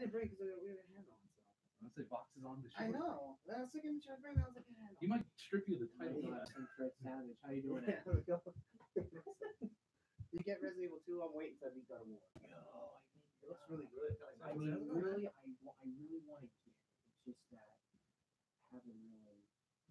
didn't bring it because we had a handle. Let's say boxes on the I shirt. know. I was thinking, should I bring? I was like, yeah, He might strip you of the title to that. Savage. How you doing? Yeah, let's go. you get Resident Evil 2, I'm waiting till I beat God of War. It looks really good. I mean, really, I, I really want to get it. It's just that I haven't really.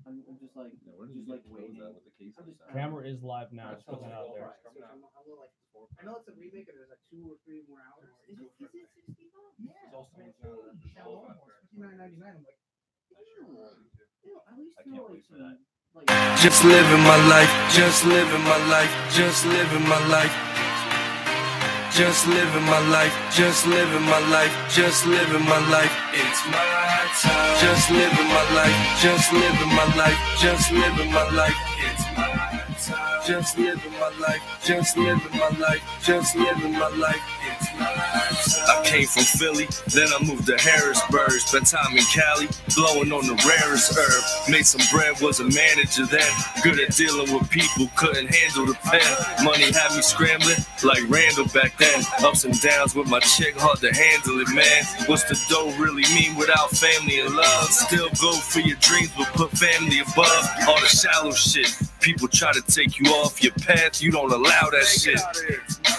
I'm, I'm just like, Yeah, where did just you like those uh, waiting. at with the case I'm and just stuff? Camera is live now. It's Alright, coming out there. so I'm, I'm like, I know it's a remake and there's like two or three more hours. Is it, is it 60 bucks? Yeah. It's also man, it's not holy a cow. shelf out there. Fifty nine ninety nine. I'm like, You know, at least I do can't like wait for some, that. like. Just living my life, just living my life, just living my life. Just living my life, just living my life, just living my life. It's my time. Just living my life, just living my life, just living my life. It's my time. Just living my life, just living my life, just living my life. It's my time. I came from Philly, then I moved to Harrisburg. Spent time in Cali, blowing on the rarest herb. Made some bread, was a manager then. Good at dealing with people, couldn't handle the pen. Money had me scrambling like Randall back then. Ups and downs with my chick, hard to handle it, man. What's the dough really mean without family and love? Still go for your dreams, but put family above all the shallow shit. People try to take you off your path, you don't allow that shit.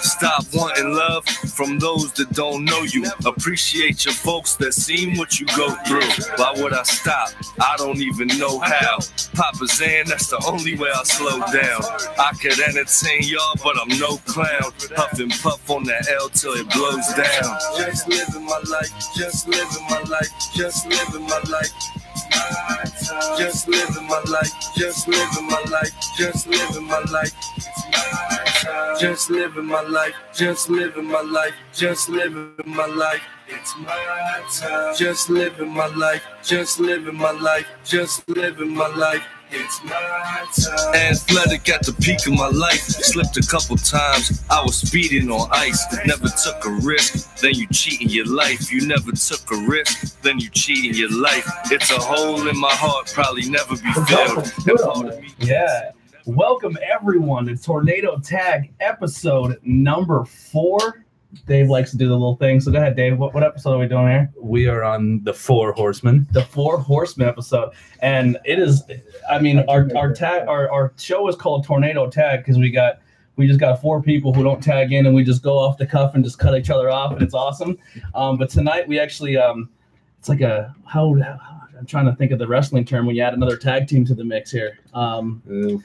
Stop wanting love from those that don't know you. Appreciate your folks that seen what you go through. Why would I stop? I don't even know how. Papa Zan, that's the only way I slow down. I could entertain y'all, but I'm no clown. Puff and puff on that L till it blows down. Just living my life, just living my life, just living my life. Just living my life, just living my life, just living my life. Just living my life, just living my life, just living my life. It's my time. Just living my life, just living my life, just living my life. It's my time. Athletic at the peak of my life. Slipped a couple times. I was speeding on ice. Never took a risk. Then you cheat in your life. You never took a risk. Then you cheat in your life. It's a hole in my heart. Probably never be filled. And part of me- Yeah. Welcome everyone to Tornado Tag episode number four. Dave likes to do the little thing. So go ahead, Dave. What, what episode are we doing here? We are on the Four Horsemen. The Four Horsemen episode. And it is I mean our our tag our, our show is called Tornado Tag because we got we just got four people who don't tag in and we just go off the cuff and just cut each other off and it's awesome. Um, but tonight we actually um it's like a how, how I'm trying to think of the wrestling term when you add another tag team to the mix here. Um Uh,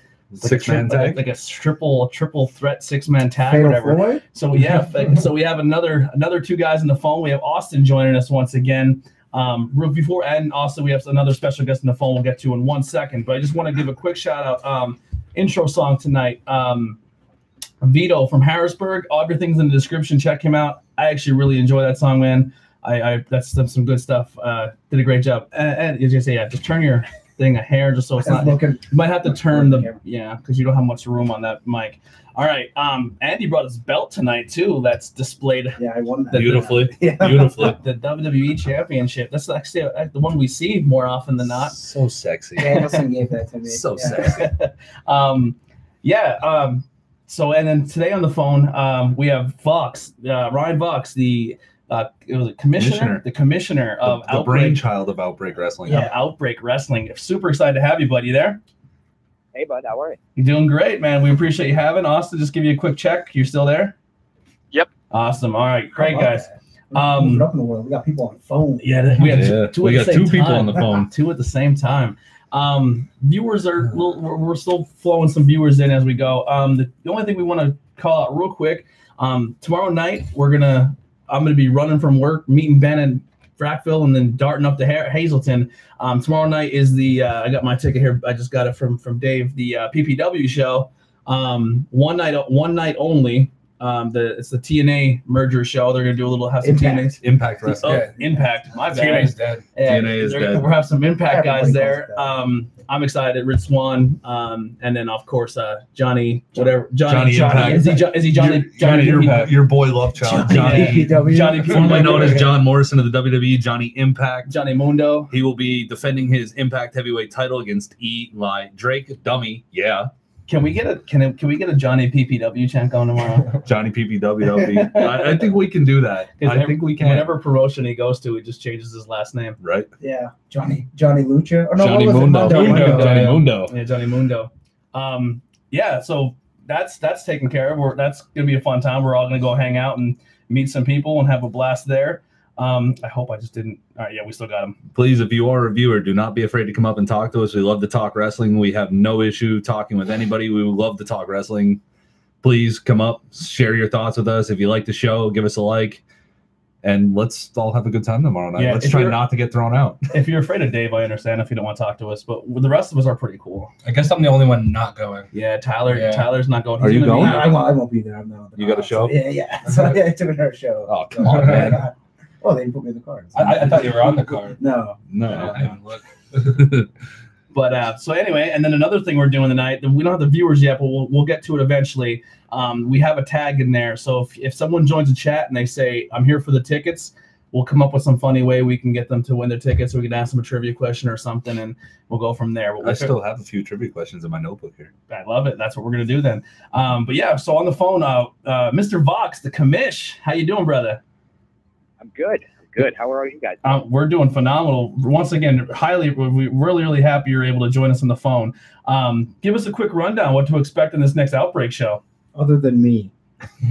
like a Six man tri- like a- tag. like a triple triple threat six man tag, Fatal whatever. four-way? So yeah, f- so we have another another two guys on the phone. We have Austin joining us once again. Um, real- before and also we have another special guest in the phone. We'll get to in one second, but I just want to give a quick shout out. Um, intro song tonight. Um, Vito from Harrisburg. All everything's in the description. Check him out. I actually really enjoy that song, man. I, I that's, that's some good stuff. Uh, did a great job. And, and as you say, yeah, just turn your thing a hair just so it's not. looking. You might have to turn the yeah, because you don't have much room on that mic. All right. Um, Andy brought his belt tonight too. That's displayed Yeah, I won that. Beautifully. Yeah. Beautifully. the WWE Championship. That's actually uh, the one we see more often than not. So sexy. Danielson gave that to me. So yeah. sexy. um, yeah. Um, so and then today on the phone, um, we have Vox, uh, Ryan Vox, the uh, it was a commissioner, Commissioner. the commissioner of the, the Outbreak, brainchild of Outbreak Wrestling. of Outbreak Wrestling. Super excited to have you, buddy. There. Hey, bud, how are you? You're doing great, man. We appreciate you having Austin. Just give you a quick check. You're still there? Yep. Awesome. All right, great guys. that. Um, up in the world. We got people on the phone. Yeah, we got Yeah, two, two we got two people time. on the phone. two at the same time. Um, viewers are we're, we're still flowing some viewers in as we go. Um, the, the only thing we want to call out real quick. Um, tomorrow night we're gonna I'm gonna be running from work, meeting Ben and Frackville, and then darting up to ha- Hazleton. Um, tomorrow night is the uh, I got my ticket here. I just got it from from Dave. The uh, PPW show. Um, one night one night only. Um, the it's the TNA merger show. They're gonna do a little have some Impact. TNA. Impact Oh, Wrestling. Impact. My bad. TNA's dead. Yeah, TNA is they're- dead. We'll have some impact guys there. Um, I'm excited. Rich Swann, um, and then of course uh, Johnny, whatever Johnny Johnny. Impact. Is he, is he Johnny? Your- Johnny, your, Impact? your boy love child, Johnny- Johnny, Johnny P- formerly known as John Morrison of the WWE, Johnny Impact. Johnny Mundo. He will be defending his Impact Heavyweight title against Eli Drake. Dummy, yeah. Can we get a can it, can we get a Johnny PPW chant going tomorrow? Johnny PPWW. I, I think we can do that. I Because think we can. Whatever promotion he goes to, he just changes his last name. Right? Yeah, Johnny Johnny Lucha. Or no, Johnny Mundo. Mundo. Mundo. Mundo. Johnny yeah. Mundo. Yeah, Johnny Mundo. Um, yeah, so that's that's taken care of. We're, that's gonna be a fun time. We're all gonna go hang out and meet some people and have a blast there. Um, I hope I just didn't. All right, yeah, we still got him. Please, if you are a viewer, do not be afraid to come up and talk to us. We love to talk wrestling. We have no issue talking with anybody. We love to talk wrestling. Please come up, share your thoughts with us. If you like the show, give us a like. And let's all have a good time tomorrow night. Yeah, let's try not to get thrown out. If you're afraid of Dave, I understand if you don't want to talk to us, but the rest of us are pretty cool. I guess I'm the only one not going. Yeah, Tyler. Yeah. Tyler's not going. Are you gonna be- going? I, I won't. I won't be there. I'm not. You got a show? so- Yeah, yeah. So yeah, I took another show. Oh, come on, man. Oh, they didn't put me in the cards. I, I- I thought you were on the card. No. No. I didn't even look. But uh, so anyway, and then another thing we're doing tonight, we don't have the viewers yet, but we'll, we'll get to it eventually. Um, we have a tag in there. So if, if someone joins the chat and they say, I'm here for the tickets, we'll come up with some funny way we can get them to win their tickets. We can ask them a trivia question or something and we'll go from there. But I still have a few trivia questions in my notebook here. I love it. That's what we're going to do then. Um, but yeah, so on the phone, uh, uh, Mr. Vox, the commish, how you doing, brother? I'm good. Good. How are you guys? Uh, we're doing phenomenal. Once again, highly, we're really, really happy you're able to join us on the phone. Um, give us a quick rundown what to expect in this next outbreak show. Other than me.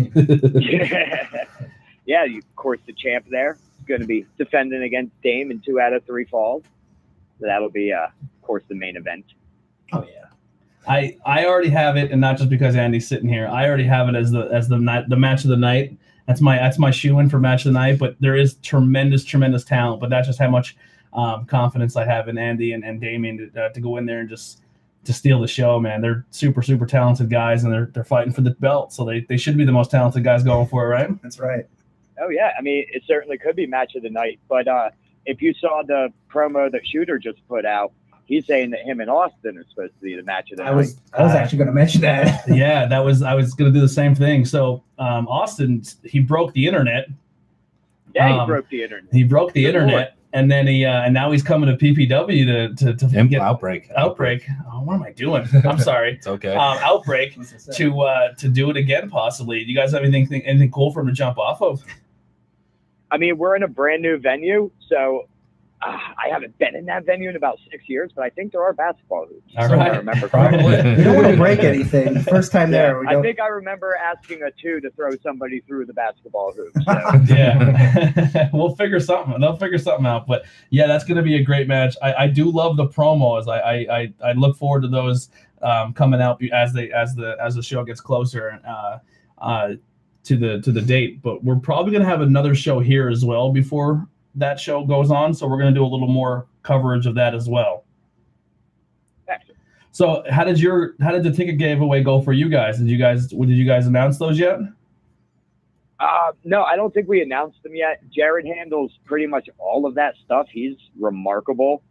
yeah, you, of course, the champ there is going to be defending against Dame in two out of three falls. So that'll be, uh, of course, the main event. Oh yeah. I I already have it, and not just because Andy's sitting here. I already have it as the as the night the match of the night. That's my that's my shoe in for match of the night. But there is tremendous tremendous talent. But that's just how much um, confidence I have in Andy and, and Damien to, uh, to go in there and just to steal the show, man. They're super super talented guys, and they're they're fighting for the belt. So they, they should be the most talented guys going for it, right? That's right. Oh, yeah. I mean, it certainly could be match of the night. But uh, if you saw the promo that Shooter just put out, he's saying that him and Austin are supposed to be the match of the I night. was I was Uh, actually going to mention that. yeah, that was I was gonna do the same thing. So um, Austin he broke the internet. yeah, he um, broke the internet. He broke the Good internet, and then he uh, and now he's coming to PPW to to, to Imp- get outbreak. outbreak. Oh, what am I doing? I'm sorry. It's okay. Um, outbreak to uh, to do it again possibly. Do you guys have anything anything cool for him to jump off of? I mean, we're in a brand new venue, so uh, I haven't been in that venue in about six years, but I think there are basketball hoops. All so right. I remember Probably. correctly. We don't want to break anything. First time there. We I think I remember asking a two to throw somebody through the basketball hoop. So. yeah, we'll figure something. They'll figure something out. But yeah, that's going to be a great match. I, I do love the promos. I I, I, I look forward to those um, coming out as they as the as the show gets closer uh, uh, to the to the date. But we're probably going to have another show here as well before that show goes on. So we're going to do a little more coverage of that as well. Excellent. So how did your how did the ticket giveaway go for you guys? Did you guys did you guys announce those yet? Uh, no, I don't think we announced them yet. Jared handles pretty much all of that stuff. He's remarkable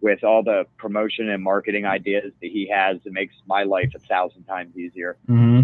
with all the promotion and marketing ideas that he has. It makes my life a thousand times easier. hmm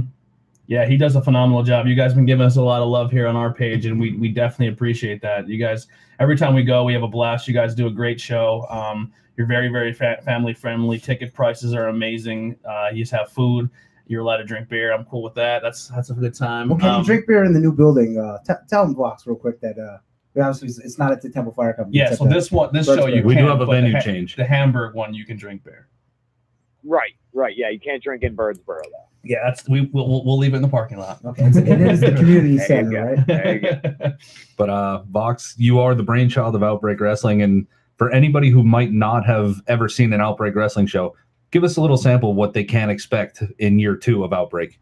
Yeah, he does a phenomenal job. You guys have been giving us a lot of love here on our page, and we we definitely appreciate that. You guys, every time we go, we have a blast. You guys do a great show. Um, you're very very fa- family friendly. Ticket prices are amazing. Uh, you just have food. You're allowed to drink beer. I'm cool with that. That's that's a good time. Well, can Um, you drink beer in the new building? Uh, t- tell them, Vox real quick that uh, obviously it's- it's not at the Temple Fire Company. Yeah, so this one, this show you We do have a but the venue Ha- change. The Hamburg one, you can drink beer. Right, right. Yeah, you can't drink in Birdsboro though. Yeah, that's we we'll, we'll, we'll leave it in the parking lot. Okay, it's, the community There you center, go. right? There you go. But uh, Vox, you are the brainchild of Outbreak Wrestling, and for anybody who might not have ever seen an Outbreak Wrestling show, give us a little sample of what they can expect in year two of Outbreak.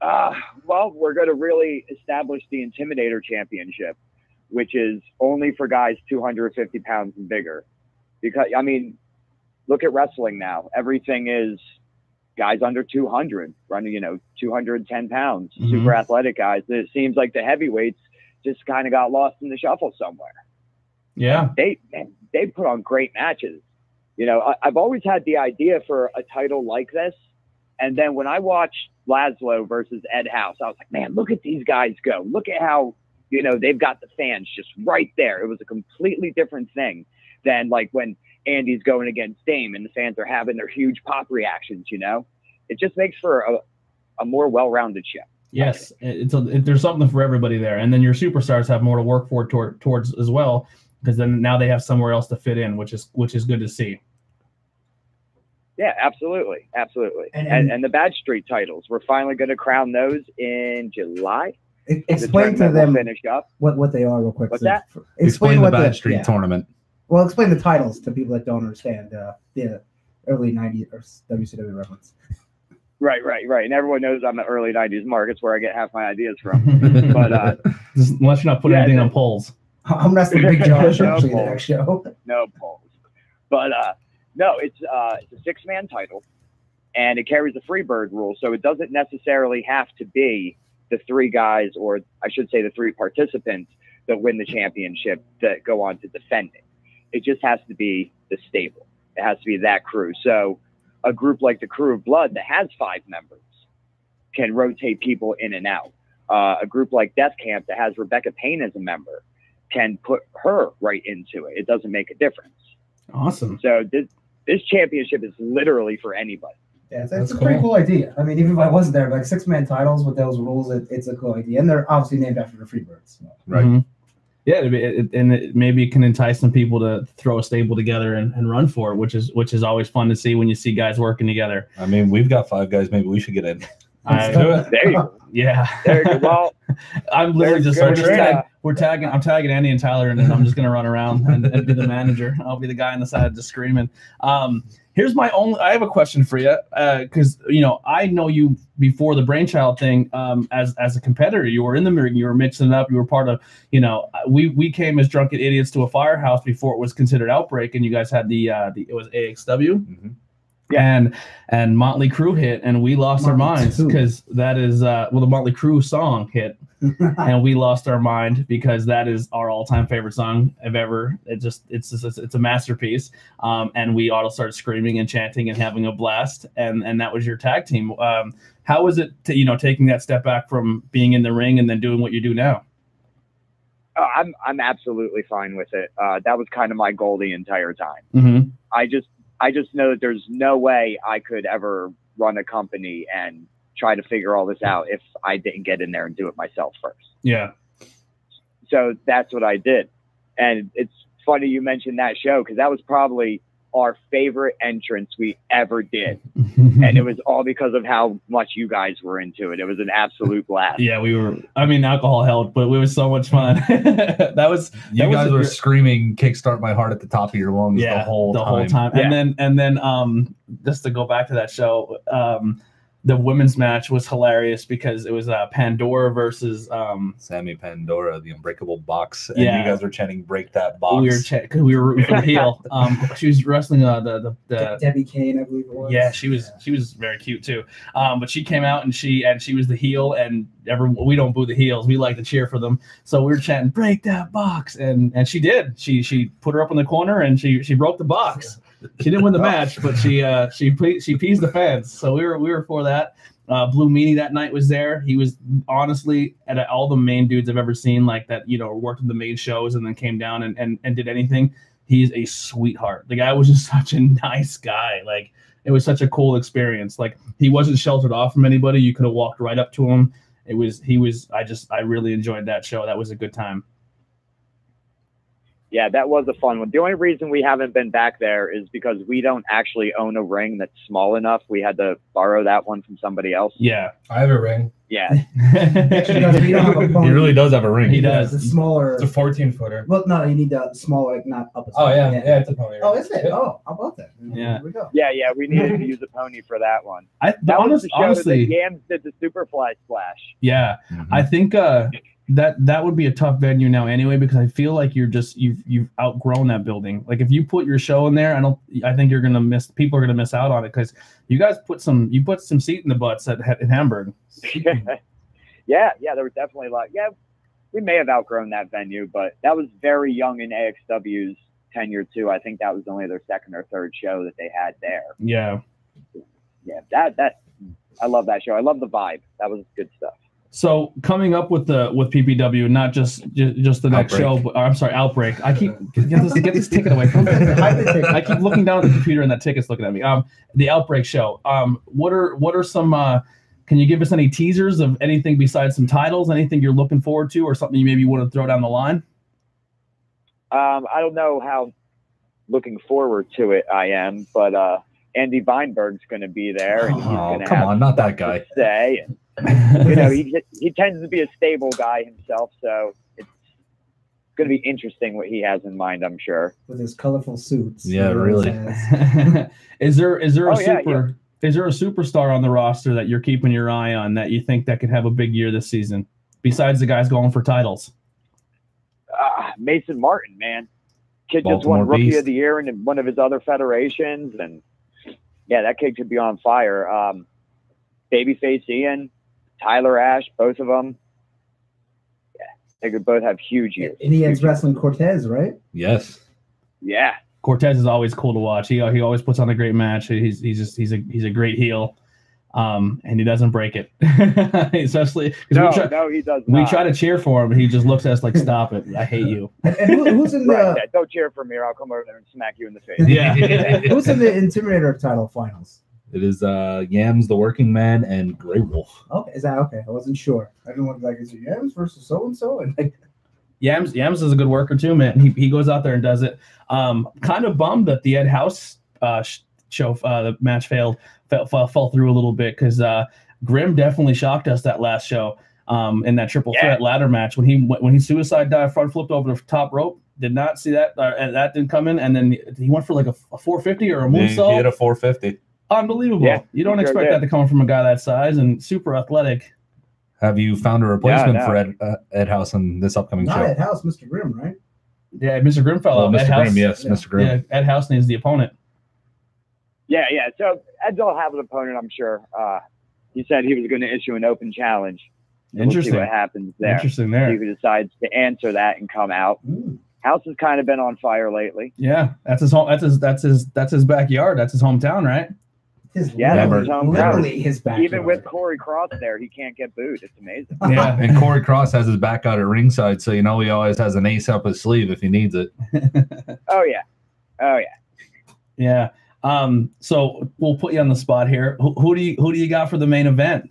Uh, well, we're going to really establish the Intimidator Championship, which is only for guys 250 pounds and bigger. Because, I mean, look at wrestling now. Everything is guys under 200, running, you know, 210 pounds, Mhm. super athletic guys. It seems like the heavyweights just kind of got lost in the shuffle somewhere yeah, they man, they put on great matches. You know, I, I've always had the idea for a title like this, and then when I watched Laszlo versus Ed House, I was like, man, look at these guys go. Look at how you know they've got the fans just right there. It was a completely different thing than like when Andy's going against Dame and the fans are having their huge pop reactions. You know, it just makes for a, a more well-rounded show. Yes, it's a, it, there's something for everybody there, and then your superstars have more to work for toward, towards as well, because then now they have somewhere else to fit in, which is which is good to see. Yeah, absolutely, absolutely. And- And and- and, the Bad Street titles, we're finally going to crown those in July. E- The Explain to them finish up. what, what they are real quick. What's so- that? for- Explain, the what Bad Street yeah. tournament. Well, explain the titles to people that don't understand uh, the early '90s or WCW reference. Right, right, right. And everyone knows I'm an early '90s mark. It's where I get half my ideas from. But, uh, unless you're not putting Yeah, anything the- on polls. I'm wrestling Big Josh No actually the balls. next show. no polls. But uh, no, it's uh, it's a six man title, and it carries the Freebird rule, so it doesn't necessarily have to be the three guys, or I should say, the three participants that win the championship that go on to defend it. It just has to be the stable. It has to be that crew. So a group like the Crew of Blood that has five members can rotate people in and out. Uh, a group like Death Camp that has Rebecca Payne as a member can put her right into it. It doesn't make a difference. Awesome. So this this championship is literally for anybody. Yeah, it's, That's it's a pretty cool. cool idea. I mean, even if I wasn't there, like six man titles with those rules, it, it's a cool idea, and they're obviously named after the Freebirds. So. Right. Mhm. Yeah, it, it, and it, maybe it can entice some people to throw a stable together and, and run for it, which is which is always fun to see when you see guys working together. I mean, we've got five guys. Maybe we should get in. I- Let's do it. There you go. yeah, There you go. I'm literally There's just, good we're, just tag, we're tagging. I'm tagging Andy and Tyler, and then I'm just gonna run around and, and be the manager. I'll be the guy on the side just screaming. Um, here's my only. I have a question for you, because you know I know you before the brainchild thing. Um, as as a competitor, you were in the ring, you were mixing it up, you were part of. You know, we we came as drunken idiots to a firehouse before it was considered outbreak, and you guys had the uh, the it was AXW Mhm. and and Motley Crue hit, and we lost our minds because that is uh, well the Motley Crue song hit, and we lost our mind because that is our all-time favorite song of ever. It just it's just, it's a masterpiece, um, and we all started screaming and chanting and having a blast, and and that was your tag team. Um, how was it to you know taking that step back from being in the ring and then doing what you do now? oh, I'm I'm absolutely fine with it. Uh, that was kind of my goal the entire time. Mm-hmm. I just I just know that there's no way I could ever run a company and try to figure all this out if I didn't get in there and do it myself first. Yeah. So that's what I did. And it's funny you mentioned that show because that was probably our favorite entrance we ever did. And it was all because of how much you guys were into it. It was an absolute blast. yeah, we were. I mean, alcohol helped, but it was so much fun. that was You That was guys a were gr- screaming "Kickstart My Heart" at the top of your lungs yeah, the whole the time. whole time. Yeah. And then and then um just to go back to that show, um the women's match was hilarious because it was uh Pandora versus um Sammy Pandora, the Unbreakable Box, and Yeah. you guys were chanting "Break that box." we were ch- cause we were rooting for the heel. Um she was wrestling uh, the the, the Debbie Kane, I believe it was. yeah, she was she was very cute too. Um, but she came out and she and she was the heel, and everyone we don't boo the heels, we like to cheer for them. So we were chanting, "Break that box," and and she did. She she put her up in the corner and she she broke the box. She didn't win the match, but she uh she ple- she peased the fans. So we were we were for that. Uh, Blue Meanie that night was there. He was honestly at all the main dudes I've ever seen, like that, you know, worked in the main shows and then came down and, and, and did anything. He's a sweetheart. The guy was just such a nice guy. Like it was such a cool experience. Like he wasn't sheltered off from anybody. You could have walked right up to him. It was he was I just I really enjoyed that show. That was a good time. Yeah, that was a fun one. The only reason we haven't been back there is because we don't actually own a ring that's small enough. We had to borrow that one from somebody else. Yeah. I have a ring. Yeah. Actually, does, but you don't have a phone. He really does have a ring. He Yeah, does. It's a smaller. It's a 14 footer. well, no, you need a smaller, like not up. Oh yeah, yeah, it's a pony. Oh, is it? Oh, how about that? Yeah. We go. Yeah, yeah, we needed to use a pony for that one. I the That was honest, the show honestly, that Yams did the Superfly splash. yeah. Mhm. I think uh that that would be a tough venue now anyway because I feel like you're just you've you've outgrown that building. Like if you put your show in there, I don't I think you're gonna miss people are gonna miss out on it because you guys put some you put some seat in the butts at, at Hamburg. yeah, yeah, there was definitely a lot. Yeah, we may have outgrown that venue, but that was very young in AXW's tenure too. I think that was only their second or third show that they had there. Yeah. Yeah, that that I love that show. I love the vibe. That was good stuff. So coming up with the with PPW, not just just, just the next Outbreak. show. But, I'm sorry, outbreak. I keep get this get this ticket away from me. Hide the ticket. I keep looking down at the computer and that ticket's looking at me. Um, the outbreak show. Um, what are what are some? Uh, can you give us any teasers of anything besides some titles? Anything you're looking forward to, or something you maybe want to throw down the line? Um, I don't know how looking forward to it I am, but uh, Andy Weinberg's going to be there, and he's Oh, going to come have on, not that stuff to guy. Say, and, you know, he he tends to be a stable guy himself, so it's going to be interesting what he has in mind. I'm sure. with his colorful suits. Yeah, really. is there is there a Oh, yeah, super is there a superstar on the roster that you're keeping your eye on that you think that could have a big year this season? Besides the guys going for titles. Uh, Mason Martin, man, kid just Baltimore won Rookie Beast. of the Year in one of his other federations, and yeah, that kid could be on fire. Um, Babyface Ian, Tyler Ash, both of them. Yeah, they could both have huge years. and he has wrestling Cortez, right? Yes. Yeah, Cortez is always cool to watch. He he always puts on a great match. He's he's just he's a he's a great heel, um, and he doesn't break it, especially because no, we, try, no, he does. we not. try to cheer for him, and he just looks at us like, "Stop it! I hate you." And, and who, who's in Right, the yeah, don't cheer for me, or I'll come over there and smack you in the face. Yeah. who's in the Intimidator title finals? It is uh Yams the Working Man and Grey Wolf. Okay, is that okay? I wasn't sure. I didn't want to like is it Yams versus so and so and like Yams Yams is a good worker too, man. He he goes out there and does it. Um, kind of bummed that the Ed House uh sh- show uh the match failed fell fell, fell through a little bit because uh Grimm definitely shocked us that last show. Um, in that triple Yeah. threat ladder match when he when he suicide dive front flipped over the top rope. Did not see that, uh, and that didn't come in, and then he went for like a, a 450 or a He, he moonsault. hit a 450. Unbelievable! Yeah, you don't he sure expect that to come from a guy that size and super athletic. Have you found a replacement no. for Ed, uh, Ed House in this upcoming not show? at House, Mr. Grimm, right? Yeah, Mr. Grimm fell Oh, out. Ed Mr. House, Grimm, yes, yeah. Mr. Grimm. Yeah, Ed House needs the opponent. Yeah, yeah. So Ed will have an opponent, I'm sure. Uh, he said he was going to issue an open challenge. So We'll Interesting. see what happens there. Interesting See there. who decides to answer that and come out. Ooh. House has kind of been on fire lately. Yeah, that's his home. That's his. That's his. That's his backyard. That's his hometown, right? His Yeah, Never. literally, his literally his back. Even with Corey Cross there, he can't get booed. It's amazing. Yeah. And Corey Cross has his back out at ringside, so you know he always has an ace up his sleeve if he needs it. Oh yeah, oh yeah. Yeah. Um. So we'll put you on the spot here. Who, who do you Who do you got for the main event?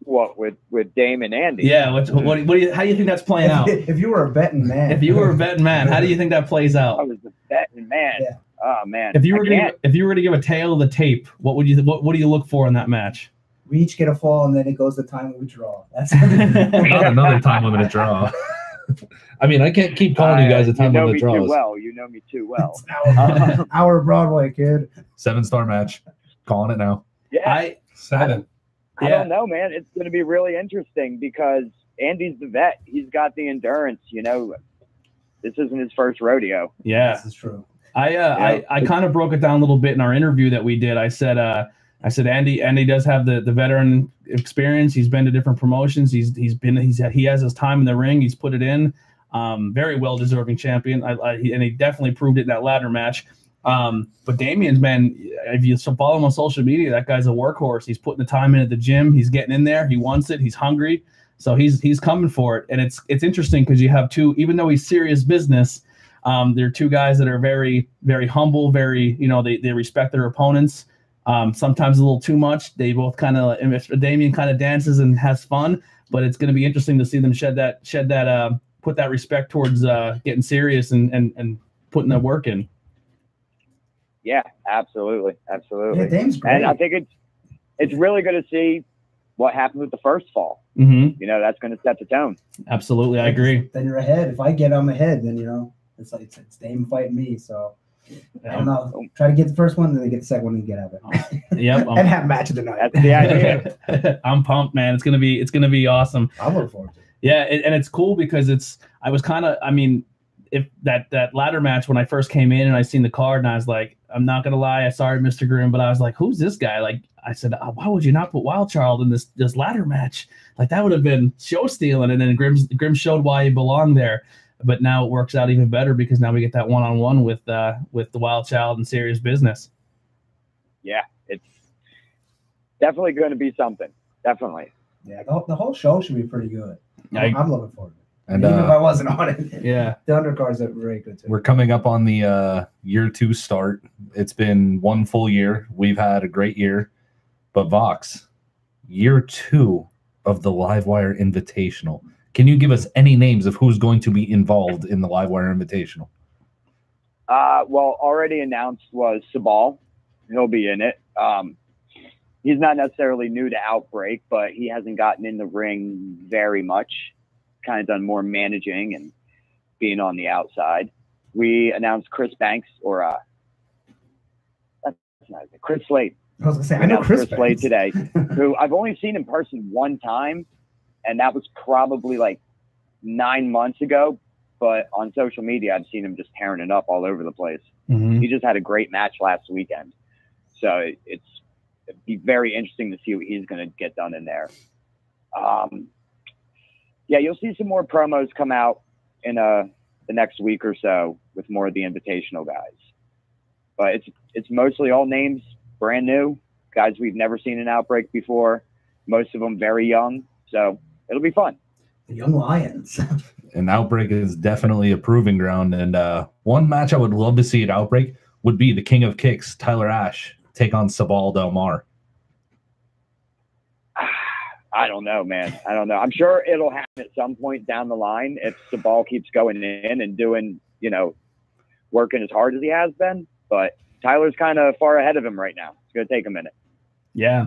What with with Dame and Andy? Yeah. What What, do you- what do you How do you think that's playing out? if, if you were a betting man, If you were a betting man, how do you think that plays out? I was the betting man. Yeah. Oh man. If you were gonna If you were to give a tail of the tape, what would you What What do you look for in that match? we each get a fall and then it goes to time we draw. That's Not another time limited draw. I mean, I can't keep calling you uh, guys a time you know limit me too well. You know me too well. It's our, uh, our Broadway kid. Seven star match. Calling it now. Yeah. I Seven. I Yeah. don't know, man. It's going to be really interesting because Andy's the vet. He's got the endurance. You know, this isn't his first rodeo. yeah. This is true. I uh, I, Yeah. I kind of broke it down a little bit in our interview that we did. I said uh, I said Andy Andy does have the the veteran experience. He's been to different promotions. He's he's been he's had he has his time in the ring. He's put it in. Um, very well deserving champion. I, I, and he definitely proved it in that ladder match. Um, but Damien's man, if you follow him on social media, that guy's a workhorse. He's putting the time in at the gym. He's getting in there. He wants it. He's hungry. So he's he's coming for it. And it's it's interesting because you have two, even though he's serious business, um, they're two guys that are very, very humble, very, you know, they, they respect their opponents. Um, sometimes a little too much. They both kind of, Damien kind of dances and has fun, but it's going to be interesting to see them shed that, shed that, uh, put that respect towards uh, getting serious and, and, and putting the work in. Yeah, absolutely, absolutely. Yeah, Dame's great. and I think it's it's really going to see what happens with the first fall. Mm-hmm. You know, that's going to set the tone. Absolutely. I agree. Then you're ahead. If I get I'm ahead, then you know it's like it's, it's Dame fighting me. So I don't know. Try to get the first one, then they get the second one and get out of it. Oh, yep. and have match of the night. That's the idea. I'm pumped, man. It's gonna be it's gonna be awesome. I'm looking forward to it. Yeah, and, and it's cool because it's I was kind of I mean, if that that ladder match when I first came in and I seen the card and I was like, I'm not gonna lie, I sorry, Mr. Grimm, but I was like, who's this guy? Like I said, "Oh, why would you not put Wild Child in this this ladder match? Like that would have been show stealing. And then Grimm Grimm showed why he belonged there. But now it works out even better because now we get that one on one with uh with the Wild Child and serious business. Yeah, it's definitely going to be something. Definitely. Yeah, the, whole- the whole show should be pretty good. I'm, I, I'm looking forward to it. And Even if uh, I wasn't on it, yeah. the undercards are very good too. we're coming up on the uh, year two start. It's been one full year. We've had a great year, but Vox, year two of the Livewire Invitational. Can you give us any names of who's going to be involved in the Livewire Invitational? Uh, well, already announced was Sabal. He'll be in it. Um, he's not necessarily new to Outbreak, but he hasn't gotten in the ring very much. Kind of done more managing and being on the outside. We announced Chris Banks or uh, that's not Chris Slade. I was gonna say, We I know announced Chris, Slade Banks. today, who I've only seen in person one time, and that was probably like nine months ago. But on social media, I've seen him just tearing it up all over the place Mhm. he just had a great match last weekend. So it- it's it'd be very interesting to see what he's going to get done in there. Um, yeah, you'll see some more promos come out in uh, the next week or so with more of the invitational guys. But it's it's mostly all names brand new guys we've never seen an Outbreak before. Most of them very young, so it'll be fun. The Young Lions. And Outbreak is definitely a proving ground. And uh, one match I would love to see at Outbreak would be the King of Kicks, Tyler Ash, take on Sabal Del Mar. I don't know, man. I don't know. I'm sure it'll happen at some point down the line if the ball keeps going in and doing, you know, working as hard as he has been. But Tyler's kind of far ahead of him right now. It's going to take a minute. Yeah.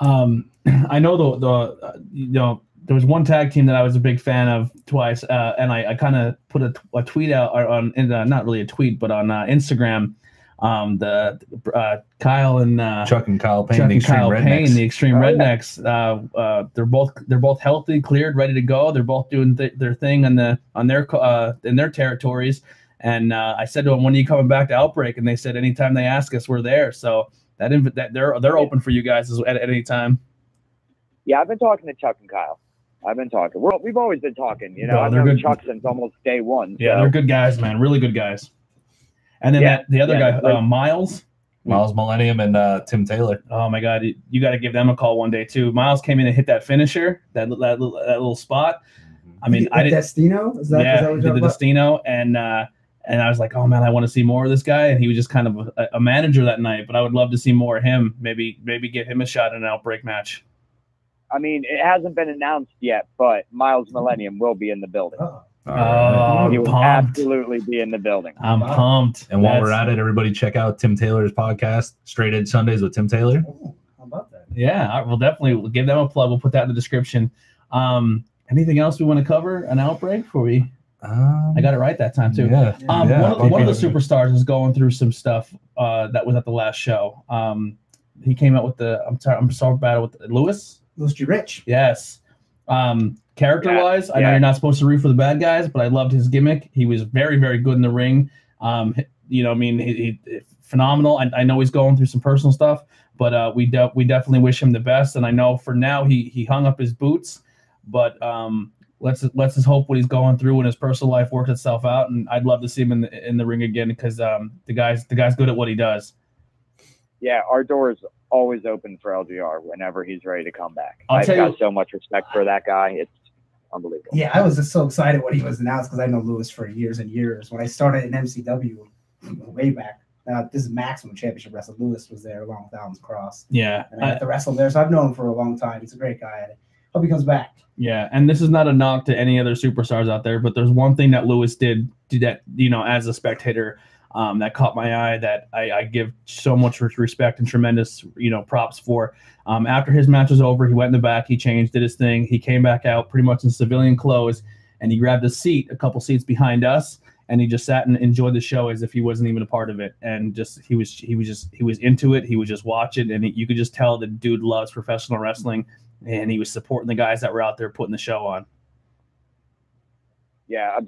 Um, I know the the uh, you know there was one tag team that I was a big fan of twice, uh, and I, I kind of put a, a tweet out or on in, uh, not really a tweet, but on uh, Instagram. Um, the uh, Kyle and uh, Chuck and Kyle Payne, Chuck the and Extreme Kyle Rednecks. Payne, the Extreme Oh, yeah. Rednecks. Uh, uh, they're both they're both healthy, cleared, ready to go. They're both doing th- their thing on the on their uh, in their territories. And uh, I said to them, "When are you coming back to Outbreak?" And they said, "Anytime they ask us, we're there." So that inv- that they're they're open for you guys at, at any time. Yeah, I've been talking to Chuck and Kyle. I've been talking. We're, we've always been talking. You know, No, I've they're known good. Chuck since almost day one. Yeah, so- they're good guys, man. Really good guys. And then Yeah, that, the other yeah, guy, like- uh, Miles. Miles Millennium and uh, Tim Taylor. Oh my God, you, you got to give them a call one day too. Miles came in and hit that finisher, that that, little- that little spot. I mean, I didn't. Destino? Is that, is yeah, that what he you're did the talking about? Destino, and uh, and I was like, oh man, I want to see more of this guy. And he was just kind of a, a manager that night, but I would love to see more of him. Maybe maybe give him a shot in an outbreak match. I mean, it hasn't been announced yet, but Miles Millennium will be in the building. Oh, he will pumped! absolutely be in the building. I'm Wow. pumped. And while we're at it, everybody check out Tim Taylor's podcast, Straight Edge Sundays with Tim Taylor. oh, how about that? Yeah, I will definitely we'll give them a plug. We'll put that in the description. Um, anything else we want to cover? An outbreak before we? Um, I got it right that time too. Yeah. Um, Yeah, one, of, okay. one of the superstars is going through some stuff uh, that was at the last show. Um, he came out with the I'm sorry I'm so bad with Lewis. Louis G. Rich. Yes. Um, character wise, I know you're not supposed to root for the bad guys, but I loved his gimmick. He was very very good in the ring. Um, you know, I mean, he, he phenomenal. I, I know he's going through some personal stuff, but uh, we de- we definitely wish him the best. And I know for now he he hung up his boots, but um, let's let's just hope what he's going through in his personal life works itself out. And I'd love to see him in the, in the ring again because um, the guy's the guy's good at what he does. Yeah, our door is always open for LGR whenever he's ready to come back. I'll I've tell got you- so much respect for that guy. It's unbelievable. Yeah, I was just so excited when he was announced because I know Lewis for years and years. When I started in MCW way back, uh, this is Maximum Championship Wrestling. Lewis was there along with Alan's Cross. Yeah, And I got to wrestle there, so I've known him for a long time. He's a great guy. And I hope he comes back. Yeah, and this is not a knock to any other superstars out there, but there's one thing that Lewis did, did that you know as a spectator um, that caught my eye that I, I give so much respect and tremendous you know props for. Um, after his match was over, he went in the back, he changed, did his thing, he came back out pretty much in civilian clothes, and he grabbed a seat a couple seats behind us, and he just sat and enjoyed the show as if he wasn't even a part of it, and just he was he was just he was into it, he was just watching, and he, you could just tell the dude loves professional wrestling and he was supporting the guys that were out there putting the show on. Yeah,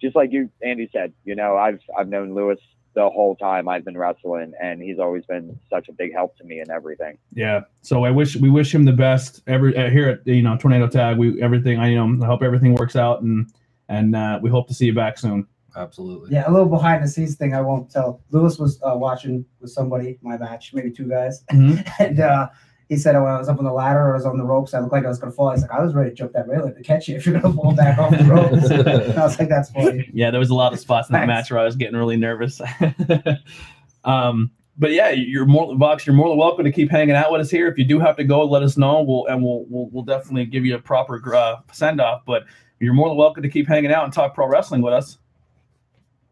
just like you, Andy said. You know, I've I've known Lewis the whole time I've been wrestling, and he's always been such a big help to me and everything. Yeah. So I wish we wish him the best. Every uh, here at you know Tornado Tag, we everything. I you know I hope everything works out and and uh, we hope to see you back soon. Absolutely. Yeah, a little behind the scenes thing I won't tell. Lewis was uh, watching with somebody my match, maybe two guys, Mhm. and uh, he said when I was up on the ladder or I was on the ropes, I looked like I was gonna fall. He's like, I was ready to jump that railing to catch you if you're gonna fall back off the ropes. and I was like, that's funny. Yeah, there was a lot of spots in that match where I was getting really nervous. um, but yeah, you're more Vox. You're more than welcome to keep hanging out with us here. If you do have to go, let us know. We'll and we'll we'll, we'll definitely give you a proper uh, send off. But you're more than welcome to keep hanging out and talk pro wrestling with us.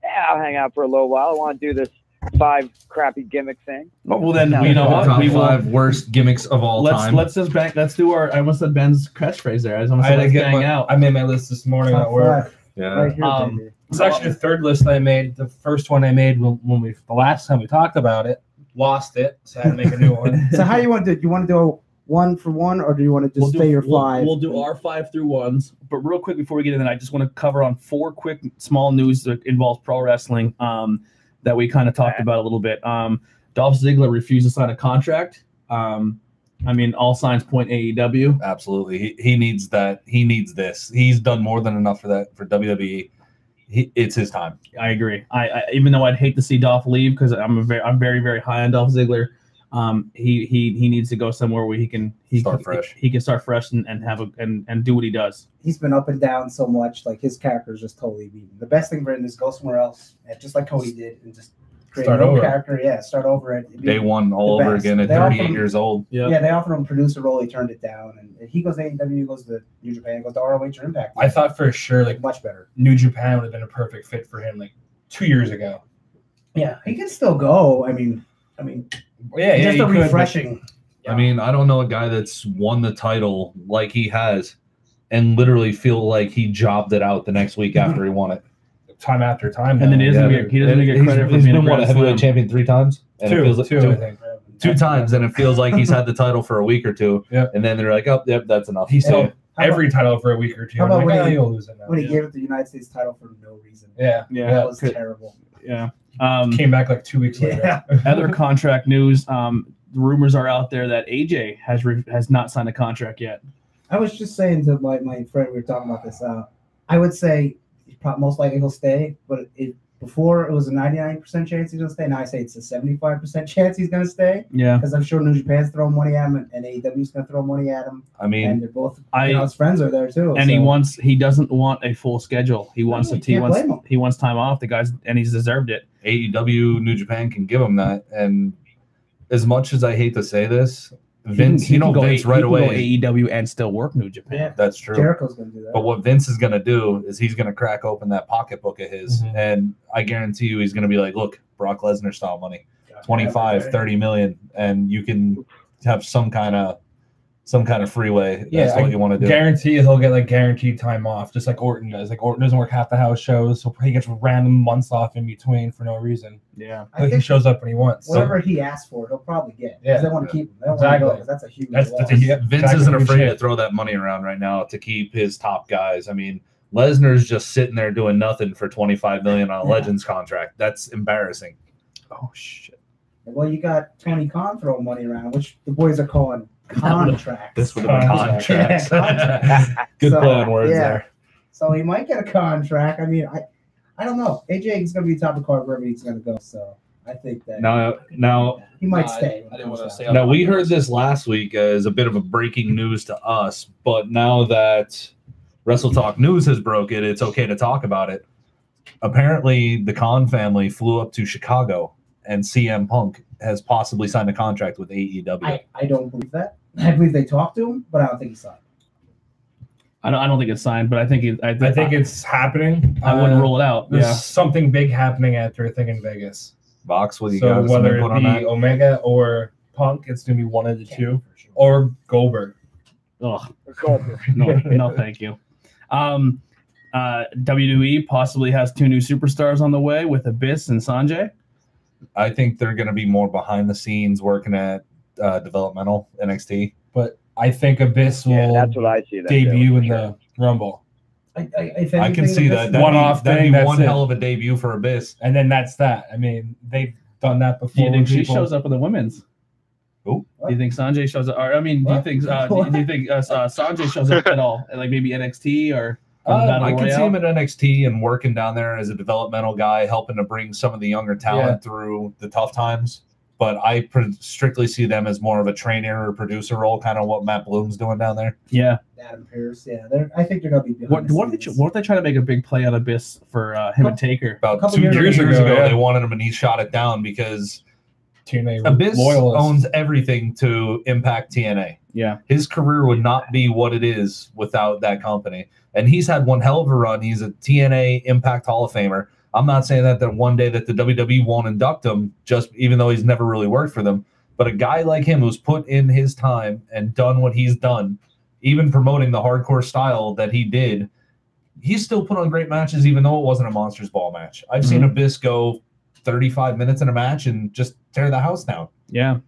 Yeah, I'll hang out for a little while. I want to do this five crappy gimmick thing. Oh, well, then No, you know what? Top We will. five worst gimmicks of all Let's time. let's just bank. Let's do our. I almost said Ben's catchphrase there. I almost I said had to let's get hang my, out. I made my list this morning at work. yeah. right here, Um. It's actually the third list I made. The first one I made when, when we the last time we talked about it, lost it, so I had to make a new one. So how you want to do? it? You want to do one for one, or do you want to just We'll do, say your we'll- 5 We'll, do our five through ones. But real quick before we get in, that, I just want to cover on four quick small news that involves pro wrestling um, that we kind of talked about a little bit. Um, Dolph Ziggler refused to sign a contract. Um, I mean, all signs point AEW. Absolutely. He, he needs that. He needs this. He's done more than enough for that for WWE. He, it's his time. I agree. I, I even though I'd hate to see Dolph leave because I'm a very I'm very very high on Dolph Ziggler. Um, he he he needs to go somewhere where he can he Start can, fresh. He can start fresh and, and have a and, and do what he does. He's been up and down so much. Like his character is just totally beaten. The best thing for him is go somewhere else, and just like Cody did, and just create Start a new over. character. Yeah, start over at Day one all over best. again at They 38 him- years old. Yeah, yeah. they offered him a producer role. He turned it down, and he goes to AEW, goes to New Japan, goes to ROH or Impact. I thought for sure like much better. New Japan would have been a perfect fit for him like two years ago. Yeah, he can still go. I mean, I mean, Yeah, yeah, just you a could, but- refreshing. I mean, I don't know a guy that's won the title like he has and literally feel like he jobbed it out the next week after he won it. time after time. And then he doesn't Yeah, get he doesn't get he's- credit for he's being a been what, Grand a heavyweight Slam. champion three times, and it two, feels like two, I think. two times, and it feels like he's had the title for a week or two. Yeah. and then they're like, "Oh, yep, that's enough." He So, said How about- every title for a week or two. How about like, when "Ah, he- you'll lose it now. When he gave it the United States title for no reason. Yeah, Yeah. that was terrible. Yeah. Um, came back like two weeks later. Yeah. other contract news. Um, rumors are out there that AJ has re- has not signed a contract yet. I was just saying to my, my friend, we were talking about this. Uh, I would say most likely he'll stay, but it, before it was a 99% chance he's going to stay. Now I say it's a 75% chance he's going to stay Yeah. because I'm sure New Japan's throwing money at him and, and AEW's going to throw money at him. I mean, and they're both, I- you know, his friends are there too. And he wants he doesn't want a full schedule. He wants you to he wants he wants time off. The guys and he's deserved it. AEW, New Japan can give him that, and as much as I hate to say this, Vince, He can- he you know, can go Vince A- right he can go away. AEW and still work New Japan. Yeah. That's true. Jericho's going to do that. But what Vince is going to do is he's going to crack open that pocketbook of his. Mhm. And I guarantee you, he's going to be like, look, Brock Lesnar style money, Yeah. 25, 30 million. And you can have some kind of, some kind of freeway. That's Yeah, what I you want to do. Guarantee he'll get like guaranteed time off, just like Orton does. Like Orton doesn't work half the house shows, so he gets random months off in between for no reason. Yeah. Like he shows up when he wants. So whatever he asks for, he'll probably get. Yeah. Yeah. They want to keep him. They Exactly. want to go 'cause that's a huge that's loss. that's a yeah, Vince exactly isn't afraid shit. to throw that money around right now to keep his top guys. I mean, Lesnar's just sitting there doing nothing for 25 million on a Yeah. Legends contract. That's embarrassing. Oh shit. Well, you got Tony Khan throwing money around, which the boys are calling contracts. This would have been Contracts. contracts. Good So, play on words yeah. there. So he might get a contract. I mean, I, I don't know. AJ is going to be top of the card wherever he's going to go. So I think that Now, now, he might Nah, stay. didn't- I didn't wanna say Now we heard this last week as a bit of a breaking news to us, but now that Wrestle Talk News has broke it, it's okay to talk about it. Apparently, the Khan family flew up to Chicago, and CM Punk has possibly signed a contract with AEW. I, I don't believe that. I believe they talked to him, but I don't think he signed. I don't I don't think it's signed, but I think it, I, I think it's happening. I wouldn't Uh, rule it out. There's Yeah. something big happening after a thing in Vegas. Vox, what do you so got? Whether input it on be that? Omega or Punk, it's gonna be one of the two, sure. or Goldberg. Ugh. Goldberg. No, no, thank you. Um, uh, WWE possibly has two new superstars on the way with Abyss and Sanjay. I think they're going to be more behind the scenes working at uh, developmental NXT. But I think Abyss will Yeah, that's what I see. That debut too, in sure. the Rumble, I, I, if I can see that. That'd One-off be, that'd thing, be that's one it. hell of a debut for Abyss. and then that's that. I mean, they've done that Do before. you think she people. shows up in the women's? Who? Do you think Sanjay shows up? Or I mean, do you think uh, do, you- do you think uh, uh, Sanjay shows up at all? Like maybe NXT or, or Uh, I can see Royale? him at NXT and working down there as a developmental guy, helping to bring some of the younger talent through the tough times. but I pr- strictly see them as more of a trainer or producer role, kind of what Matt Bloom's doing down there. Yeah. Adam Pearce. Yeah, they're, I think they're gonna be. behind What the what if they, scenes. what they try to make a big play on Abyss for uh, him and Taker? About couple two years years, ago, ago, yeah. they wanted him and he shot it down because TNA Abyss loyalists. owns everything to Impact TNA. Yeah. His career would not be what it is without that company. And he's had one hell of a run. He's a TNA Impact Hall of Famer. I'm not saying that that one day that the WWE won't induct him, just even though he's never really worked for them. But a guy like him who's put in his time and done what he's done, even promoting the hardcore style that he did, he's still put on great matches, even though it wasn't a Monsters Ball match. I've seen Mhm. Abyss go 35 minutes in a match and just tear the house down. Yeah.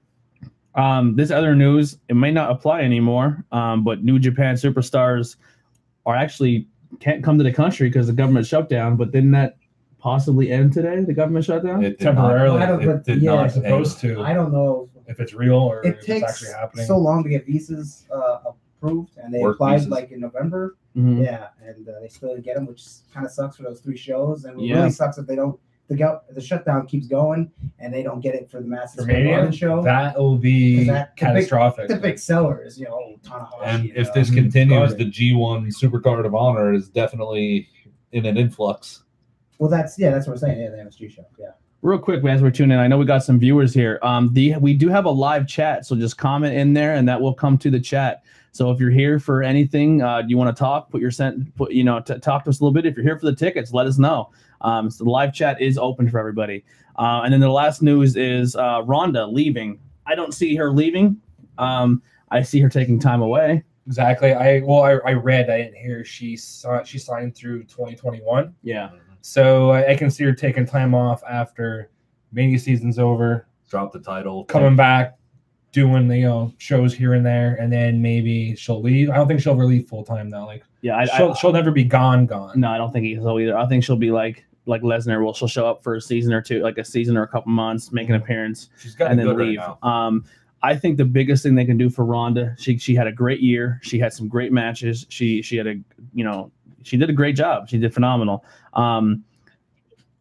Um, this other news, it may not apply anymore, um, but New Japan superstars are actually can't come to the country because the government shutdown. But didn't that possibly end today? The government shutdown. It did Temporarily. not, I don't- it but did yeah, not supposed to. I don't know. if it's real or It if it's actually happening. so long to get visas uh, approved, and they Work applied visas. like in November. Mhm. Yeah, and uh, they still didn't get them, which kind of sucks for those three shows. And it Yeah. really sucks if they don't. The go, the shutdown keeps going, and they don't get it for the Masters For of show. that will be that- the big- catastrophic. the big sellers, you know, Tanahashi. And you if know. this Mhm. continues, God. the G1 Supercard of Honor is definitely in an influx. well, that's yeah, that's what I'm saying. Yeah, the MSG show. Yeah. Real quick, as we're tuning in, I know we got some viewers here. Um, the we do have a live chat, so just comment in there, and that will come to the chat. So if you're here for anything, uh, you want to talk, put your sent, put you know, t- talk to us a little bit. If you're here for the tickets, let us know. Um, so the live chat is open for everybody. Uh, and then the last news is uh, Ronda leaving. I don't see her leaving. Um, I see her taking time away. Exactly. I well, I, I read. I didn't hear she saw she signed through 2021. Yeah. So I, I can see her taking time off after mania season's over, Drop the title. coming back, doing the you know shows here and there, and then maybe she'll leave. I don't think she'll ever leave full time though. Like Yeah. I, she'll I, she'll never be gone gone. No, I don't think he will either. I think she'll be like like Lesnar. Will she'll show up for a season or two, like a season or a couple months, make an appearance, She's got and then leave. right um, I think the biggest thing they can do for Ronda, she she had a great year. She had some great matches. She she had a you know she did a great job. She did phenomenal. Um,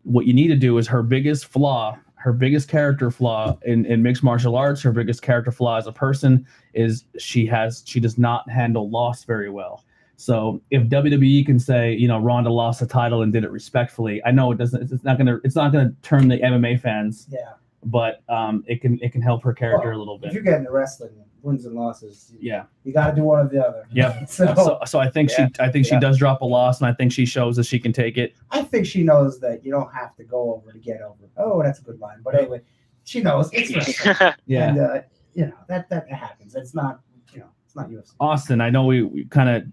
what you need to do is her biggest flaw, her biggest character flaw in, in mixed martial arts, her biggest character flaw as a person is she has she does not handle loss very well. So if WWE can say, you know, Ronda lost the title and did it respectfully, I know it doesn't. It's not gonna. It's not gonna turn the MMA fans, Yeah. but um, it can. It can help her character a little bit. If bit. you're getting into wrestling, wins and losses, you, Yeah. you got to do one or the other. Yeah. So, So, so I think Yeah. she. I think she does drop a loss, and I think she shows that she can take it. I think she knows that you don't have to go over to get over. Oh, that's a good line. But anyway, she knows it's wrestling. Yeah. And, uh, you know, that, that happens. It's not, you know, it's not UFC. Austin, I know we, we kind of.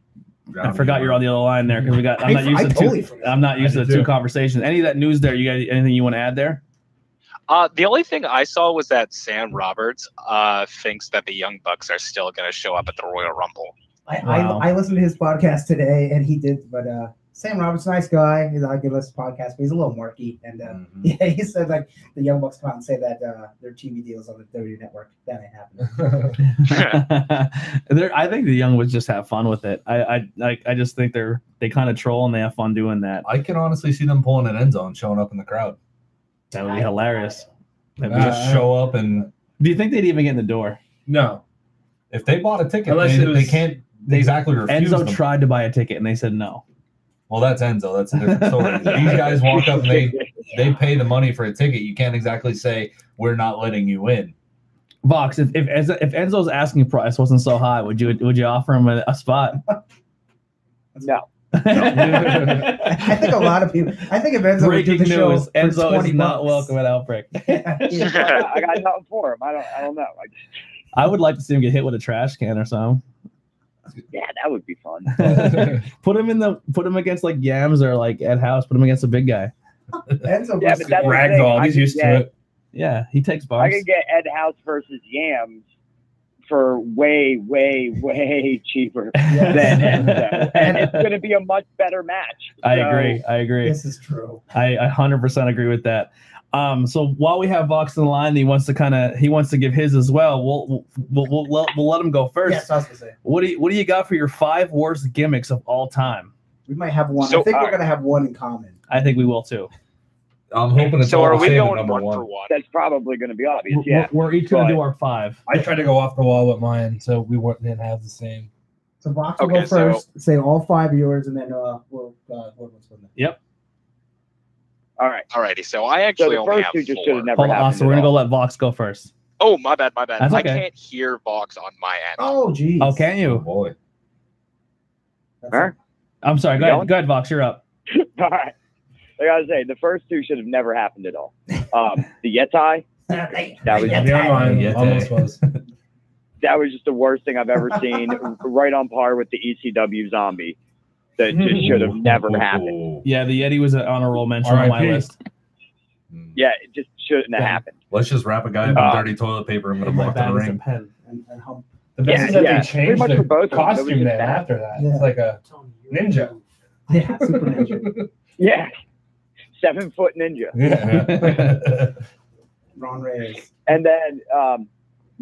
I forgot you're on the other line there because we got. I'm I- not used I to totally two. forgot. I'm not used I to did two too. conversations. Any of that news there? You got anything you want to add there? Uh, the only thing I saw was that Sam Roberts uh, thinks that the Young Bucks are still going to show up at the Royal Rumble. I, Wow. I, I listened to his podcast today and he did, but uh, Sam Roberts, nice guy. He's like, listen to podcast, but he's a little murky. And uh, Mhm. yeah, he said like the Young Bucks come out and say that uh, their TV deals on the WWE network. That ain't happening. I think the young would just have fun with it. I, I, like, I just think they're they kind of troll and they have fun doing that. I can honestly see them pulling an Enzo, showing up in the crowd. That would be hilarious. That'd be- Uh, Just show up and do you think they'd even get in the door? no. if they bought a ticket, Unless they, was- they can't They exactly refuse Enzo them. tried to buy a ticket and they said no. Well, that's Enzo. That's a different story. These guys walk up and they they pay the money for a ticket. You can't exactly say we're not letting you in. Vox, if if, if Enzo's asking price wasn't so high, would you would you offer him a, a spot? No. I think a lot of people. I think if Enzo would Breaking do the show news: for Enzo 20 is not bucks- welcome at Outbreak. Yeah. I got nothing for him. I don't. I don't know. I just, I would like to see him get hit with a trash can or something. Yeah, that would be fun. Put him in the put him against like Yams or like Ed House. Put him against a big guy. Enzo Yeah, must but that's be- the. Ragdoll. He's used get- to it. Yeah, he takes I bumps. could get Ed House versus Yams for way, way, way cheaper than Enzo, and it's going to be a much better match. I agree. I agree. This is true. I, I 100% agree with that. Um, so while we have Vox in the line, he wants to kind of he wants to give his as well. We'll we'll, we'll, let, we'll let him go first. Yes, I was gonna say What do you what do you got for your five worst gimmicks of all time? we might have one. So, I think all we're right. gonna have one in common. I think we will too. I'm hoping it's So all are we going one, one. for one? That's probably going to be obvious. We're, Yeah. we're each gonna But- do our five. I tried to go off the wall with mine, so we weren't didn't have the same. So Vox will Okay, go so- first. Say all five of yours, and then uh, we'll uh, what was with Yep. All right. Alrighty, so I So actually the only first have two just should four. have never Hold on, happened. so we're at gonna go all. let Vox go first. Oh, my bad, my bad. That's I okay. can't hear Vox on my end. Oh, geez. Oh, can Oh you? boy. That's Huh? I'm sorry. Go You ahead. going? Go ahead, Vox. You're up. all right. I gotta say, the first two should have never happened at all. Um, the Yeti. That was- Yeah, mine Yeah, almost was. that was just the worst thing I've ever seen. right on par with the ECW zombie. That just should have never happened. Yeah, the Yeti was an honor roll mention on my list. Mm. Yeah, it just shouldn't have Yeah. happened. Let's just wrap a guy in Uh, dirty toilet paper and put him My walk to the bad is a ring. pen and, and hump. The best Yeah, is that yeah, they changed much the both of them. It was costume then bad. after that. Yeah. It's like a ninja. Yeah, super ninja. Yeah, seven foot ninja. Yeah. Ron Reyes. And then um,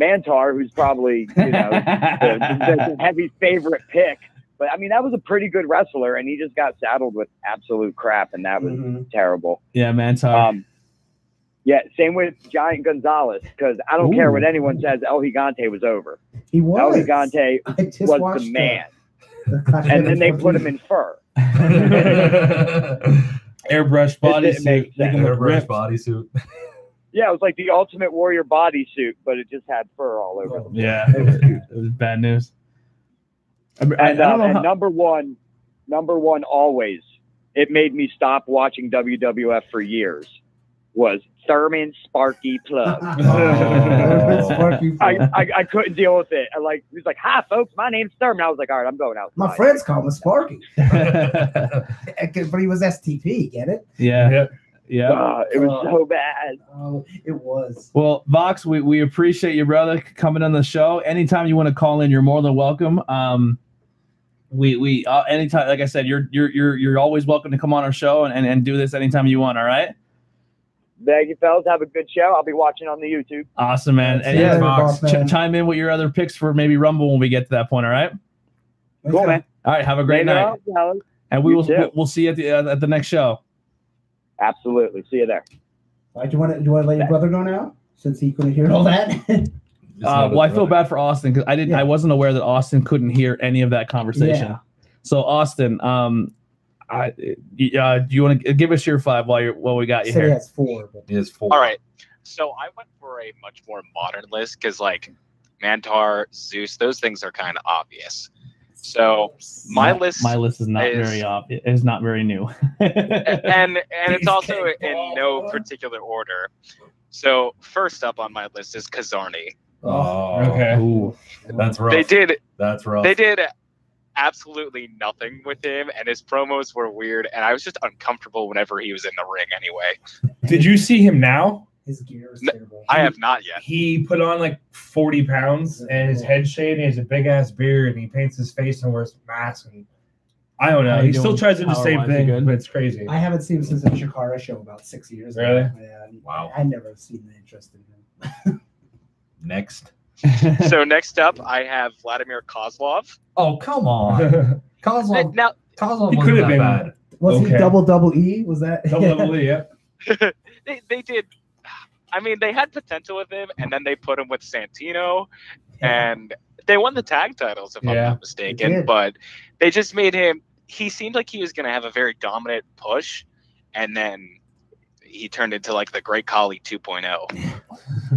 Mantaur, who's probably you know the, the, the heavy favorite pick. But I mean, that was a pretty good wrestler, and he just got saddled with absolute crap, and that was Mhm. terrible. Yeah, man. Um, yeah, same with Giant Gonzalez, because I don't care what anyone says. El Gigante was over. He was. El Gigante was the man, the- and then they put him in fur. Airbrush It body didn't make suit. They sense. can look Airbrush bodysuit. Yeah, it was like the Ultimate Warrior bodysuit, but it just had fur all over. it. yeah, it was bad news. I, I, I And, don't um, and how, number one, number one, always. It made me stop watching WWF for years. Was Thurman Sparky Plugg? Oh. Sparky I, Plugg. I I couldn't deal with it. I like he was like, "Hi, folks, my name's Thurman." I was like, "All right, I'm going out." My friends call him Sparky, but he was STP. Get it? yeah, Yep. yeah. Uh, it was so bad. Oh, it was. Well, Vox, we, we appreciate you, brother, coming on the show. Anytime you want to call in, you're more than welcome. Um, we we uh, anytime, like I said, you're you're you're you're always welcome to come on our show and, and, and do this anytime you want. All right. Thank you, fellas. Have a good show. I'll be watching on the YouTube. Awesome, man. And you yeah, later, Vox. boss ch- chime in with your other picks for maybe Rumble when we get to that point. All right. Cool, man. All right. Have a great Later night, on, and we You will too. we'll, we'll see you at the uh, at the next show. Absolutely. See you there. All right, do you want to do you want to let your brother go now since he couldn't hear all that? Uh, well, I feel bad for Austin because I didn't. Yeah. I wasn't aware that Austin couldn't hear any of that conversation. Yeah. So Austin, um, I, uh, do you want to give us your five while you're while we got you Say he here? has four. But He is four. All right. So I went for a much more modern list because, like, Mantaur, Zeus, those things are kind of obvious. So my My- list, My list is not is- very obvious. Is not very new. and and it's also in no particular order. So first up on my list is Kizarny. Oh, Okay. Ooh. That's rough. They did That's rough. they did absolutely nothing with him, and his promos were weird, and I was just uncomfortable whenever he was in the ring. Anyway, Did you see him now? his gear is No, terrible. I have not yet. He put on like 40 pounds and his oh. head shaved and he has a big ass beard and he paints his face and wears a mask and I don't know. How He still tries to do the same thing, good? but it's crazy. I haven't seen him since the Chikara show about six years ago. Really? Yeah. Wow. I, I never seen the interest in him. Next. So next up, I have Vladimir Kozlov. Oh, come on. Kozlov, Now, Kozlov He wasn't could've that been- bad. Was he double double E? Was that Double double E, yeah. they, they did. I mean, they had potential with him, and then they put him with Santino, and they won the tag titles, if I'm not mistaken. did. But they just made him. He seemed like he was going to have a very dominant push, and then he turned into like the Great Khali oh. 2.0.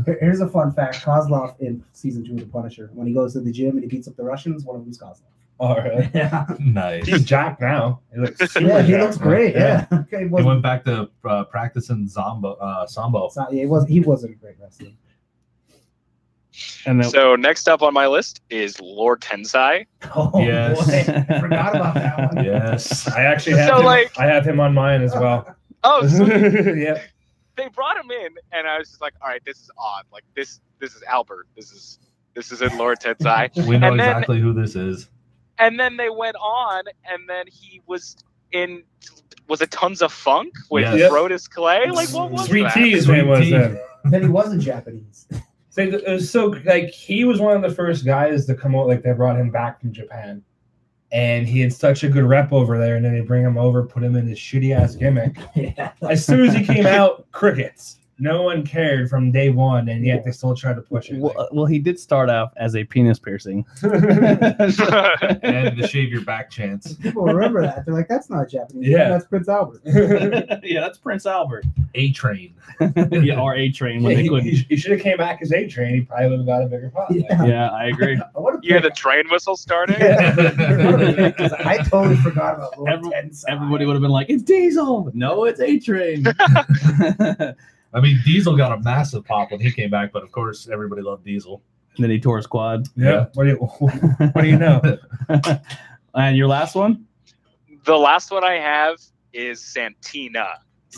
Here- Here's a fun fact: Kozlov in season two of The Punisher, when he goes to the gym and he beats up the Russians, one of them's Kozlov. Oh, really? Yeah, Nice. He's Jack now. He looks super yeah, he jacked, looks man. great. Yeah, okay, he He went back to uh, practicing zombo, uh, sambo. it's not- yeah, he was. He wasn't a great wrestler. and then So next up on my list is Lord Tensai. Oh, Yes. boy. forgot about that one. Yes. I actually have So, him, like- I have him on mine as well. Oh, so yeah. They brought him in, and I was just like, all right, this is odd. Like this, this is Albert. This is this is in Lord Tensai. We know And then- exactly who this is. and then they went on, and then he was in. Was it Tons of Funk with Yes. Brodus Clay? Like what was Sweet that? Tea is what it was Sweet then. Then he wasn't Japanese. So it was so like he was one of the first guys to come out like they brought him back from Japan. And he had such a good rep over there, and then they bring him over, put him in this shitty ass gimmick. Yeah. As soon as he came out, crickets. No one cared from day one, and yet they still tried to push it. Well, uh, well, he did start off as a penis piercing. and the shave your back chance. People remember that. They're like, that's not Japanese. Yeah. That's Prince Albert. yeah, that's Prince Albert. A train. yeah, or A Train when Yeah, they he, couldn't. he, should have came back as A Train. He probably would have got a bigger pot. Yeah. Yeah, I agree. I want You hear the train whistle starting? because I totally forgot about Lord Every- Everybody would have been like, "It's Diesel." No, it's A Train. I mean, Diesel got a massive pop when he came back, but of course, everybody loved Diesel. and then he tore his quad. Yeah. What do you What do you know? and your last one? The last one I have is Santina.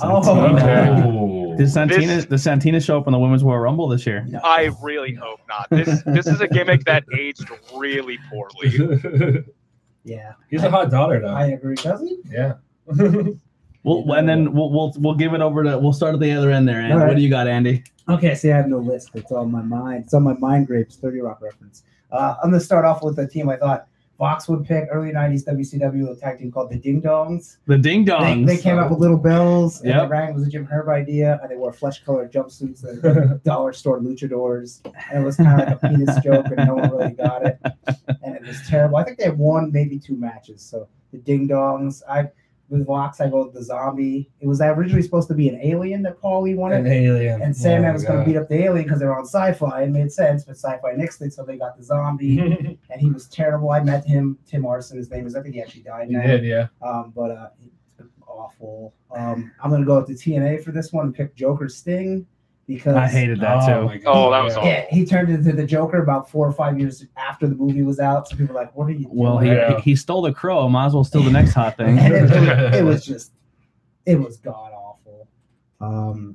Oh, Santina. Oh. Did Santina This- did Santina show up in the Women's Royal Rumble this year? No. I really hope not. This this is a gimmick that aged really poorly. Yeah, He's a hot daughter, though. I agree. Does he? yeah. We'll, and then we'll, we'll we'll give it over to we'll start at the other end there. And All what do you got, Andy? Okay, see, I have no list. It's on my mind. It's on my mind grapes, 30 Rock reference. Uh, I'm going to start off with a team I thought Vox would pick early 90s WCW, tag team called the Ding Dongs. The Ding Dongs. they came out with little bells, and the rang was a Jim Herd idea, and they wore flesh colored jumpsuits were dollar store luchadors. And it was kind of like a penis joke, and no one really got it. And it was terrible. I think they won maybe two matches. So the Ding Dongs. I with Vox, I go with the zombie. It was originally supposed to be an alien that Paulie wanted. An alien. And Sandman Oh, was going to beat up the alien because they were on sci-fi. It made sense, but sci-fi nixed it, so they got the zombie, and he was terrible. I met him, Tim Arson, his name is. I think he actually died now. did, yeah. Um, but uh, awful. Um, I'm going to go with the TNA for this one. and Pick Joker Sting because I hated that Oh, too. my God. Oh, that was Yeah. awful. yeah, he turned into the Joker about four or five years after the movie was out. So people were like, "What are you?" Well, he, doing? Yeah. he stole the crow. Might as well steal the next hot thing. it, it, it was just it was god awful um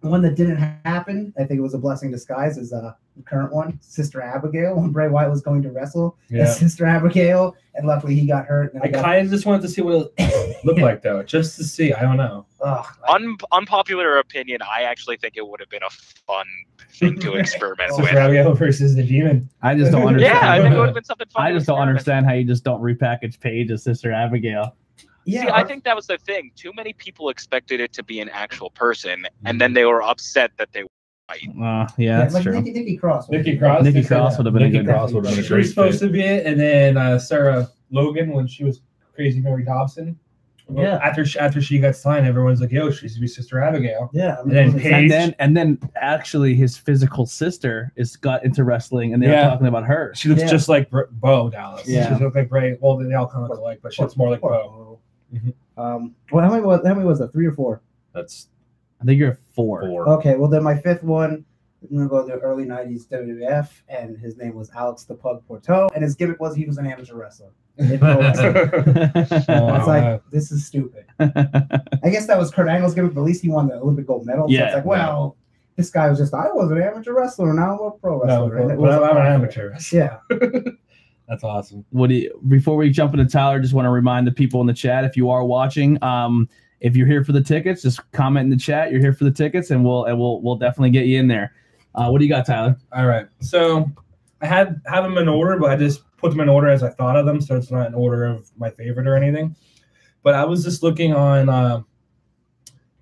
one that didn't happen i think it was a blessing in disguise is uh the current one sister abigail when bray wyatt was going to wrestle Yeah. as sister abigail and luckily he got hurt and I got, kind of just wanted to see what it looked like, though, just to see. I don't know. Ugh, I- Un- unpopular opinion. I actually think it would have been a fun thing to experiment Sister with. Abigail versus the demon. I just don't understand. Yeah, I think it would have been something fun. I just don't understand how you just don't repackage Paige as Sister Abigail. yeah See, I think that was the thing. Too many people expected it to be an actual person, and mm-hmm. then they were upset that they. Uh, yeah, yeah, that's like true. Nikki, Nikki Cross was Nikki. Cross. Nikki Cross would have been a Nikki good. Cross would have been a She was supposed fit. to be it, and then uh, Sarah Logan when she was Crazy Mary Dobson. Well, Yeah. After she, after she got signed, everyone's like, "Yo, she's to be Sister Abigail." yeah I And then Paige- And then and then actually his physical sister is got into wrestling and they Yeah. were talking about her. She looks Yeah. just like Br- Bo Dallas. Yeah. She doesn't like Bray. Well, they all kind of look alike, but she looks more like Poor Bo. Bo. Mhm. um well how many was how many was that three or four That's I think you're four. four. Okay, well then my fifth one, I'm gonna go to the early '90s WWF, and his name was Alex the Pug Porteau, and his gimmick was he was an amateur wrestler. in pro. It's like this is stupid. I guess that was Kurt Angle's gimmick, but at least he won the Olympic gold medal. So Yeah, it's like, well, this guy was just I was an amateur wrestler, now I'm a pro wrestler. and it but I'm, I'm an amateur. Yeah, That's awesome. what do you, before we jump into Tyler, just want to remind the people in the chat if you are watching, um, if you're here for the tickets, just comment in the chat. You're here for the tickets, and we'll and we'll we'll definitely get you in there. Uh, what do you got, Tyler? All right. So I had have them in order, but I just put them in order as I thought of them, so it's not in order of my favorite or anything. But I was just looking on uh,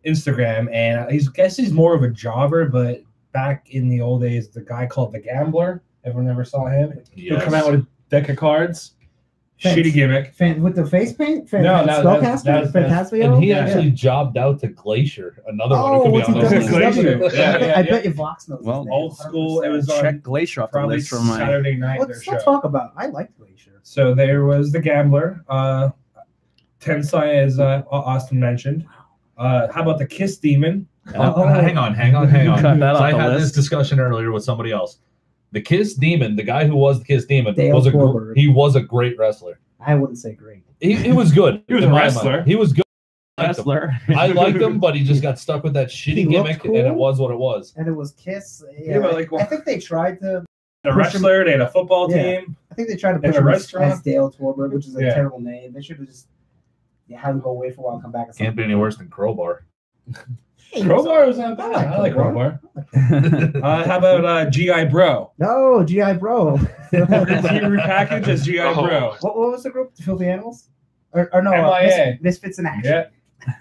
Instagram, and he's I guess he's more of a jobber, but back in the old days, the guy called the Gambler. Everyone ever saw him? He'll come out with a deck of cards. Thanks. Shitty gimmick. Fan, with the face paint, Fan, No, that- Spellcaster, that's- that's- Fantasio? and he Yeah. actually jobbed out to Glacier, another one. Oh, It what's could he be on done list. Glacier. Glacier? Yeah, yeah, I yeah. bet you Vox knows. his Well, name, Old school. It was 100%. on Check Glacier off the probably list from my. Saturday night. their Let's show. not talk about. I like Glacier. So there was the gambler. Uh, Tensai, as uh, Austin mentioned. Uh, how about the Kiss Demon? Uh, hang on, hang on, hang on. Cut that So off I the had this discussion earlier with somebody else. The Kiss Demon, the guy who was the Kiss Demon, Dale was a gr- he was a great wrestler. I wouldn't say great. He, he was good. He was a wrestler. He was good. I liked him. Wrestler. I liked him, but he just got stuck with that shitty looked gimmick, cool. and it was what it was. And it was Kiss. Yeah, Yeah, but like, I think they tried to. A wrestler. They had a football Yeah. team. I think they tried to They push have him a as, restaurant? as Dale Torborg, which is a Yeah. terrible name. They should have just yeah, had him go away for a while and come back. as Can't be any worse than Crowbar. Crowbar was not bad. I like Crowbar. Uh, how about uh, GI Bro? No, GI Bro. He repackaged as GI Oh. Bro. What, what was the group? The Filthy Animals? Or, or no, uh, MIA. Mis- Misfits in Action. Yeah.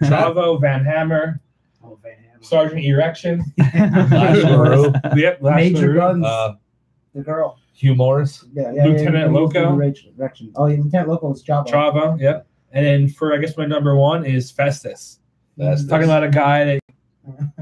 Chavo, Van Hammer, Oh, Van Halen. Sergeant Erection. Lash LaRue, Yep. Lash Major LaRue. Guns. uh, the girl. Hugh Morris. Yeah, yeah. Lieutenant yeah, Loco. Direction. Oh, yeah, Lieutenant Loco was Chavo. Chavo. Yep. And then for I guess my number one is Festus. Festus. Talking about a guy that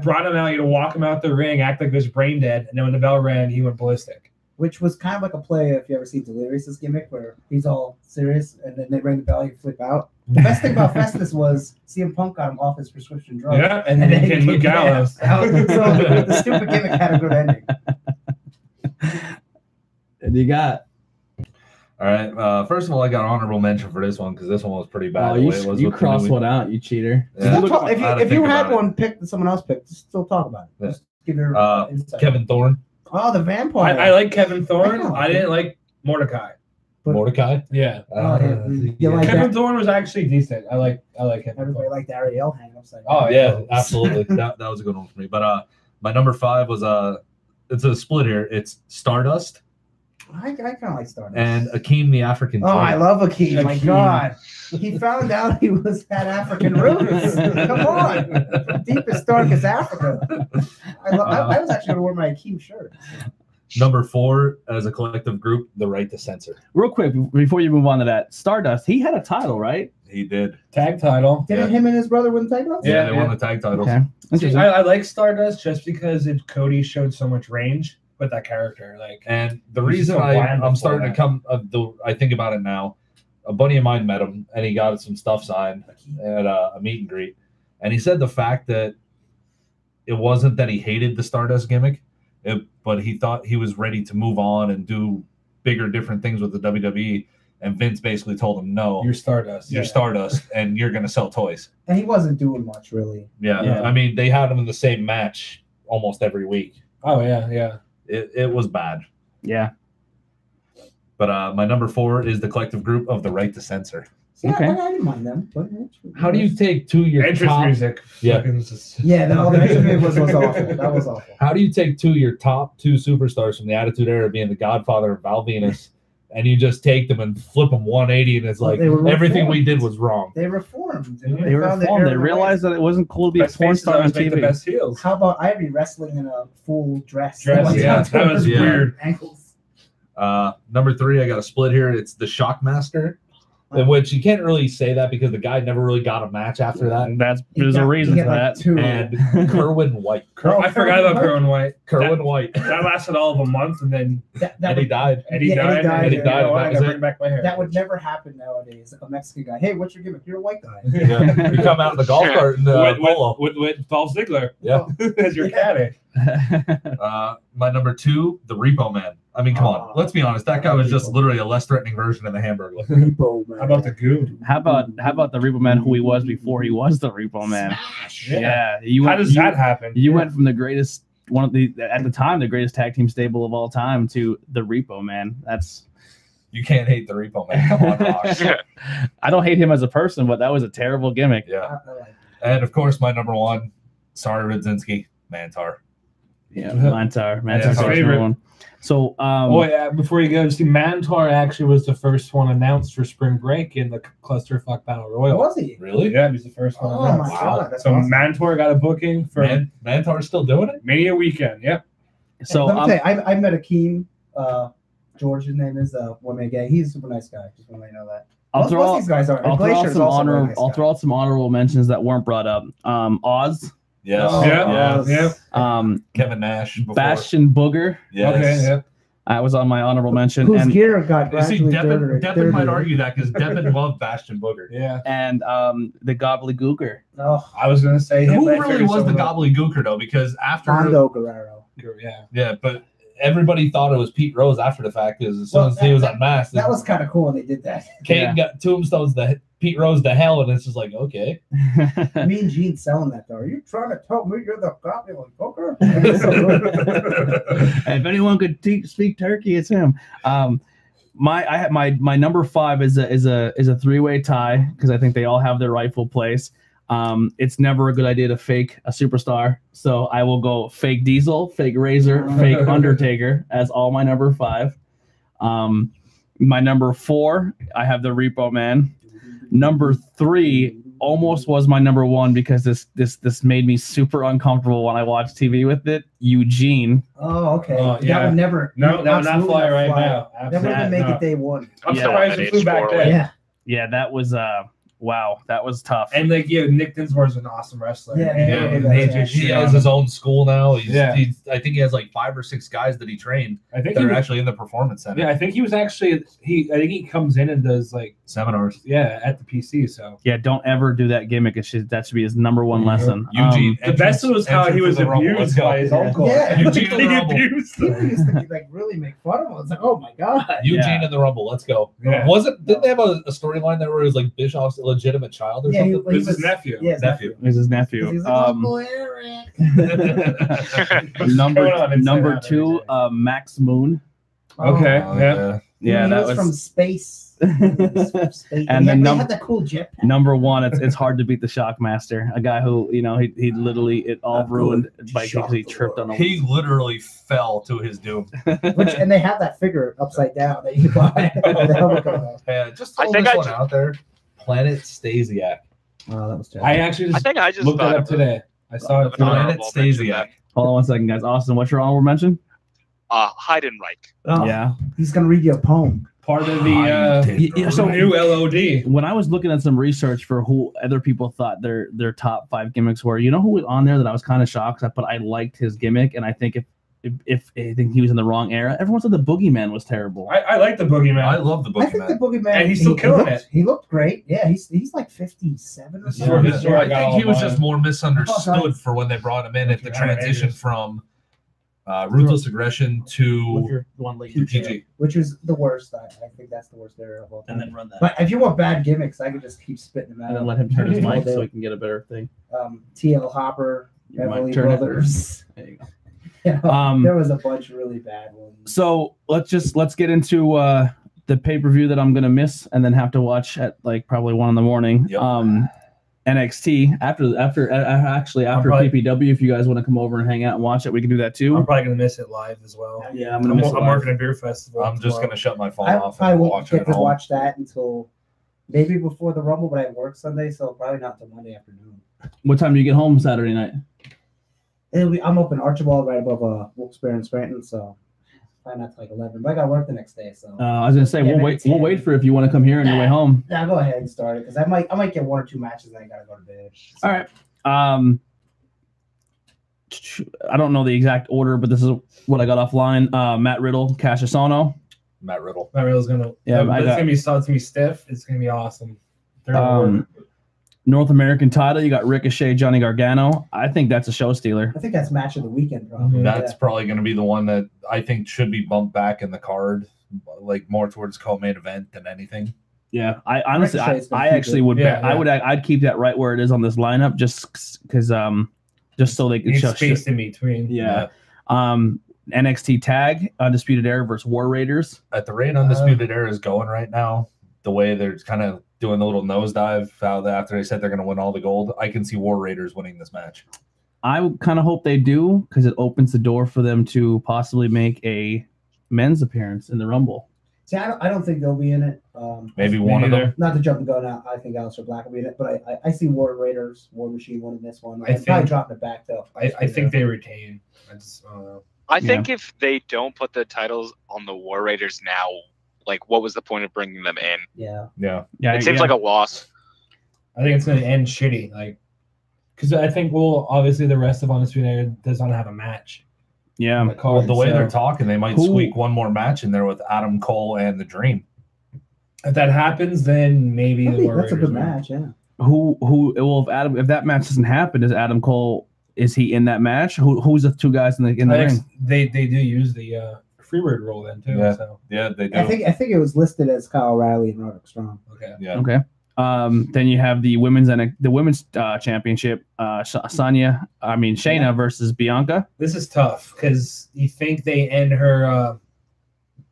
brought him out, you to walk him out the ring, act like he was brain dead, and then when the bell rang, he went ballistic. Which was kind of like a play if you ever see Delirious's gimmick where he's all serious and then they ring the bell, you flip out. The best thing about Festus was CM Punk got him off his prescription drugs. Yeah, and then he came Luke Gallows. That was- so the stupid gimmick had a good ending. And you got All right. Uh, first of all, I got honorable mention for this one because this one was pretty bad. oh, the you, way it was you with the one out, you cheater. Yeah. Still talk- if you, had if you had about it. one picked that someone else picked, just still talk about it. Yeah. Just give your Uh. Kevin Thorne, Oh, the I, vampire. I like Kevin Thorne. Yeah. I didn't like Mordecai. But- Mordecai. Yeah. Oh, Uh, yeah. Like Kevin that? Thorne was actually decent. I like I like Kevin Everybody Thorne. liked Ariel hanging upside down. Oh, yeah, absolutely. that that was a good one for me. But uh, my number five was uh, it's a split here. It's Stardust I, I kind of like Stardust. and Akeem the African. Oh, I love Akeem. My God. He found out he was had African roots. Come on. From deepest, darkest Africa. I, lo- I, I was actually going to wear my Akeem shirt. Number four, as a collective group, the right to censor. Real quick before you move on to that, Stardust, he had a title, right? He did. Tag title. Didn't Yeah. him and his brother win the tag titles? Yeah, Yeah, they yeah. won the tag titles. Okay. See, I, I like Stardust just because it, Cody showed so much range with that character. Like And the reason so I, I'm before starting to come, uh, the, I think about it now. A buddy of mine met him, and he got some stuff signed at uh, a meet and greet, and he said the fact that it wasn't that he hated the Stardust gimmick, it, but he thought he was ready to move on and do bigger, different things with the WWE. And Vince basically told him, "No, you're Stardust. you're Yeah. Stardust, and you're going to sell toys." And he wasn't doing much, really. Yeah. Yeah. I mean, they had him in the same match almost every week. Oh yeah, yeah. It, it was bad. yeah. But uh, my number four is the collective group of the right to censor. Yeah, Okay. I, I didn't mind them. But, How do you take two of your Entrance top, music. Yeah. Yeah, the, the next video was, was awful. That was awful. How do you take two of your top two superstars from the Attitude Era, being the Godfather and Val Venis, and you just take them and flip them 180, and it's like everything we did was wrong. They reformed. They They found reformed. They realized that it wasn't cool to be a porn star on always make the best heels. How about Ivy wrestling in a full dress? Dress, yeah, down that was Yeah. weird. Ankles. Uh, number three, I got a split here. It's the Shockmaster, in which you can't really say that because the guy never really got a match after that. That's He there's a reason for got, like, that. two. And Kerwin White. Oh, I forgot about Kerwin White. Kerwin White. That lasted all of a month, and then that, that And he would, died. Eddie Yeah, died. Eddie died, and Eddie died, and I that gotta bring back my hair. that would never happen nowadays. Like a Mexican guy. Hey, what's your gimmick? You're a white guy. Yeah. You come out in the golf cart and uh, with, with, polo. with, with Dolph Ziggler Yeah. as your caddy. Uh, my number two, the Repo Man. I mean, come on. Oh. Let's be honest. That guy was just literally a less threatening version of the Hamburglar. Repo man. How about the Goon? how about how about the Repo Man who he was before he was the Repo Man? Yeah, you How went, does you, that happen? You went from the greatest one of the at the time the greatest tag team stable of all time to the Repo Man. That's You can't hate the Repo Man. Come on, Ross. I don't hate him as a person, but that was a terrible gimmick. Yeah. I- I like it. And of course, my number one, sorry, Rudzinski, Mantaur. Yeah, Mantaur, Mantaur's favorite. favorite one. So um, Oh yeah, before you go, see, Mantaur actually was the first one announced for Spring Break in the Clusterfuck Battle Royal. Was he? Really? Yeah, he was the first one. Oh announced. my god, that's So awesome. Mantaur got a booking for Man, Mantaur's still doing it? Mania weekend. Yep. so Let me um, tell you, I, I met Akeem. Uh, George, his name is uh, One Man Gang. He's a super nice guy. Just want to let you know that. I'll most, throw most out, these guys are. I'll throw out some also honor. nice I'll throw out some honorable mentions that weren't brought up. Um, Oz, Yes. Oh, Yeah, yeah. yeah. um, Kevin Nash. Before. Bastion Booger. Yes. Okay. Yep. I was on my honorable mention, Whose and gear got You See, gradually Devin, Devin might argue that because Devin loved Bastion Booger. Yeah. and um, the Gobbledygooker. Oh, I was gonna say him. Who really was the someone else- gobbledygooker though? Because after Fondo Guerrero. Yeah. yeah, but everybody thought it was Pete Rose after the fact because as soon Well, as he was that- unmasked, That was kind of cool when they did that. Kane Yeah. got tombstones the Pete Rose to hell, and it's just like okay. Mean Gene selling that though. Are you trying to tell me you're the goblin poker? It's so good. if anyone could te- speak turkey, it's him. Um, my I have my my number five is a is a is a three way tie because I think they all have their rightful place. Um, it's never a good idea to fake a superstar, so I will go fake Diesel, fake Razor, fake Undertaker as all my number five. Um, my number four, I have the Repo Man. Number three almost was my number one because this this this made me super uncomfortable when I watched TV with it. Eugene. Oh, okay. Oh, That would never. No, no, not fly right fly. now. That would make not. it day one. I'm Yeah. surprised it flew back Forward. then. Yeah. Yeah, that was uh wow, that was tough. And like, yeah, Nick Dinsmore's an awesome wrestler. Yeah, and, yeah, and yeah, they yeah. He has his own school now. He's, Yeah. he's I think he has like five or six guys that he trained I think that are was, actually in the performance center yeah, I think he was actually he. I think he comes in and does like seminars. yeah at the PC. So yeah, don't ever do that gimmick. It should that should be his number one lesson. Eugene. Um, the best was how he was to the Rumble. Let's abused by his uncle. Yeah. Eugene in the Rumble. abused him. Used to like really make fun of him. It's like, oh my god. Eugene Yeah. in the Rumble. Let's go. Yeah. Wasn't didn't they have a, a storyline there where it was like Bischoff's illegitimate child or Yeah, something? he This is was nephew. Yeah, his Nephew. nephew. It was his nephew. He's like, Um, Eric. number going on inside number two, uh, Max Moon. Okay. Oh, yeah. Yeah, he that was, was from space. space. And And the then num- had that cool jetpack. number one. It's it's hard to beat the Shockmaster, a guy who you know he he literally it all Uh, ruined by because he tripped on a He literally fell to his doom. Which and they have that figure upside down that you buy. the helmet comes off. Yeah, just I throw think this I one ju- out there. Planet Stasiak. Oh, that was terrible. I actually I just think I just looked thought that up today. I saw it of an today. Planet honorable Stasiak. Hold on one second, guys. Austin, what's your honorable mention? Uh, Heidenreich. Oh, Yeah. He's gonna read you a poem. Part of the uh, yeah, so new LOD. when I was looking at some research for who other people thought their their top five gimmicks were, you know who was on there that I was kind of shocked at, but I liked his gimmick, and I think if if, if I think he was in the wrong era, everyone said the Boogeyman was terrible. I, I like the boogeyman. I love the Boogeyman. I think the Boogeyman. Boogeyman. And he's still he, killing he looked, it. He looked great. Yeah, he's he's like fifty-seven or This is where- something. this is where I I think he was just more Oh, misunderstood for when they brought him in at the transition from uh, ruthless aggression to one leg PG. which was the worst. I, I think that's the worst era of all time. and then run that, but if you want bad gimmicks, I can just keep spitting them out. and then let him turn his mic so he can get a better thing. um, TL Hopper, You might Beverly turn it. Brothers. There you go. You Um, there was a bunch of really bad ones. So let's just let's get into uh the pay per view that I'm gonna miss and then have to watch at like probably one in the morning. Yep. Um, NXT after after uh, actually after probably- PPW. If you guys want to come over and hang out and watch it, we can do that too. I'm probably gonna miss it live as well. yeah, I'm I'm, gonna miss it I'm live. working at Beer Festival. I'm just gonna shut my phone I off probably and won't watch it get at to home. watch that until maybe before the Rumble, but I work Sunday, so probably not till Monday afternoon. What time do you get home Saturday night? It'll be, I'm open Archbald right above uh, Wilkes-Barre and Scranton, so probably not till like 11. But I got to work the next day, so Uh, I was gonna say Yeah, we'll maybe wait. We'll wait for if you want to come here on your way home. yeah, go ahead and start it because I might I might get one or two matches and I gotta go to bed. So- All right. Um, I don't know the exact order, but this is what I got offline. Uh, Matt Riddle, Kassius Ohno. Matt Riddle. Matt Riddle's gonna. Yeah, Yeah, I it's gonna be. so- It's gonna be stiff. It's gonna be awesome. Um, work. North American title, you got Ricochet, Johnny Gargano. I think that's a show stealer. I think that's match of the weekend, probably. Mhm. That's probably going to be the one that I think should be bumped back in the card, like more towards co-main event than anything. Yeah, I honestly, I, Ricochet's gonna I actually it. would, Yeah, I would, I'd keep that right where it is on this lineup, just because, um, just so they can Need show. space in between. Yeah. Um, NXT tag, Undisputed Era versus War Raiders. At the rate Undisputed Era is going right now, the way they're kind of doing the little nosedive out after they said they're going to win all the gold, I can see War Raiders winning this match. I kind of hope they do because it opens the door for them to possibly make a men's appearance in the Rumble. See, I don't, I don't think they'll be in it. Um, Maybe Me one of them. not to jump and go now. I think Aleister Black will be in it, but I, I, I see War Raiders, War Machine winning this one. I I think- probably dropping it back though. I, I think they retain. I just I don't know. I Yeah. think if they don't put the titles on the War Raiders now, like what was the point of bringing them in? Yeah. Yeah. Yeah, It seems yeah. like a loss. I think it's gonna end shitty. Like, because I think well, obviously the rest of Undisputed Era does not have a match. yeah. on the Well, the way so they're talking, they might Who- squeak one more match in there with Adam Cole and the Dream. If that happens, then maybe the be- War that's a Raiders good win. match, yeah. Who who? Well, if Adam, if that match doesn't happen, is Adam Cole? Is he in that match? Who who's the two guys in the in the I ring? they they do use the uh, Freebird rule then too. Yeah. So Yeah, they do. I think I think it was listed as Kyle O'Reilly and Roderick Strong. okay. yeah. Okay. Um, then you have the women's and the women's uh, championship. Uh, Sonya, I mean Shayna Yeah. versus Bianca. This is tough because you think they end her uh,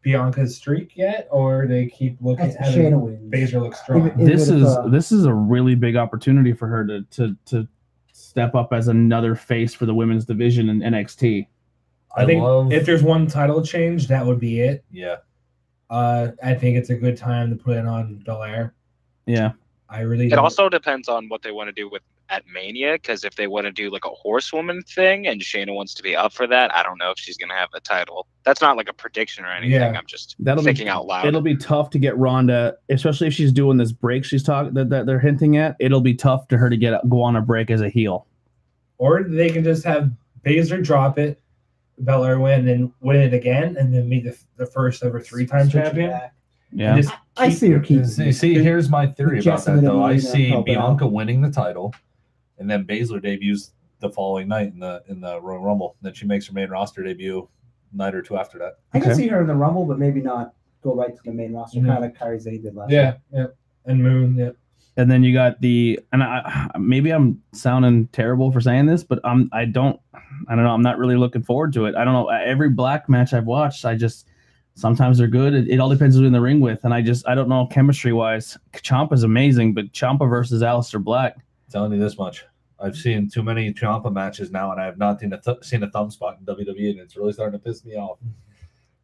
Bianca's streak yet, or they keep looking That's at Shayna wins. Baszler looks strong. Even- this is uh, this is a really big opportunity for her to to to step up as another face for the women's division in NXT. I think love- if there's one title change, that would be it. yeah. Uh, I think it's a good time to put it on Belair. Yeah. I really. It don't- also depends on what they want to do with at Mania, because if they want to do like a horsewoman thing and Shayna wants to be up for that, I don't know if she's gonna have a title. That's not like a prediction or anything. Yeah. I'm just That'll thinking be, out loud. It'll be tough to get Ronda, especially if she's doing this break she's talking that, that they're hinting at. It'll be tough to her to get go on a break as a heel. or they can just have Baszler drop it, Belair win, and win it again, and then be the, the first ever three-time champion. back. Yeah. And I see her keep. See, see, here's my theory about that though. I see Melina help Bianca winning the title, and then Baszler debuts the following night in the in the Royal Rumble. Then she makes her main roster debut night or two after that. I can Okay. see her in the Rumble, but maybe not go right to the main roster, Mhm. kind of like Kairi Sane did last Yeah, yeah. And Moon, yeah. and then you got the and I maybe I'm sounding terrible for saying this, but I'm I don't I don't know I'm not really looking forward to it. I don't know uh, every black match I've watched, I just sometimes they're good. It, it all depends who's in the ring with, and I just I don't know chemistry wise. Ciampa is amazing, but Ciampa versus Aleister Black, telling you this much. I've seen too many Ciampa matches now, and I have not seen a, th- seen a thumb spot in WWE, and it's really starting to piss me off.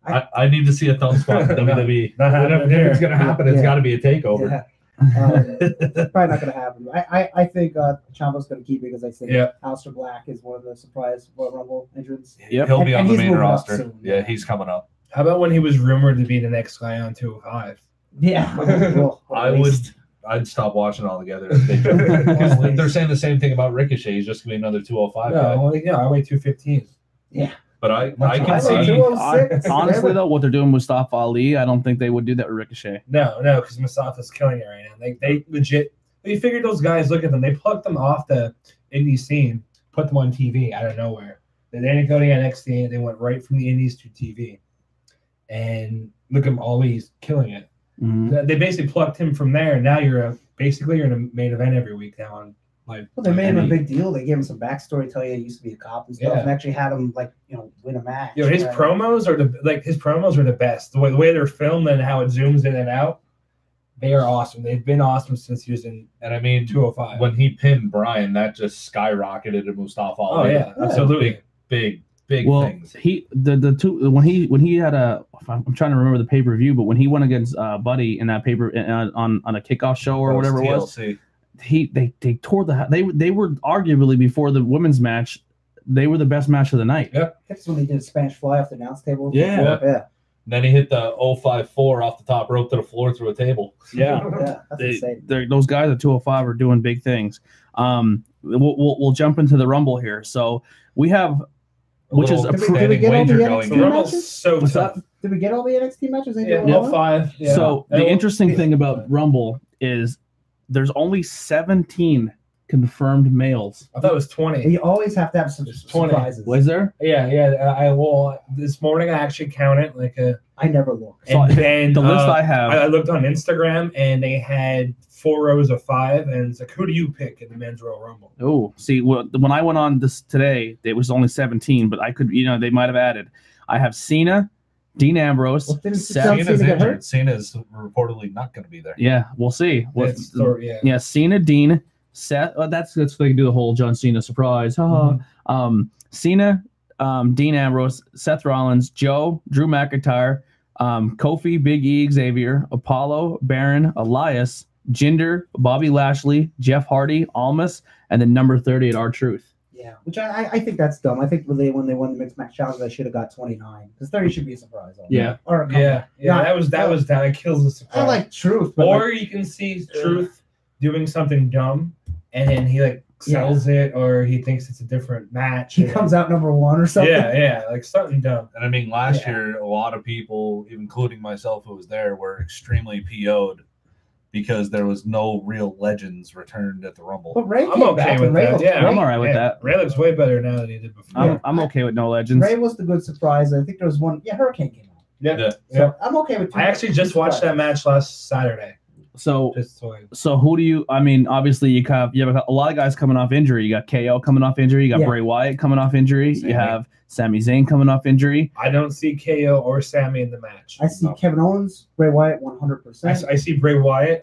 I, I need to see a thumb spot in WWE. Not And if, happening if it's going to happen, it's Yeah. got to be a takeover. Yeah. Um, probably not going to happen. I, I, I think uh, Ciampa's going to keep it because I think Yeah. Aleister Black is one of the surprise Royal Rumble entrants. Yep. He'll And- be on the main roster. soon. Yeah, he's coming up. How about when he was rumored to be the next guy on 205? Yeah. Well, I at would. I'd stop watching altogether. If they Because they're saying the same thing about Ricochet. He's just going to be another 205 guy. No, well, yeah, I weigh 215. But I, I can higher. see. honestly though, what they're doing with Mustafa Ali, I don't think they would do that with Ricochet. No, no, because Mustafa's killing it right now. They, they legit, they figured those guys, look at them, they plucked them off the indie scene, put them on TV out of nowhere. They didn't go to NXT, they went right from the indies to TV. And look at Ali's killing it. Mhm. They basically plucked him from there. and Now you're a, basically you're in a main event every week now on like Well, they made him a big deal. They gave him some backstory, tell you he used to be a cop and stuff, Yeah. and actually had him like you know win a match. Yo, his Yeah. promos are the like his promos are the best. The way, the way they're filmed and how it zooms in and out, they are awesome. They've been awesome since he was in And I mean, 205. when he pinned Brian, that just skyrocketed to Mustafa oh Ali. yeah, absolutely. Big, big well, things. he the the two when he when he had a I'm I'm trying to remember the pay per view, but when he went against uh, Buddy in that paper uh, on on a kickoff show or That whatever it was, TLC. He they they tore the they they were arguably before the women's match, they were the best match of the night. Yeah. That's when they did a Spanish fly off the announce table. Yeah. before. yeah, And then he hit the 054 off the top rope to the floor through a table. Yeah. yeah. They, those guys at 205 are doing big things. Um, we'll, we'll, we'll jump into the Rumble here. So we have, A which is a Did we- pro- did we get all the NXT going The. Rumble's matches? so What's tough. that? Did we get all the NXT matches? Yeah, did all all of them? five. Yeah. so And the we'll- interesting thing about Rumble is there's only 17 confirmed males. I thought it was twenty. You always have to have some It's 20. surprises. Was there? Yeah, yeah. I will. This morning I actually counted like a. I never look. So And then The list uh, I have. I, I looked on Instagram and they had four rows of five, and it's like, who do you pick in the men's Royal Rumble? Oh, see, well, when I went on this today, it was only 17, but I could, you know, they might have added. I have Cena, Dean Ambrose, Well, didn't Seth. Cena's Cena get injured. hurt? Cena's reportedly not going to be there. Yeah, we'll see. What, It's sort- yeah. yeah, Cena, Dean, Seth. Oh, that's that's they can do the whole John Cena surprise. Haha. Mm-hmm. Um, Cena, um, Dean Ambrose, Seth Rollins, Joe, Drew McIntyre, um, Kofi, Big E, Xavier, Apollo, Baron, Elias, Jinder, Bobby Lashley, Jeff Hardy, Almas, and then number thirty at our Truth. Yeah, which I, I- I think that's dumb. I think when they when they won the mixed match challenge, they should have got 29 because 30 should be a surprise. Yeah. or a Yeah, yeah. Not- That was that was that. It kills the surprise. I like truth, but or like, you can see Truth doing something dumb, and then he like Yeah. sells it, or he thinks it's a different match. he and- comes out number one or something. Yeah, yeah, like something dumb. And I mean, last Yeah. year, a lot of people, including myself who was there, were extremely PO'd because there was no real legends returned at the Rumble. But Rey I'm came okay back with and Rey that, looked yeah. great. I'm all right with Yeah, that. Rey looks way better now than he did before. I'm, I'm okay with no legends. Rey was the good surprise. I think there was one. Yeah, Hurricane came out. yeah. Yeah. So I'm okay with. two I actually just watched that match last Saturday. So Just so who do you? I mean, obviously you have you have a, a lot of guys coming off injury. You got KO coming off injury. You got Yeah. Bray Wyatt coming off injury. Sami. You have Sami Zayn coming off injury. I don't see KO or Sami in the match. I see Kevin Owens, Bray Wyatt, one hundred percent. I see Bray Wyatt.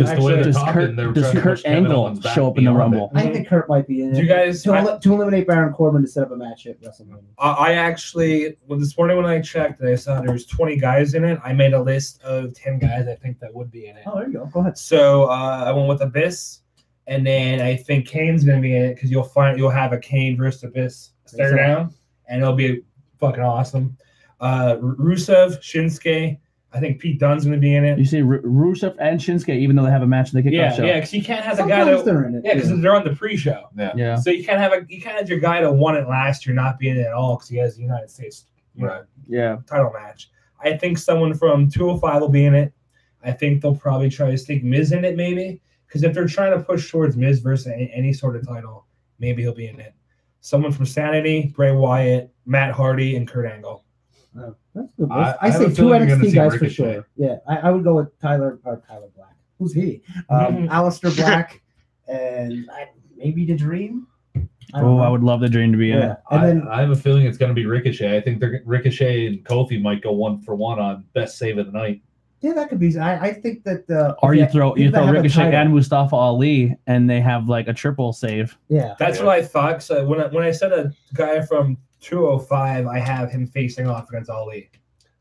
Just the way they're Does talking, Kurt, they're does trying to Kurt push Angle Owens show up in the beyond Rumble? I think Kurt might be in Do it. you guys? to, I, el- to eliminate Baron Corbin to set up a match at WrestleMania. I I actually, when this morning when I checked and I saw there was 20 guys in it, I made a list of 10 guys I think that would be in it. Oh, there you go. Go ahead. So uh, I went with Abyss, and then I think Kane's gonna be in it because you'll find you'll have a Kane versus Abyss stare Exactly. down, and it'll be fucking awesome. Uh, Rusev, Shinsuke, I think Pete Dunne's gonna be in it. You see Ru- Rusev and Shinsuke, even though they have a match in the kickoff Yeah, show. yeah, because you can't have the guy Sometimes that they're in it. yeah, because they're on the pre-show. Yeah. yeah. So you can't have a you can't have your guy that won it last year not be in it at all because he has the United States you know, Right. yeah. title match. I think someone from 205 will be in it. I think they'll probably try to stick Miz in it, maybe. Because if they're trying to push towards Miz versus any, any sort of title, maybe he'll be in it. Someone from Sanity, Bray Wyatt, Matt Hardy, and Kurt Angle. Oh, that's good. I- I, I say two feeling you're gonna NXT see guys for sure. Yeah, I, I would go with Tyler or Tyler Black. Who's he? Um. Aleister Black and I, maybe the Dream. I Oh, know. I would love the dream to be in Yeah, it. and I, then I have a feeling it's going to be Ricochet. I think they're Ricochet and Kofi might go one for one on best save of the night. yeah, that could be. I, I think that. Uh, Or you they- throw you throw Ricochet and Mustafa Ali, and they have like a triple save. Yeah, That's Yeah. what I thought. So when I, when I said a guy from 205, I have him facing off against Ali.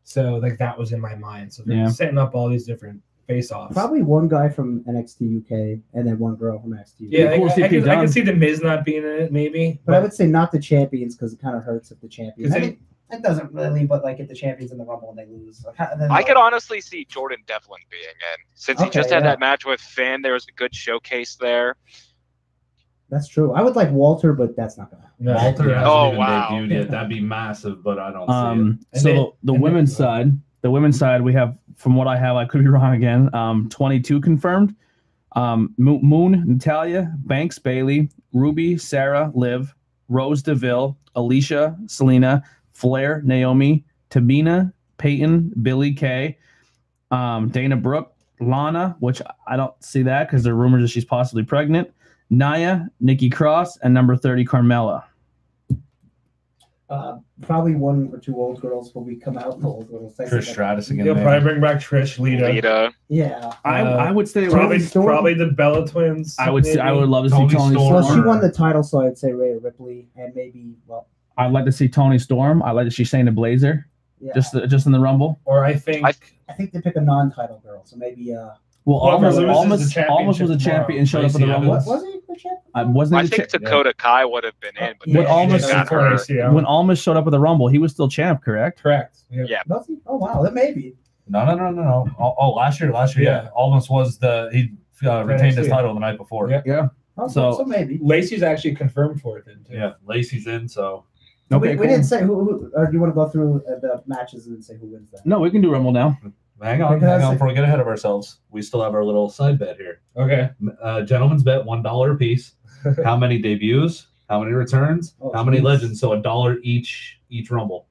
So like that was in my mind. So they're Yeah. setting up all these different face-offs. probably one guy from NXT UK and then one girl from NXT. UK. Yeah, Be I, cool to see I, Pete can, I can Dunne. see the Miz not being in it, maybe. But I would say not the champions because it kind of hurts if the champions. 'Cause I they- mean, it doesn't really, but like if the champions in the Rumble and they lose, like, how- then I like- could honestly see Jordan Devlin being in. Since he Okay, just had yeah. that match with Finn, there was a good showcase there. That's true. I would like Walter, but that's not gonna. happen. No. Walter hasn't Oh, even wow. debuted yet. That'd be massive, but I don't see it. Um, so then- the, the and then- women's side, the women's side, we have from what I have, I could be wrong again. Um, 22 confirmed. Um, Moon, Natalya, Banks, Bayley, Ruby, Sarah, Liv, Rose Deville, Alicia, Zelina, Flair, Naomi, Tamina, Peyton, Billie Kay, um, Dana Brooke, Lana, which I don't see that because there are rumors that she's possibly pregnant. Naya, Nikki Cross, and number 30, Carmella. Uh, probably one or two old girls will be come out. Old girls. I Trish Stratus again. They'll maybe. probably bring back Trish, Lita. Lita. Yeah. I, Uh, I would say Probably, Storm? probably the Bella twins. I would see, I would love to Tony see Toni Storm. Storm. Well, she won the title, so I'd say Rhea Ripley and maybe well, I'd like to see Toni Storm. I'd like to see Shayna Baszler yeah. just just in the Rumble. Or I think. I- I think they pick a non-title girl, so maybe uh, Well, Whoever almost almost, almost was a championship champion and showed up in the Rumble. what was he the champ? I wasn't I think cha- Dakota Kai would have been in, but When Almas- she got Before hurt. ACL. when Almas showed up at the Rumble. He was still champ, correct? Correct. Yeah. Yeah. Was? Oh wow, that may be. No, no, no, no, no. Oh, oh, last year, last year, yeah. Yeah. Almas was the he uh, retained his title the night before. Yeah. Yeah. Oh, So- so, so maybe. Lacey's actually confirmed for it then too. Yeah, Lacey's in, so So we, Okay, we cool. didn't say who, who. Or do you want to go through uh, the matches and say who wins that? No, we can do Rumble now. Hang on, hang on before we get ahead of ourselves. We still have our little side bet here. Okay. Uh, gentlemen's bet, one dollar a piece. How many debuts? How many returns? Oh, how many geez. legends? So a dollar each each rumble.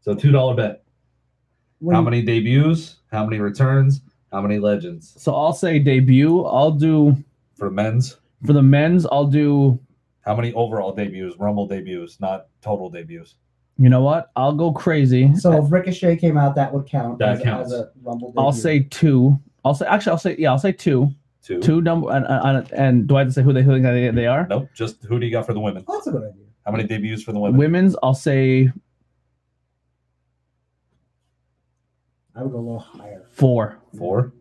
So two dollar bet. How many debuts? How many returns? How many legends So I'll say debut. I'll do for men's? for the men's. I'll do. How many overall debuts? Rumble debuts, not total debuts. You know what? I'll go crazy. So if Ricochet came out, that would count. That as, counts. As a Rumble. I'll debut. say two. I'll say actually. I'll say yeah. I'll say two. Two. Two number and, and, and do I have to say who they who they, they are? Nope. Just who do you got for the women? That's a good idea. How many debuts for the women? Women's. I'll say I would go a little higher. four. Four.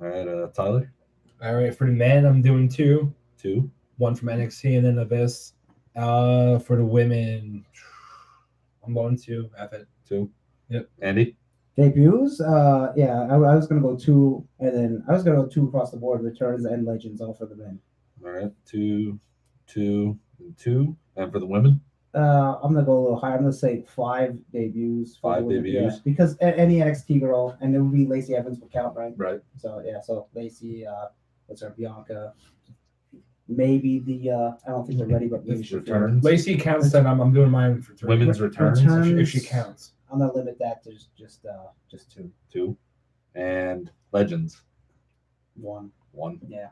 All right, uh, Tyler. All right. For the men, I'm doing two. Two. One from NXT and then Abyss. Uh, for the women, I'm going to F it. Two. Yep. Andy. Debuts, uh, yeah, I, I was gonna go two, and then I was gonna go two across the board. Returns and legends, all for the men. All right. Two, two, and two. And for the women, Uh, I'm gonna go a little higher. I'm gonna say five debuts. Five women, debuts. yeah, because any NXT girl, and it would be Lacey Evans would count, right? right? So yeah, so Lacey, uh, what's her Bianca? Maybe the uh, I don't think they're ready, but maybe If she returns. Lacey counts, then I'm, I'm doing mine for returns. Women's Re- returns. returns. If she counts. I'm gonna limit that to just just uh, just two. Two. And legends. One. One. Yeah.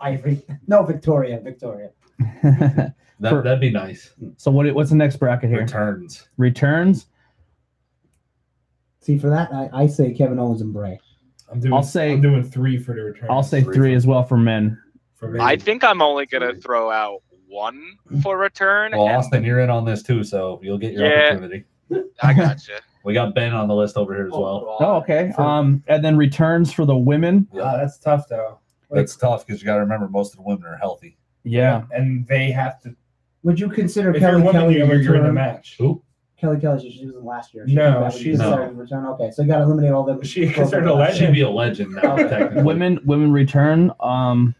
Ivory. No, Victoria. Victoria. That, For- that'd be nice. so what? What's the next bracket here? Returns. Returns. See, for that, I, I say Kevin Owens and Bray. I'm doing. I'll say- I'm doing three for the return. I'll say Three three as well for men. For me. I think I'm only gonna throw out one for return. Well, and Austin, you're in on this too, so you'll get your Yeah. opportunity. I gotcha. We got Ben on the list over here as well. Oh, okay. For- Um, and then returns for the women. Ah, that's tough though. It's tough because you got to remember most of the women are healthy. Yeah. and they have to. Would you consider If you're Kelly woman, Kelly you're, you're in the match. Who? Kelly Kelly, she was in last year. No, that would be she's- considered a return. Okay, so you got to eliminate all them. She considered a legend. She'd be a legend now, Okay. Women women return. Um,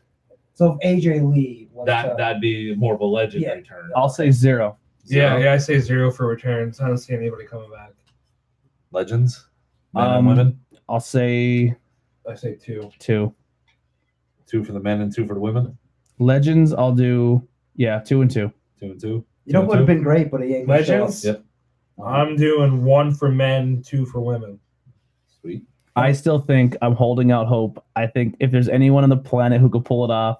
So if AJ Lee was That uh, that'd be more of a legend Yeah. return. I'll say zero. Yeah, Zero. yeah. I say zero for returns. I don't see anybody coming back. Legends. Men Um, and women. I'll say I say two. two. Two for the men and two for the women. Legends. I'll do yeah, two and two. Two and two. you know what would have been great, but he ain't Legends. Yep. I'm doing one for men, two for women. Sweet. I still think I'm holding out hope. I think if there's anyone on the planet who could pull it off,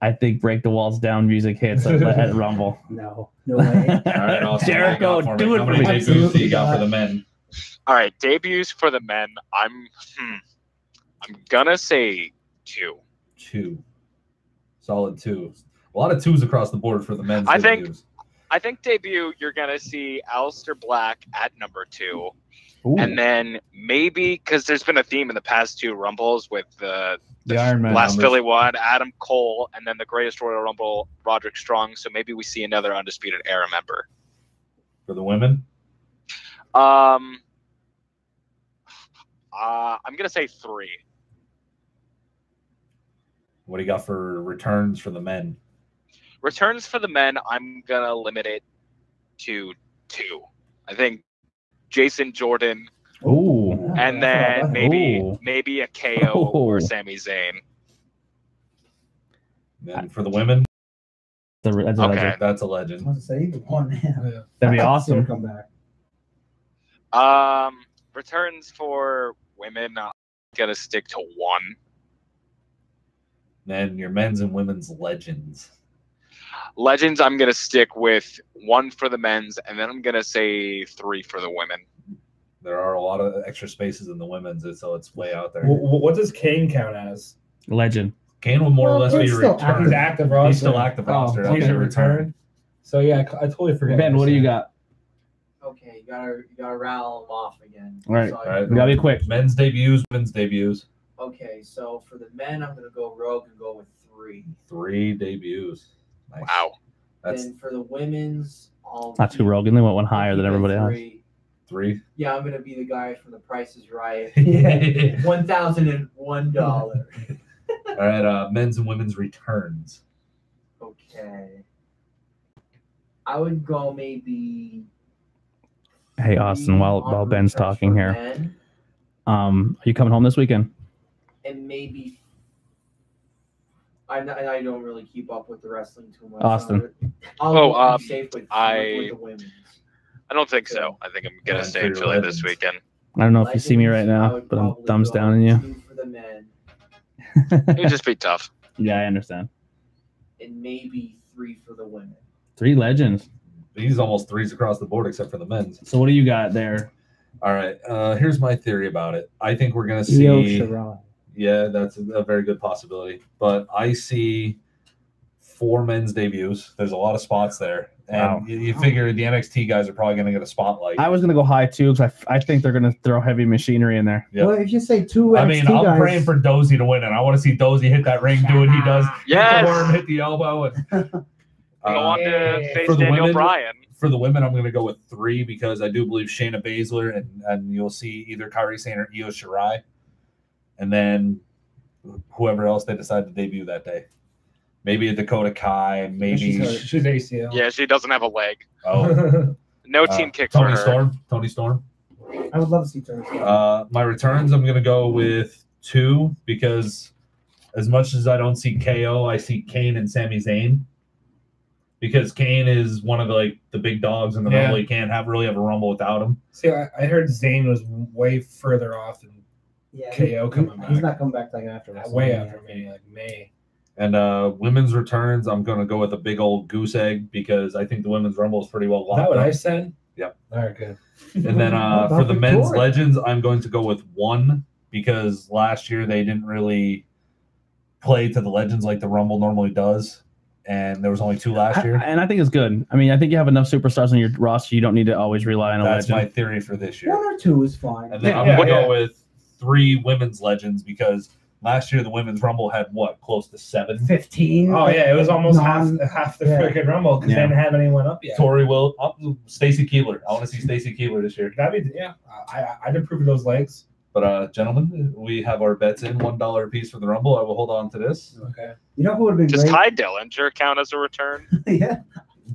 I think break the walls down music hits at, at Rumble. No, no way. All right, Austin, Jericho, what you got for do me? it How for many me. debuts do you got for the men? All right, debuts for the men. I'm hmm, I'm gonna say two. Two. Solid two. A lot of twos across the board for the men's I think- I think debut you're gonna see Aleister Black at number two, Ooh, and then maybe because there's been a theme in the past two rumbles with the the Iron Man. last numbers. Philly one, Adam Cole, and then the greatest Royal Rumble, Roderick Strong. So maybe we see another undisputed era member. For the women, Um, uh, I'm gonna say three. what do you got for returns for the men? Returns for the men, I'm gonna limit it to two. I think Jason Jordan, Ooh. and then maybe Ooh. maybe a KO or Oh. Sami Zayn. And for the women, The- that's a Okay. legend. that's a I legend. was to say either one. Yeah. That'd be awesome. Come back. Um, returns for women, I'm gonna stick to one. Then your men's and women's legends. Legends, I'm gonna stick with one for the men's, and then I'm gonna say three for the women. There are a lot of extra spaces in the women's, so it's way out there. Wh- wh- What does Kane count as? Legend. Kane will more or Well, less be it's a still return. He's active roster. He's still active Oh, roster. That'll He's be a return. So yeah, I totally forget. Ben, what do you got? Okay, you gotta you gotta rattle them off again. All right, so all right. You gotta be quick. Men's debuts, men's debuts. Okay, so for the men, I'm gonna go rogue and go with three. Three debuts. Nice. Wow. That's then for the women's, I'll Not too keep- Rogan. They went one higher than it everybody else. three. three. Yeah, I'm gonna be the guy from The Price is Right. one thousand and one dollar. All right, Uh, men's and women's returns. Okay. I would go maybe. Hey Austin, while while Ben's talking here, men, um, are you coming home this weekend? and maybe. I, n- I don't really keep up with the wrestling too much. Austin. I'll Oh, I'm um, safe with, I- with the women's. I don't think so. I think I'm gonna Yeah, stay for in your Philly this weekend. I don't know if you see me right now, but I'm thumbs down on you. Two for the men, It'd just be tough. Yeah, I understand. and maybe three for the women. Three legends. These almost threes across the board, except for the men's. So what do you got there? All right. Uh, here's my theory about it. I think we're gonna Io see. Shirai. Yeah, that's a, a very good possibility. But I see four men's debuts. There's a lot of spots there, and Wow. you, you figure the NXT guys are probably going to get a spotlight. I was gonna go high too because I, I think they're gonna throw heavy machinery in there. Yep. Well, if you say two I NXT mean, I'm guys, praying for Dozy to win, and I want to see Dozy hit that ring, do what he does, hit Yes. the worm, hit the elbow. And, Go Uh, on to face for the Daniel women- Bryan. for the women, I'm going to go with three because I do believe Shayna Baszler, and, and you'll see either Kairi Sane or Io Shirai, and then whoever else they decide to debut that day. Maybe a Dakota Kai, maybe She's, hurt. She's ACL. Yeah, she doesn't have a leg. oh No uh, team kick for Tony her. Storm. Toni Storm. I would love to see Turner. Uh, my returns, I'm gonna go with two because as much as I don't see KO, I see Kane and Sami Zayn. Because Kane is one of the like the big dogs in the Yeah. rumble. You can't have really have a rumble without him. See, I, I heard Zayn was way further off than Yeah, KO he- coming He's back. not coming back like after Uh, way after me, like May. And uh women's returns, I'm gonna go with a big old goose egg because I think the women's rumble is pretty well Is that locked what I said? Yep. All right, good. And then uh, for about the men's Victoria? legends, I'm going to go with one because last year they didn't really play to the legends like the Rumble normally does, and there was only two last I- year. and I think it's good. I mean, I think you have enough superstars on your roster. You don't need to always rely on a That's my theory for this year. One or two is fine. And then Yeah, I'm yeah, gonna yeah. go with three women's legends because last year the women's Rumble had what close to seven. Fifteen. Oh yeah, it was almost non- half half the yeah. freaking rumble because Yeah. they didn't have anyone up yet. Tori will, up Stacy Keibler. I want to see Stacy Keibler this year. That'd be yeah. I I- I'd approve of those legs. But uh, gentlemen, we have our bets in one dollar a piece for the Rumble. I will hold on to this. Okay. You know who would have been Does great? Tye Dillinger count as a return? yeah,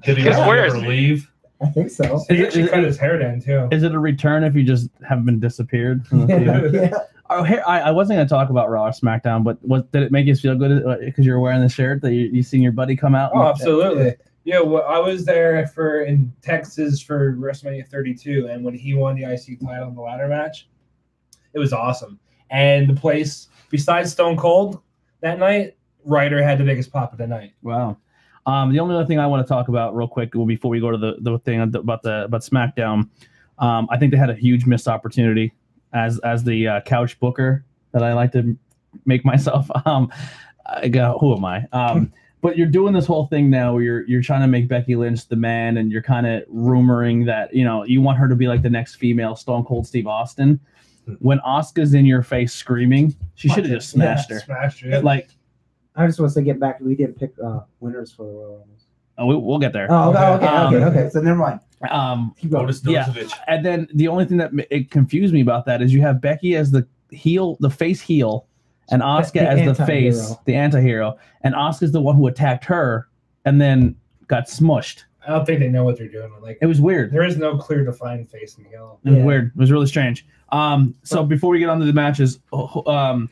Did he ever where is leave? I think so. He actually cut his hair down too. Is it a return if you just haven't been disappeared? From the TV? yeah, yeah. oh, here, I, I wasn't going to talk about Raw or SmackDown, but what did it make you feel good uh, because you're wearing the shirt that you, you seen your buddy come out? Oh, and- absolutely. Yeah, well, I was there for in Texas for WrestleMania 32, and when he won the IC title in the ladder match, it was awesome. And the place, besides Stone Cold that night, Ryder had the biggest pop of the night. Wow. Um, the only other thing I want to talk about real quick before we go to the, the thing about the about SmackDown, um, I think they had a huge missed opportunity as as the uh, couch booker that I like to make myself. Um, I go, who am I? Um, but you're doing this whole thing now where you're you're trying to make Becky Lynch the man, and you're kind of rumoring that you know you want her to be like the next female Stone Cold Steve Austin. When Asuka's in your face screaming, she should have just smashed her. Smashed her. Like, I just want to get back. We didn't pick uh, winners for the Royal Rumbles. oh, we, we'll get there. Oh, okay, okay, Um, okay, okay. So never mind. Um, Keep going. Otis Yeah. And then the only thing that it confused me about that is you have Becky as the heel, the face heel, and Asuka as the anti-hero. face, the anti-hero, and Asuka's the one who attacked her and then got smushed. I don't think they know what they're doing. Like, It was weird. there is no clear defined face in the heel. It was Yeah. weird. It was really strange. Um, so before we get on to the matches, um,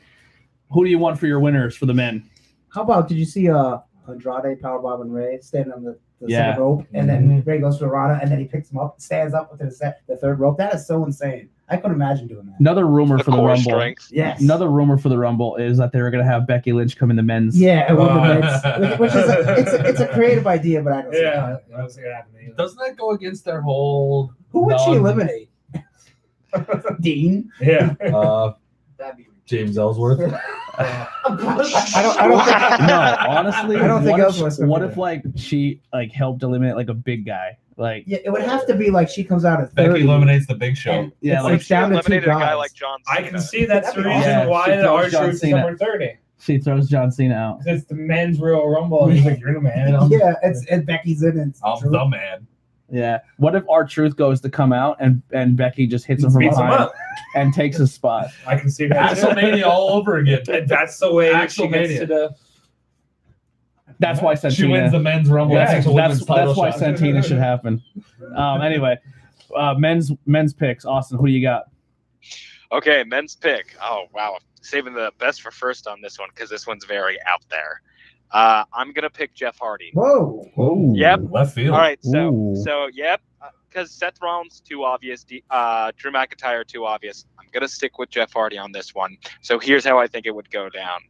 who do you want for your winners for the men? How about did you see uh Andrade, Powerbomb, and Rey standing on the, the Yeah. second rope, and then Rey goes to Rana, and then he picks him up, stands up to the the third rope. That is so insane. I couldn't imagine doing that. Another rumor The for the Rumble. strength. Yes. Another rumor for the Rumble is that they were going to have Becky Lynch come in the men's. Yeah, it would Uh, have been, which, which is a, it's, a, it's a creative idea, but I don't Yeah, it. I don't see it happening. Doesn't that go against their whole? Who would she eliminate? Dean. Yeah. Uh, That'd be James Ellsworth. I don't. I don't think. no, honestly, I don't think what, if, what if like she like helped eliminate like a big guy, like Yeah, it would have to be like she comes out at Becky 30. eliminates the Big Show. Yeah, it's like like She down to two eliminated a guy like John I can see that's the That'd be reason awesome. why She the throws R John Truth is Cena. number 30. she throws John Cena out. 'Cause It's the men's Royal Rumble. And he's like, You're the man. I'm- yeah, it's and Becky's in it. I'm the man. Yeah. What if R-Truth goes to come out and and Becky just hits him from Beats him behind up. and takes his spot? I can see that. WrestleMania all over again. And that's the way she gets Axelmania. to the. That's why Santina. She wins the men's rumble. Yeah, takes a that's that's why. Santina should happen. Um. Anyway, uh, men's men's picks. Austin, who do you got? Okay, men's pick. Oh wow, saving the best for first on this one because this one's very out there. Uh, I'm gonna pick Jeff Hardy. Whoa. Oh. Yep. Left field. All right, so Ooh. so yep, because Seth Rollins too obvious, uh, Drew McIntyre too obvious. I'm gonna stick with Jeff Hardy on this one. So here's how I think it would go down.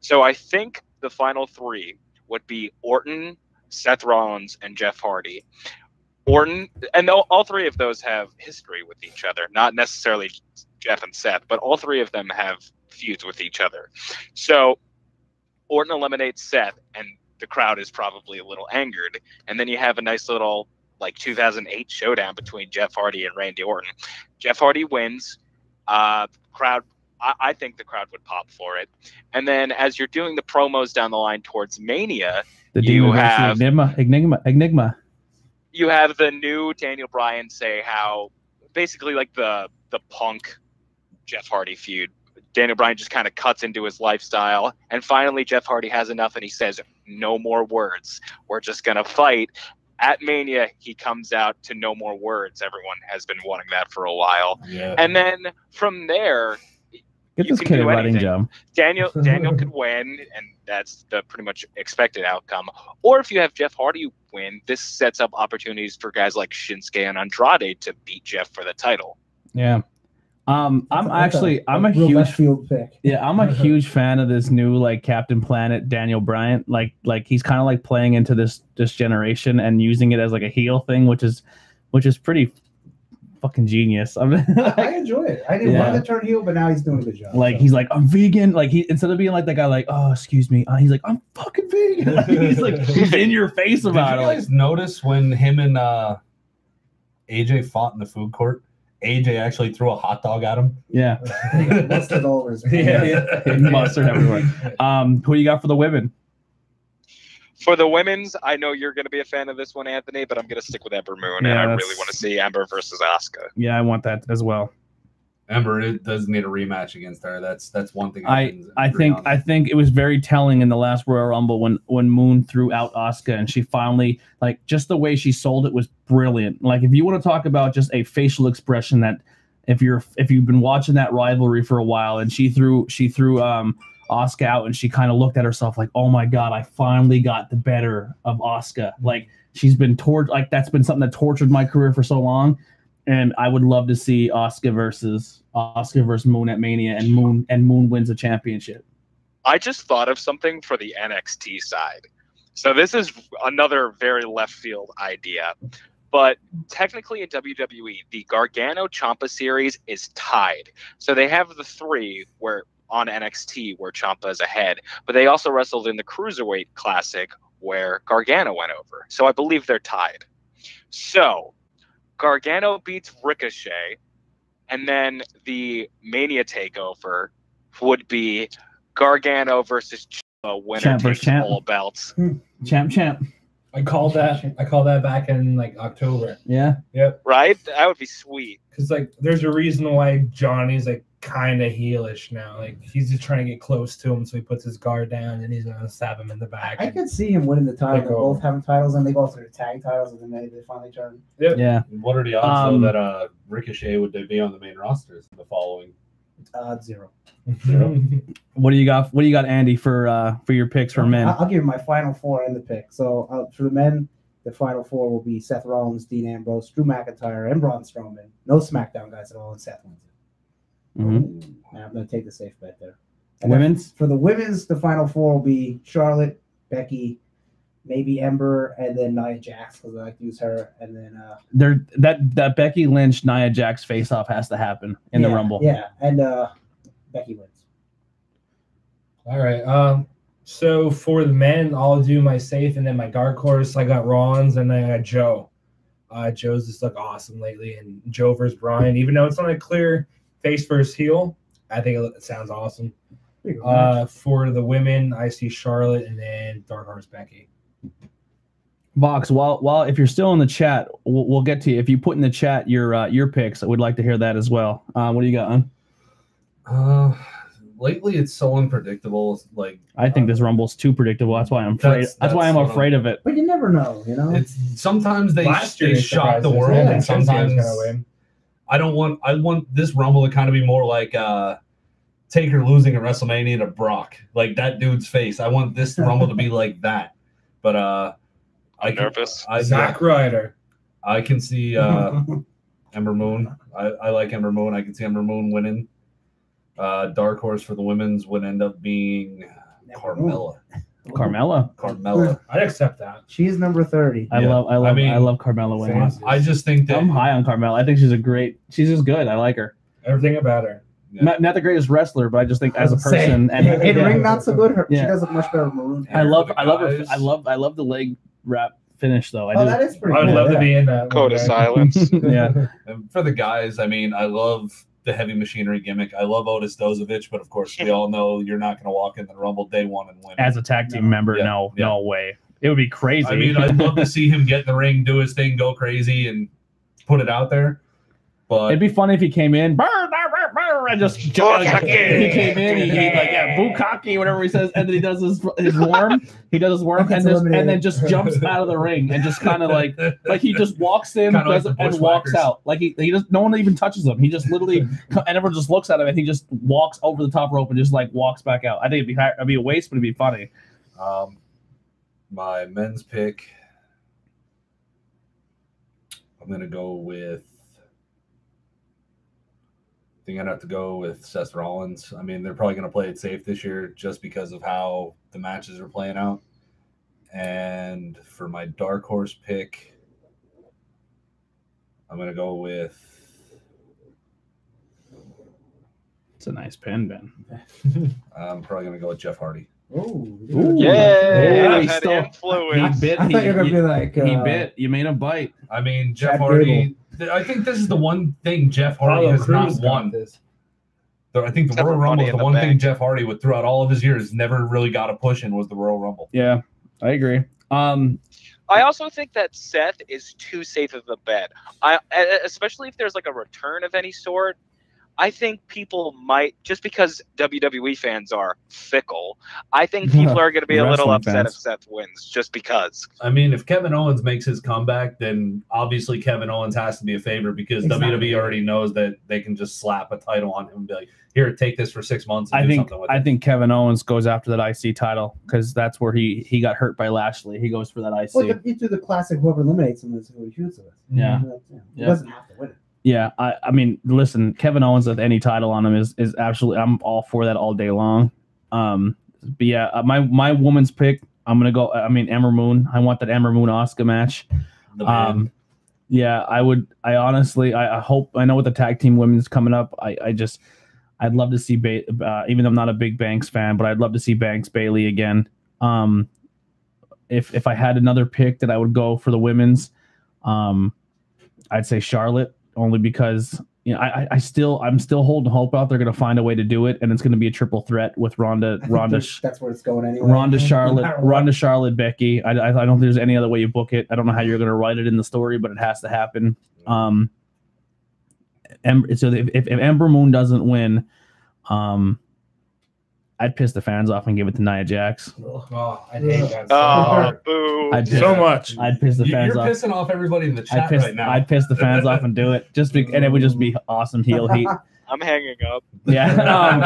So I think the final three would be Orton, Seth Rollins, and Jeff Hardy. Orton, and all, all three of those have history with each other. Not necessarily Jeff and Seth, but all three of them have feuds with each other. So Orton eliminates Seth, and the crowd is probably a little angered. And then you have a nice little like 2008 showdown between Jeff Hardy and Randy Orton. Jeff Hardy wins. Uh, crowd, I, I think the crowd would pop for it. And then as you're doing the promos down the line towards Mania, The You have- Enigma. Enigma. Enigma. you have the new Daniel Bryan say how basically like the the punk Jeff Hardy feud. Daniel Bryan just kind of cuts into his lifestyle, and finally Jeff Hardy has enough, and he says, "No more words. We're just gonna fight." At Mania, he comes out to "No more words." Everyone has been wanting that for a while, Yeah. and then from there, Get You this can kid a do writing anything. job. Daniel Daniel could win, and that's the pretty much expected outcome. Or if you have Jeff Hardy win, this sets up opportunities for guys like Shinsuke and Andrade to beat Jeff for the title. Yeah. Um, I'm That's actually I'm a real huge field pick. Yeah, I'm a huge fan of this new like Captain Planet Daniel Bryan. Like like he's kind of like playing into this this generation and using it as like a heel thing, which is which is pretty fucking genius. I mean, I enjoy it. I didn't Yeah. want to turn heel, but now he's doing a good job. like so. he's like I'm vegan. Like he instead of being like that guy like oh excuse me, uh, he's like I'm fucking vegan. Like, he's like he's in your face Did you about it. Like, guys notice when him and uh, AJ fought in the food court? AJ actually threw a hot dog at him. yeah, He got busted over his Yeah, yeah. mustard everywhere. Um, who you got for the women? For the women's, I know you're going to be a fan of this one, Anthony, but I'm going to stick with Ember Moon, and I that's- really want to see Ember versus Asuka. Yeah, I want that as well. Ember it does need a rematch against her. That's that's one thing. I I think. I think it was very telling in the last Royal Rumble when when Moon threw out Asuka and she finally like just the way she sold it was brilliant. Like if you want to talk about just a facial expression that if you're if you've been watching that rivalry for a while and she threw she threw um Asuka out and she kind of looked at herself like oh my god I finally got the better of Asuka like she's been tortured like that's been something that tortured my career for so long and I would love to see Asuka versus Asuka versus Moon at Mania, and Moon and Moon wins a championship. I just thought of something for the NXT side. So this is another very left field idea. But technically in WWE, the Gargano Ciampa series is tied. So they have the three where on NXT where Ciampa is ahead, but they also wrestled in the Cruiserweight Classic where Gargano went over. So I believe they're tied. So Gargano beats Ricochet, and then the Mania takeover would be Gargano versus Ciampa, winner Champ takes champ. all belts. Hmm. Champ, champ. I called that. I called that back in like October. Yeah. Yep. Right? That would be sweet. Because like, there's a reason why Johnny's like kind of heelish now. Like he's just trying to get close to him, so he puts his guard down and he's gonna stab him in the back. I could see him winning the title. Take They over. both having titles, and they both are tag titles, and then they, they finally turn. Yeah. What are the odds Um, though that uh, Ricochet would be on the main rosters in the following? Uh, zero. What do you got? What do you got, Andy, for uh for your picks for men? I'll, I'll give you my final four and the pick. So uh, for the men, the final four will be Seth Rollins, Dean Ambrose, Drew McIntyre, and Braun Strowman. No SmackDown guys at all, and Seth wins it. Mhm. I'm going to take the safe bet there. And Women's. for the women's, the final four will be Charlotte, Becky, maybe Ember, and then Nia Jax because I like to use her, and then uh, There that that Becky Lynch Nia Jax face off has to happen in the Rumble. Yeah, and uh, Becky wins. All right. Um. So for the men, I'll do my safe and then my dark horse. I got Rollins and then I got Joe. Uh, Joe's just looked awesome lately, and Joe versus Bryan. Even though it's not a clear face versus heel, I think it sounds awesome. Uh, for the women, I see Charlotte and then dark horse Becky. Vox, while while if you're still in the chat, we'll, we'll get to you. If you put in the chat your uh, your picks, I would like to hear that as well. Uh, what do you got? Huh? Uh, lately it's so unpredictable. Like I think this Rumble's too predictable. That's why I'm afraid. That's- That's, why I'm what afraid of it. But you never know, you know. it's sometimes they, Last they they shock the world, Yeah, and sometimes. I don't want. I want this Rumble to kind of be more like uh, Taker losing at WrestleMania to Brock, like that dude's face. I want this Rumble to be like that. But uh, I can, Nervous? I, Zack Ryder. I can see uh, Ember Moon. I, I like Ember Moon. I can see Ember Moon winning. Uh, Dark Horse for the women's would end up being Carmella. Carmella. Carmella. I'd accept that. She's number thirty. I Yeah. love I I love I, mean, love Carmella winning. I just think that I'm high on Carmella. I think she's a great. She's just good. I like her. Everything about her. Yeah. Not, not the greatest wrestler, but I just think as a Same. person and in yeah. ring, not so good. Her, Yeah. She does look much better with maroon. I love I love her. I love I love the leg wrap finish though. I Oh, do. that is pretty. I'd cool, love yeah. to be in that. Code of silence. yeah. And for the guys, I mean, I love the heavy machinery gimmick. I love Otis Dozovic, but of course, we all know you're not going to walk in the Rumble day one and win. As a tag team member, Yeah. no, Yeah. no way. It would be crazy. I mean, I'd love to see him get in the ring, do his thing, go crazy, and put it out there. But It'd be funny if he came in, brr, brr, brr, brr, and just like, he came in, he, he like yeah, bukaki, whatever he says, and then he does his his worm, he does his worm, and just and then just jumps out of the ring and just kind of like like he just walks in, Kinda like does the it, and walks out. Like he he just no one even touches him. He just literally and everyone just looks at him and he just walks over the top rope and just like walks back out. I think it'd be it'd be a waste, but it'd be funny. um, my men's pick, I'm going to go with think I'd have to go with Seth Rollins. I mean, they're probably going to play it safe this year just because of how the matches are playing out. And for my dark horse pick, I'm going to go with. It's a nice pen, Ben. I'm probably going to go with Jeff Hardy. Oh, Yeah, Yeah, I've he had influence. He bit. I he, thought you were gonna he- be like he uh, bit. You made him bite. I mean, Jeff Chad Hardy. th- I think this is the one thing Jeff Hardy Apollo has not got won. this. I think the Except Royal for Rumble Money is in the the one thing Bank. Jeff Hardy, with throughout all of his years, never really got a push in was the Royal Rumble. Yeah, I agree. Um, I also think that Seth is too safe of a bet. I, e- especially if there's like a return of any sort. I think people might just because WWE fans are fickle. I think people are going to be a little upset fans. if Seth wins just because. I mean, if Kevin Owens makes his comeback, then obviously Kevin Owens has to be a favorite because Exactly. WWE already knows that they can just slap a title on him and be like, "Here, take this for six months." And I do think something with I it. think Kevin Owens goes after that IC title because that's where he he got hurt by Lashley. He goes for that IC. Well, the, you do the classic. Whoever eliminates him is who he shoots with. Yeah. He Yeah. doesn't have to win it. Yeah, I, I mean, listen, Kevin Owens with any title on him is is absolutely. I'm all for that all day long. Um, but yeah, uh, my my woman's pick. I'm gonna go. I mean, Ember Moon. I want that Ember Moon Asuka match. Um, yeah, I would. I honestly, I, I hope. I know with the tag team women's coming up. I, I just, I'd love to see. Ba- uh, even though I'm not a big Banks fan, but I'd love to see Banks Bayley again. Um, if if I had another pick that I would go for the women's, um, I'd say Charlotte only because you know I I- still I'm still holding hope out. They're going to find a way to do it, and it's going to be a triple threat with Ronda Ronda. that's- where it's going anyway. Ronda Charlotte. Ronda Charlotte, Becky. I, I, I don't think there's any other way you book it. I don't know how you're going to write it in the story, but it has to happen. Um, Em- so if, if, if Ember Moon doesn't win, um, I'd piss the fans off and give it to Nia Jax. Oh, I hate that. so Oh, hard. boo! I'd so much. I'd piss the fans You're off. pissing off everybody in the I'd chat piss, right now. I'd piss the fans off and do it just be, and it would just be awesome heel heat. I'm hanging up. Yeah, um,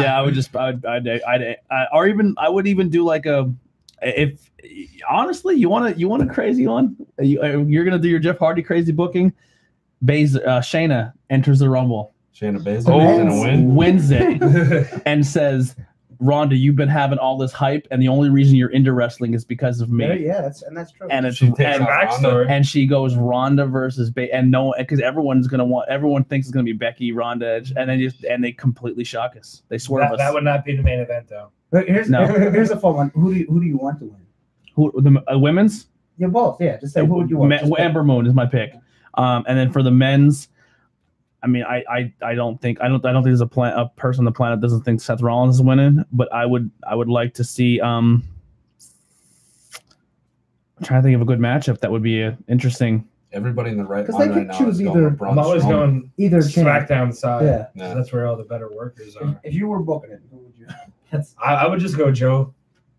yeah. I would just, I'd, I'd, I'd, i or even, I would even do like a, if honestly, you want to, you want a crazy one. You, uh, you're gonna do your Jeff Hardy crazy booking. Baze, uh, Shayna enters the Rumble, Shayna Baszler Oh. is gonna win. wins it, and says, "Ronda, you've been having all this hype, and the only reason you're into wrestling is because of me." yeah, that's and that's true. And it's She and. Backstory. and she goes Ronda versus ba- and no because everyone's gonna want everyone thinks it's gonna be Becky Ronda and they just and they completely shock us. They swerve That, us. that would not be the main event, though. But here's No. here's a fun one. Who do you, who do you want to win? Who the uh, women's? Yeah, both. Yeah, just say who would you want? Me- Just pick. Ember Moon is my pick. Um, and then for the men's, I mean, I, I, I don't think I don't I don't think there's a plan a person on the planet that doesn't think Seth Rollins is winning, but I would I would like to see um. I'm trying to think of a good matchup that would be uh, interesting. Everybody in the right 'Cause because they right could now choose is either- with I'm always going Either champ. SmackDown side. Yeah. Yeah. That's where all the better workers are. if you were booking it, who would you? That's I, I would just go Joe.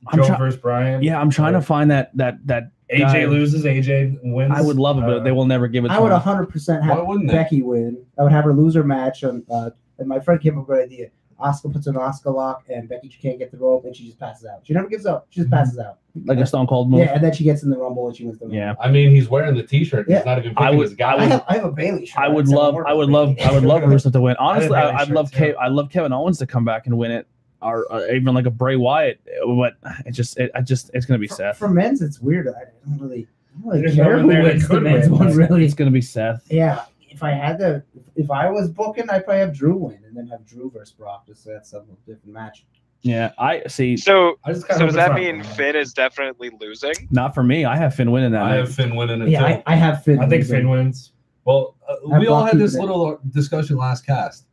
I'm Joe try- versus Bryan. Yeah, I'm trying to find that that that. AJ guy. loses. AJ wins. I would love it, but Uh, they will never give it. To I would him. 100 percent Why have wouldn't they? Becky win. I would have her lose her match, and uh, and my friend came up with a good idea. Asuka puts an Asuka lock, and Becky can't get the rope, and she just passes out. She never gives up. She just passes out. like a Stone Cold move. Yeah, and then she gets in the rumble, and she wins the rumble. Yeah. I mean, he's wearing the T-shirt. Yeah. He's not even I would- his guy. I have, I have a Bayley shirt. I would love, I would love, I would love Rusev to win. Honestly, Bayley I, I'd love, too. Ke- I love Kevin Owens to come back and win it, or uh, even like a Bray Wyatt. But it just, it, I just, it's gonna be For, Seth. for men's, it's weird. I don't really, I don't really There's care one who wins the men's win. one. Really, It's gonna be Seth. yeah. If I had to, if I was booking, I'd probably have Drew win, and then have Drew versus Brock. Just so that's some different match. Yeah, I see. So, I just so does that mean Bryan. Finn is definitely losing? Not for me. I have Finn winning that. I night. have Finn winning it Yeah, too. I, I have Finn. I think losing. Finn wins. Well, uh, we all had this keeping it. little discussion last cast.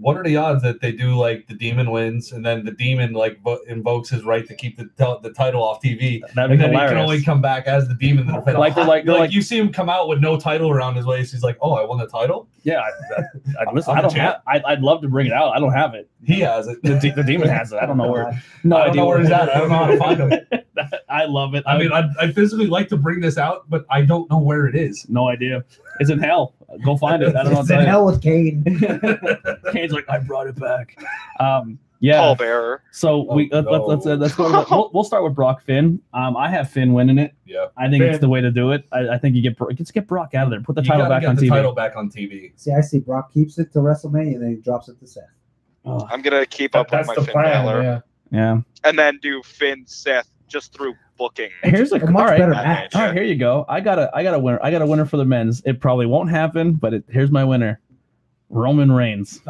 What are the odds that they do like the demon wins and then the demon like vo- invokes his right to keep the the title off TV, That'd and then he can only come back as the demon. Like they're like, they're like like, you see him come out with no title around his waist. He's like, "Oh, I won the title." yeah. I, I, I, listen, I don't have. champ. I, I'd love to bring it out. I don't have it. He has it. The, de- the demon has it. I don't know where. No I don't idea know where he's at. I don't know how to find him. I love it. I mean, I'd, I'd physically like to bring this out, but I don't know where it is. no idea. It's in hell. Go find it. I don't know. what It's to in tell you. hell with Kane. Kane's like, I brought it back. Um, Yeah. pallbearer. So we Oh, let, let, let's uh, let's go. To, we'll, we'll start with Brock Finn. Um, I have Finn winning it. Yeah. I think it's the way to do it. I, I think you get Bro- let's get Brock out of there. Put the You title back get on the TV. title back on TV. See, I see Brock keeps it to WrestleMania and then he drops it to Seth. Oh, I'm gonna keep That- up with my the Finn plan. Balor, Yeah. yeah. and then do Finn Seth just through booking. Here's a, A much all right. better That match. All right, here you go. I got a I got a winner. I got a winner for the men's. It probably won't happen, but it, here's my winner. Roman Reigns.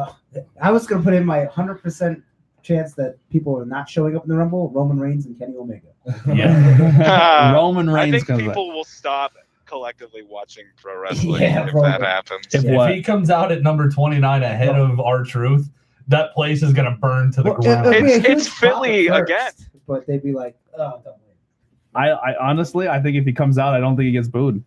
I was gonna put in my hundred percent chance that people are not showing up in the Rumble. Roman Reigns and Kenny Omega. Yeah. Roman I Reigns think comes back. people will stop collectively watching pro wrestling Yeah, if bro. that happens. If If he comes out at number 29 ahead of R-Truth, that place is gonna burn to the Well, ground. it'd be a It's- it's Philly pop again. But they'd be like, oh, don't wait. I, I honestly, I think if he comes out, I don't think he gets booed.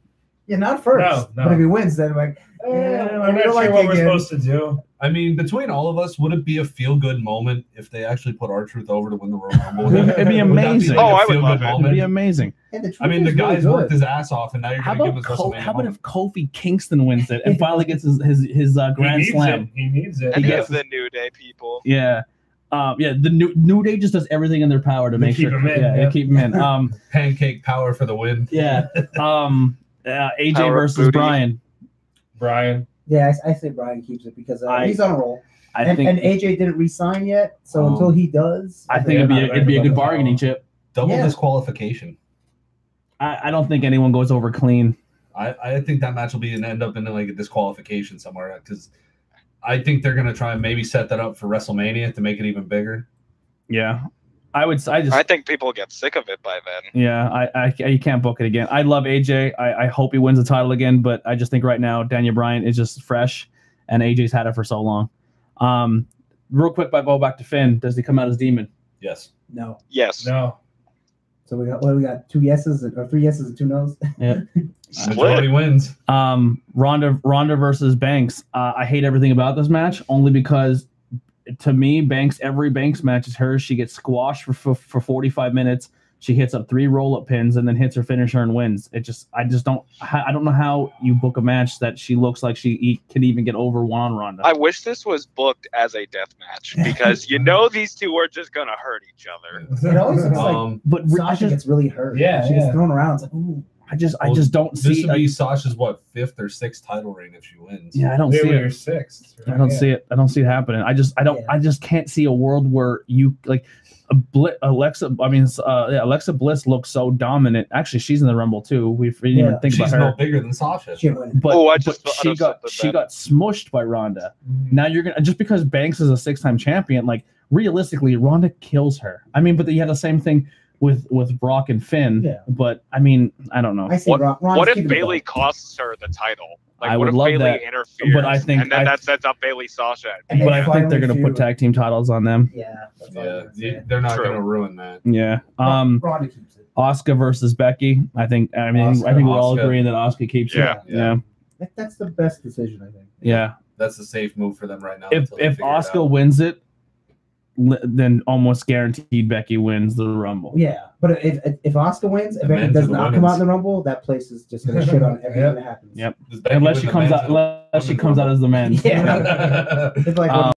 Yeah, not first. No, no. But if he wins, then like, Eh, Yeah, I'm not don't sure like what we're again. supposed to do. I mean, between all of us, would it be a feel good moment if they actually put R-Truth over to win the Royal Rumble? It'd be amazing. like Oh, I would love it. It'd be amazing. and I mean, the is really guy's worked his ass off, and now you're How going to about give us Ko- WrestleMania how about moment. if Kofi Kingston wins it and finally gets his his, his uh, grand needs slam? it. He needs it. Any He of gets- the New Day people. Yeah. Um, yeah, the new New Day just does everything in their power to To make keep sure him in, yeah, yeah. to keep him in. Um, Pancake power for the win. yeah. Um, uh, AJ Power versus booty. Bryan. Bryan. Yeah, I, I say Bryan keeps it because uh, I- he's on a roll. I and, think and AJ didn't resign yet, so Um, until he does, I think it'd be a, it'd be a good bargaining chip. Double Yeah. disqualification. I, I don't think anyone goes over clean. I, I think that match will be and end up in like a disqualification somewhere because I think they're gonna try and maybe set that up for WrestleMania to make it even bigger. Yeah, I would. I just I think people get sick of it by then. Yeah, I, I you can't book it again. I love AJ. I, I hope he wins the title again, but I just think right now Daniel Bryan is just fresh, and AJ's had it for so long. Um, real quick, by go back to Finn. Does he come out as demon? Yes. No. Yes. No. So we got what we got two yeses and, or three yeses and two nos. Majority Split. wins. Um, Ronda Ronda versus Banks. Uh, I hate everything about this match only because to me, Banks every Banks match is hers. She gets squashed for for, for forty five minutes. She hits up three roll up pins and then hits her finisher and wins. It just I just don't I don't know how you book a match that she looks like she e- can even get over one on Ronda. I wish this was booked as a death match because you know these two are just gonna hurt each other. It always looks like Um, but re- Sasha just gets really hurt. Yeah, she yeah. gets thrown around. It's like, ooh. I just I just don't This see. This would be I- Sasha's what fifth or sixth title reign if she wins. yeah, I don't They see were it. sixth. I don't see it. I don't see it happening. I just I don't Yeah. I just can't see a world where you like a Bli- Alexa. I mean, uh, yeah, Alexa Bliss looks so dominant. Actually, she's in the Rumble too. We didn't Yeah. even think She's about her. no bigger than Sasha. She. But, Oh, I just thought she got she better. got smushed by Ronda. Now you're gonna just because Banks is a six time champion, like realistically, Ronda kills her. I mean, but you had the same thing with with Brock and Finn. Yeah. But I mean, I don't know. I see What- Ron, What if Bayley belt. costs her the title? Like, I what would if love Bayley that, interferes? but I think- and then I- that sets up Bayley Sasha. And but I think they're gonna put tag team titles on them. Yeah. That's Yeah, gonna say. you- they're not True. gonna ruin that. Yeah. Um. Ronda keeps it. Asuka versus Becky. I think. I mean, I think we're all agreeing that Asuka keeps Yeah. it. Yeah. That, that's the best decision, I think. Yeah. That's the safe move for them right now. If if figure Asuka wins it, li- then almost guaranteed Becky wins the Rumble. Yeah, but if if, if Asuka wins, if The Becky does and the not come out in the Rumble, that place is just gonna shit on everything Yeah. that happens. Yep. Unless she comes out, unless she comes out as the man. Yeah. It's like Um,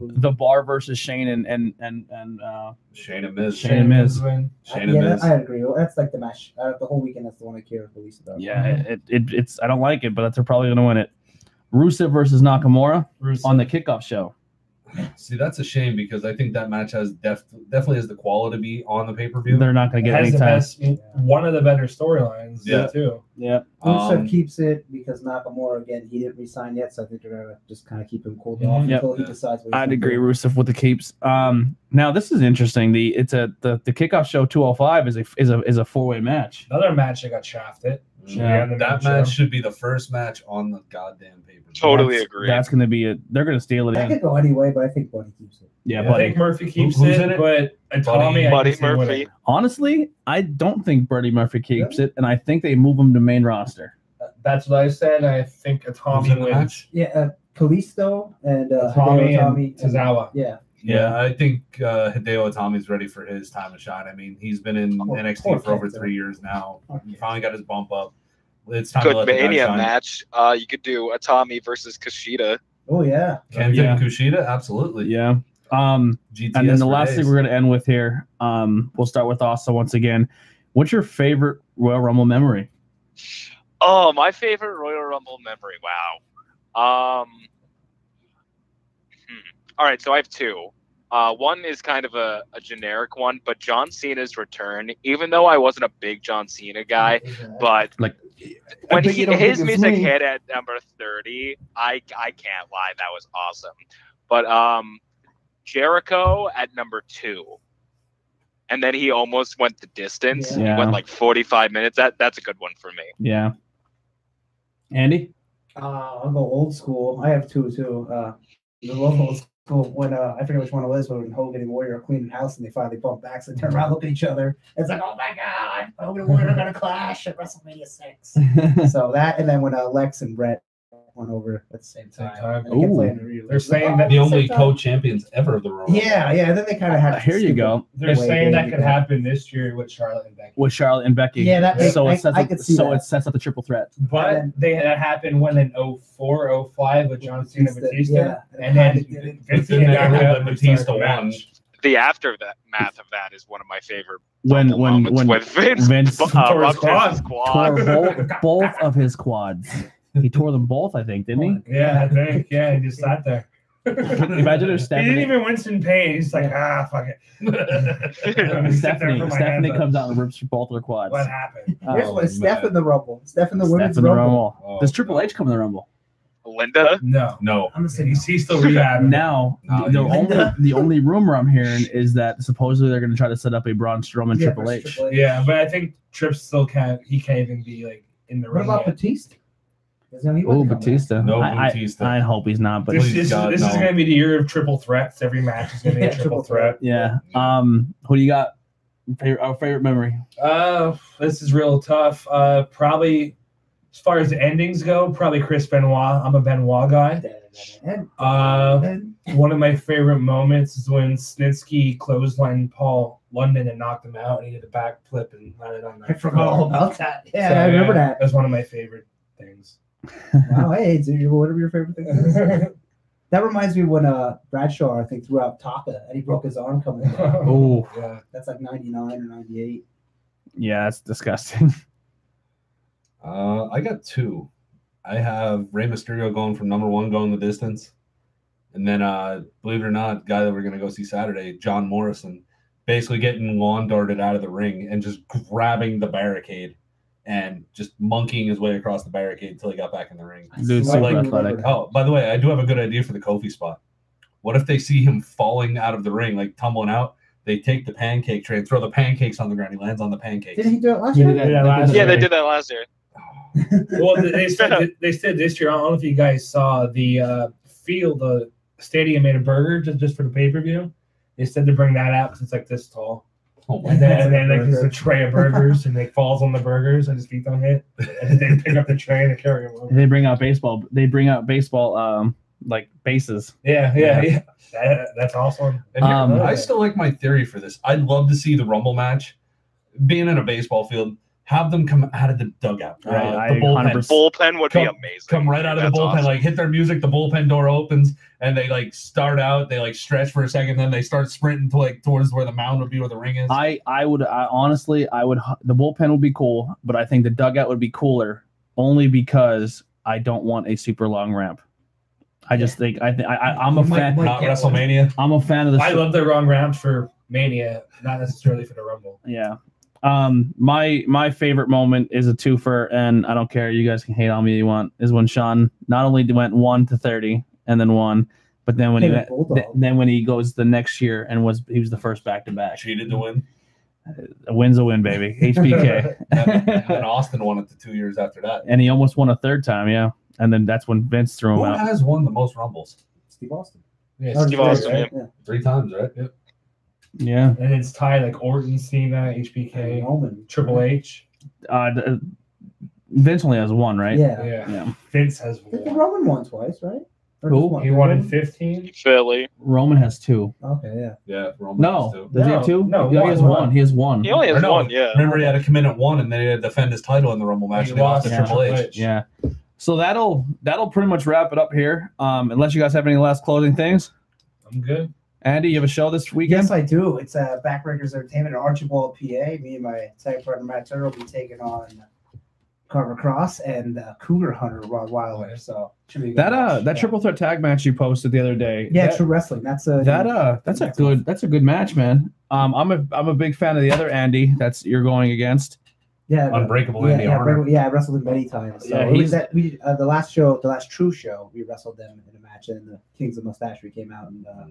the bar versus Shane and and and and uh, Shane and Miz. Shane and Miz. win. Shane yeah, and that- Miz. I agree. Well, that's like the match. Uh, the whole weekend, that's the one I care the least about. yeah, it, it it's I don't like it, but they're probably gonna win it. Rusev versus Nakamura Rusev. on the kickoff show. See, that's a shame because I think that match has def- definitely has the quality to be on the pay per view. They're not gonna It get has any the time. best, one of the better storylines. Yeah. too. Yeah, Rusev Um, keeps it because Nakamura again he didn't resign yet, so I think they're gonna just kind of keep him cooled off Mhm. Yep. until he decides. What he's I'd gonna agree. do. Rusev with the keeps. Um, now this is interesting. The it's a the, the kickoff show 205 is a is a is a four way match. Another match that got shafted. Yeah. the that match show. should be the first match on the goddamn paper. Totally That's- agree. That's gonna be it. They're gonna steal it That in. could go anyway, but I think Buddy keeps it. Yeah, I buddy. think Murphy keeps who's it, in it? but uh, Tommy, I can Buddy see winning. Murphy. Honestly, I don't think Buddy Murphy keeps it, and I think they move him to main roster. Uh, That's what I said. I think a Who's Tommy wins. Yeah, uh, Kalisto and uh, Tommy Hideo Tommy and Tozawa. Yeah, Yeah, I think uh, Hideo Itami's ready for his time to shine. I mean, he's been in Oh, NXT for over Kenta. three years now. He finally got his bump up. It's time to Good let the Mania match. Uh, you could do Itami versus Kushida. oh yeah. Kenta Yeah. and Kushida, absolutely. Yeah. Um, GTS and then the last days. thing we're going to end with here, um, we'll start with Asa once again. What's your favorite Royal Rumble memory? Oh, my favorite Royal Rumble memory. Wow. Um. All right, so I have two. Uh, one is kind of a, a generic one, but John Cena's return. Even though I wasn't a big John Cena guy, but Like, when he, his music me. hit at number 30 i i can't lie that was awesome but um jericho at number two and then he almost went the distance Yeah. he went like 45 minutes that that's a good one for me yeah. Andy? Uh, I'll go old school. I have two too. Uh, the love old school when uh, I forget which one it was, but when Hogan and Warrior are cleaning house and they finally bump backs and turn around, look at each other. It's like, oh my god, Hogan and Warrior are gonna clash at WrestleMania six. so that, and then when uh, Lex and Brett went over at the same Same time. time. They kept Ooh. playing the real- They're saying that the only co-champions ever of the Royal Rumble. Yeah, yeah. Then they kind of had. Here you go. They're saying that could back. happen this year with Charlotte and Becky. With Charlotte and Becky. Yeah, that so makes- it sets I- I up, could see so that. it sets up the triple threat. But they that happened when in 04, 05 with John Cena Batista, Batista. yeah. And then They. Vince But then they had up the and Batista started the one. match. the aftermath of that is one of my favorite When when when with Vince, Vince uh, tore his ruptures his tore quad. both, both of his quads. He tore them both, I think, didn't he? Yeah, I think. Yeah, he just sat there. Imagine if He didn't even wince in pain. He's like, ah, fuck it. Let me sit there Stephanie, Stephanie hands comes out and rips both their quads. What happened? Here's Oh, what Steph in the Rumble. Steph in the Steph women's in the Rumble. Rumble. Oh. Does Triple H come in the Rumble? Linda, No. No. I'm gonna say He's, he's still rehabbing. Now, No, the, the only the only rumor I'm hearing is that supposedly they're going to try to set up a Braun Strowman Yeah, Triple versus H. Triple H. Yeah, but I think Tripp still can't. He can't even be like in the What ring. about yet. Batista? Isn't he Oh, gonna come back? Batista. No I, I- Batista. I, hope he's not, but This, this, God, this is no. going to be the year of triple threats. Every match is going to be a triple triple threat. yeah. Um, who do you got? Favorite, our favorite memory. Uh, this is real tough. Uh, probably as far as the endings go, probably Chris Benoit. I'm a Benoit guy. Uh, one of my favorite moments is when Snitsky clotheslined Paul London and knocked him out, and he did a backflip and landed on that. I forgot all about that. Yeah, So, I remember that. That's one of my favorite things. Wow, hey, it's whatever your favorite thing is. That reminds me when uh Bradshaw, I think, threw out Taka and he broke his arm coming in. Oh, yeah. That's like 99 or 98. yeah, that's disgusting. Uh, I got two. I have Rey Mysterio going from number one, going the distance, and then uh, believe it or not, guy that we're gonna go see Saturday, John Morrison, basically getting lawn darted out of the ring and just grabbing the barricade and just monkeying his way across the barricade until he got back in the ring. Dude, So like- athletic. Oh, by the way, I do have a good idea for the Kofi spot. What if they see him falling out of the ring, like tumbling out? They take the pancake tray and throw the pancakes on the ground. He lands on the pancakes. Didn't he do it last year? did Yeah, they last did yeah, that- they did that last year. well, they- they said they said this year. I don't know if you guys saw the uh, field, the stadium made a burger just, just for the pay per view. They said to bring that out because it's like this tall, Oh my and then and then like Burger. there's a tray of burgers, and they falls on the burgers, and his feet don't hit, and they pick up the tray and they carry them over. They bring out baseball. They bring out baseball, um, like bases. Yeah, yeah, yeah. That, that's awesome. And Um, I still like my theory for this. I'd love to see the Rumble match, being in a baseball field, have them come out of the dugout, Right, uh, I the bullpen, 100 Bullpen would be amazing. come right out of the bullpen, awesome. like hit their music, the bullpen door opens, and they like start out, they like stretch for a second, then they start sprinting to like towards where the mound would be, where the ring is. I I would I, honestly I would the bullpen would be cool, but I think the dugout would be cooler only because I don't want a super long ramp. I just think I think I, I I'm a You might- fan. might Not get one. WrestleMania. I'm a fan of the. I love the wrong ramps for Mania, not necessarily for the Rumble. Yeah. Um, my my favorite moment is a twofer, and I don't care. You guys can hate on me if you want. Is when Shawn not only went one to thirty and then one, but then when he went, th- then when he goes the next year and was he was the first back to back. Cheated to win. A win's a win, baby. and, and HBK. Austin won it the two years after that. and he almost won a third time, yeah. And then that's when Vince threw him Who out. has won the most Rumbles? Steve Austin. Yeah, Steve Austin, right, yeah. yeah. Three times, right? Yeah. and it's tied like Orton, Cena, HBK, Roman. Triple H. Uh, d- uh, Vince only has one, right? Yeah. Yeah. Yeah. Vince has I think one. Roman won twice, right? Or Who? just one? He won in 15. Philly. Roman has two. Okay, yeah. Yeah, Roman No, has two. does he have No, two? no, he one, has one. one. He has one. He only Or has no, one, yeah. Remember, he had to come in at one, and then he had to defend his title in the Rumble match. He and he lost lost to to Triple H. Triple H. Yeah. So that'll that'll pretty much wrap it up here. Um, unless you guys have any last closing things. I'm good. Andy, you have a show this weekend? Yes, I do. It's uh, Backbreakers Entertainment in Archbald, PA. Me and my tag partner Matt Turner will be taking on Carver Cross and uh, Cougar Hunter Rod Wilder. So should be good That uh, match. that Yeah. triple threat tag match you posted the other day. Yeah, that, True Wrestling. That's a that uh, that's a good, that's a good match, man. Um, I'm a, I'm a big fan of the other Andy. That's you're going against. yeah, Unbreakable yeah, Andy yeah, Harper. Yeah, I wrestled him many times. So Yeah, he's- that we uh, the last show, the last true show, we wrestled them in a match, and the Kings of Mustache we came out and uh,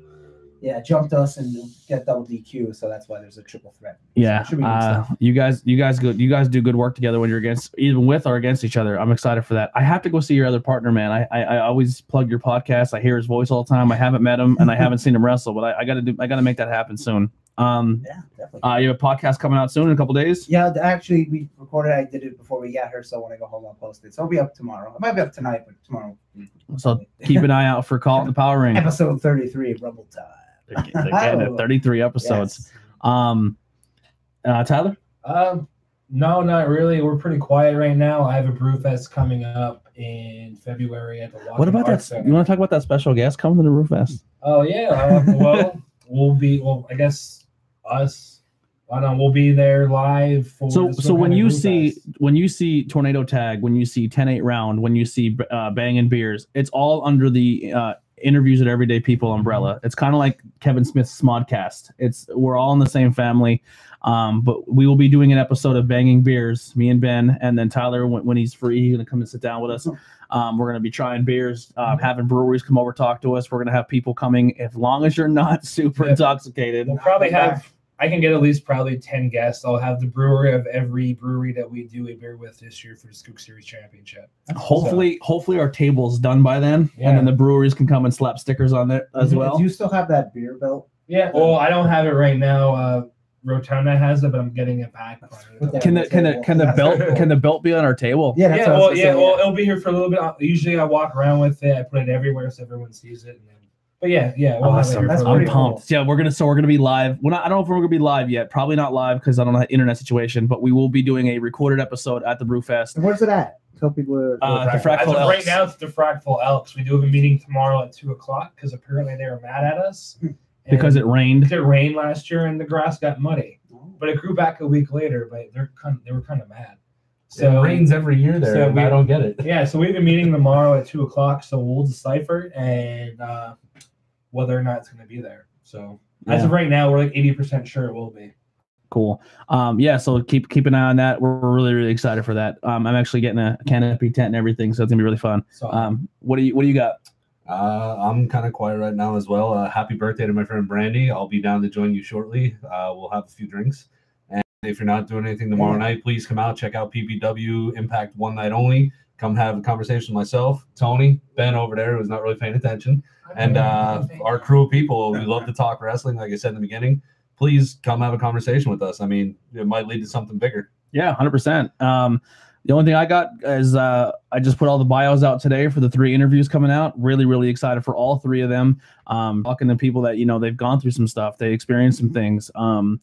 yeah, jumped us and get double DQ. So that's why there's a triple threat. Yeah, it should be good uh, you guys, you guys good. You guys do good work together when you're against, even with or against each other. I'm excited for that. I have to go see your other partner, man. I, I, I always plug your podcast. I hear his voice all the time. I haven't met him and I haven't seen him wrestle, but I, I gotta do, I gotta make that happen soon. Um, Yeah, definitely. uh, you have a podcast coming out soon in a couple days. Yeah, actually, we recorded. I did it before we got here, so when I go home, I'll post it. So it'll be up tomorrow. It might be up tonight, but tomorrow. So keep an eye out for Call the Power Ring. Episode thirty-three of Rumble Time. They're getting- they're getting it. 33 episodes. Yes. Um, uh, Tyler. Um, no, not really. We're pretty quiet right now. I have a brew fest coming up in February at the. What about Arts that? Center. You want to talk about that special guest coming to the Roof Fest? Oh yeah. Uh, well, we'll be. Well, I guess us. I don't know. We'll be there live for. So, so when you see Fest. when you see tornado tag, when you see 10-8 round, when you see uh, banging beers, it's all under the uh, interviews at Everyday People umbrella. It's kind of like Kevin Smith's Smodcast. It's we're all in the same family. Um, but we will be doing an episode of Banging Beers, me and Ben, and then Tyler when, when he's free, he's gonna come and sit down with us. Um, we're gonna be trying beers, uh, having breweries come over talk to us. We're gonna have people coming as long as you're not super Yeah. intoxicated. we'll probably have. I can get at least probably ten guests. I'll have the brewery of every brewery that we do a beer with this year for the Skook Series Championship. Hopefully, hopefully our table's done by then, Yeah. and then the breweries can come and slap stickers on it as Do- well. Do you still have that beer belt? Yeah. Well, I don't have it right now. Uh, Rotunda has it, but I'm getting it back. Can on the can the can the That's belt cool. can the belt be on our table? Yeah, yeah, well, yeah, gonna say, well, it'll be here for a little bit. Usually, I walk around with it. I put it everywhere so everyone sees it. And then, but yeah, yeah, we'll Awesome. here That's for a I'm little pretty bit. cool. pumped. Yeah, we're gonna so we're gonna be live. We're not, I don't know if we're gonna be live yet. Probably not live because I don't know the internet situation. But we will be doing a recorded episode at the Brewfest. And where's it at? Tell people where. Uh, the As Fractal of right now, it's the Frackville Elks. We do have a meeting tomorrow at two o'clock because apparently they were mad at us because it rained. it rained last year and the grass got muddy. But it grew back a week later. But they're kind of, they were kind of mad. So So it rains every year there, so we- I don't get it. yeah, so we have a meeting tomorrow at two o'clock. So we'll decipher and uh, whether or not it's going to be there. So as of right now, we're like eighty percent sure it will be. Cool. Um, yeah. So keep keep an eye on that. We're really really excited for that. Um, I'm actually getting a canopy tent and everything, so it's gonna be really fun. So Um, what do you what do you got? Uh, I'm kind of quiet right now as well. Uh, happy birthday to my friend Brandy. I'll be down to join you shortly. Uh, we'll have a few drinks. And if you're not doing anything tomorrow night, please come out, check out PPW Impact One Night Only. Come have a conversation myself, Tony, Ben over there, who's not really paying attention, and uh, our crew of people. We love to talk wrestling, like I said in the beginning. Please come have a conversation with us. I mean, it might lead to something bigger. Yeah, hundred percent. Um, the only thing I got is uh, I just put all the bios out today for the three interviews coming out. Really, really excited for all three of them. Um, talking to people that you know they've gone through some stuff, they experienced some things. Um,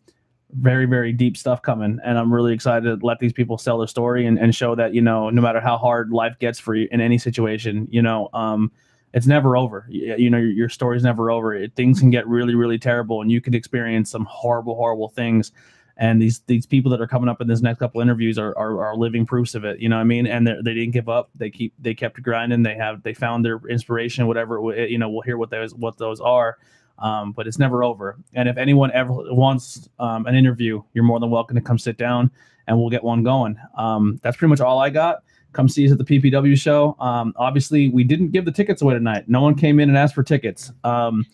very, very deep stuff coming, and I'm really excited to let these people sell their story and, and show that you know no matter how hard life gets for you in any situation, you know, um, it's never over. You, you know, your, your story's never over. It, things can get really, really terrible, and you can experience some horrible, horrible things. And these these people that are coming up in this next couple interviews are, are are living proofs of it you know what i mean? And they're- didn't give up. They keep they kept grinding. They have they found their inspiration whatever you know we'll hear what those what those are um, but it's never over. And if anyone ever wants um, an interview you're more than welcome to come sit down and we'll get one going. Um, that's pretty much all i got. Come see us at the ppw show. Um, obviously we didn't give the tickets away tonight. No one came in and asked for tickets. Um,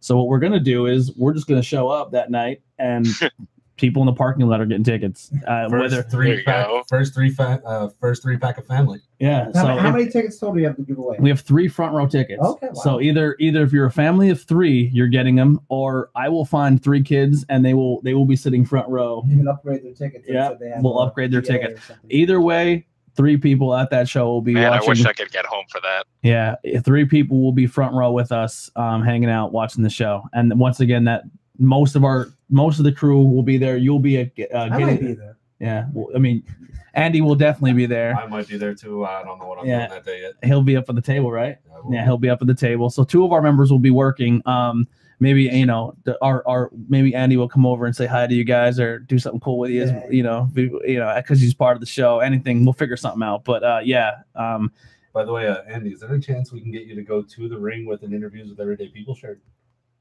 so what we're gonna do is we're just gonna show up that night and people in the parking lot are getting tickets. Uh, First whether three There pack, first three fa- uh, first three pack of family. yeah, How, so how if- many tickets total do you have to give away? we have three front row tickets. Okay, wow. So either either if you're a family of three, you're getting them, or I will find three kids and they will they will be sitting front row. You can upgrade their tickets. Yeah, so we'll upgrade their GA or ticket. Either way, three people at that show will be Man, I wish I could get home for that. Yeah, three people will be front row with us, um, hanging out, watching the show. And once again, that most of our most of the crew will be there. You'll be a, uh, I might be there. Yeah. Well, I mean, Andy will definitely be there. I might be there too. I don't know what I'm Yeah. doing that day yet. He'll be up at the table, right? I Yeah, he'll be up at the table. So two of our members will be working. Um, maybe you know, the, our our maybe Andy will come over and say hi to you guys or do something cool with you. as- Yeah. You know, be, you know, because he's part of the show. Anything, we'll figure something out. But uh, yeah, um, By the way, uh, Andy, is there a chance we can get you to go to the ring with an interviews with everyday people shirt?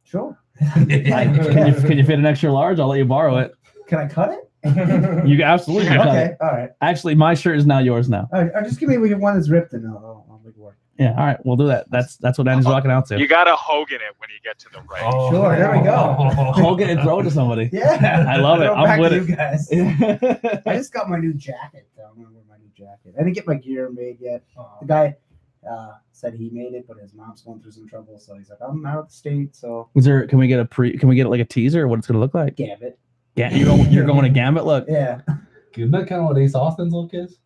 Sure. can you can you fit an extra large? I'll let you borrow it. Can I cut it? You absolutely can cut okay. it. All right. Actually, my shirt is now yours now. All right. uh, Just give me one that's ripped and I'll, I'll, I'll make it work. Yeah, all right, we'll do that. That's that's what Andy's rocking out to. You gotta Hogan it when you get to the right. Oh, Sure, there we go. Hold it and throw it to somebody. Yeah. I love it. I'm with it. You guys. I just got my new jacket. Though. I'm gonna wear my new jacket. I didn't get my gear made yet. The guy uh, said he made it, but his mom's going through some trouble, so he's like, "I'm out of the state." So Is there? Can we get a pre? Can we get like a teaser? of What it's gonna look like? Gambit. Yeah, you're going. You're going to Gambit. Look, Yeah. Isn't that kind of what Ace Austin's look is?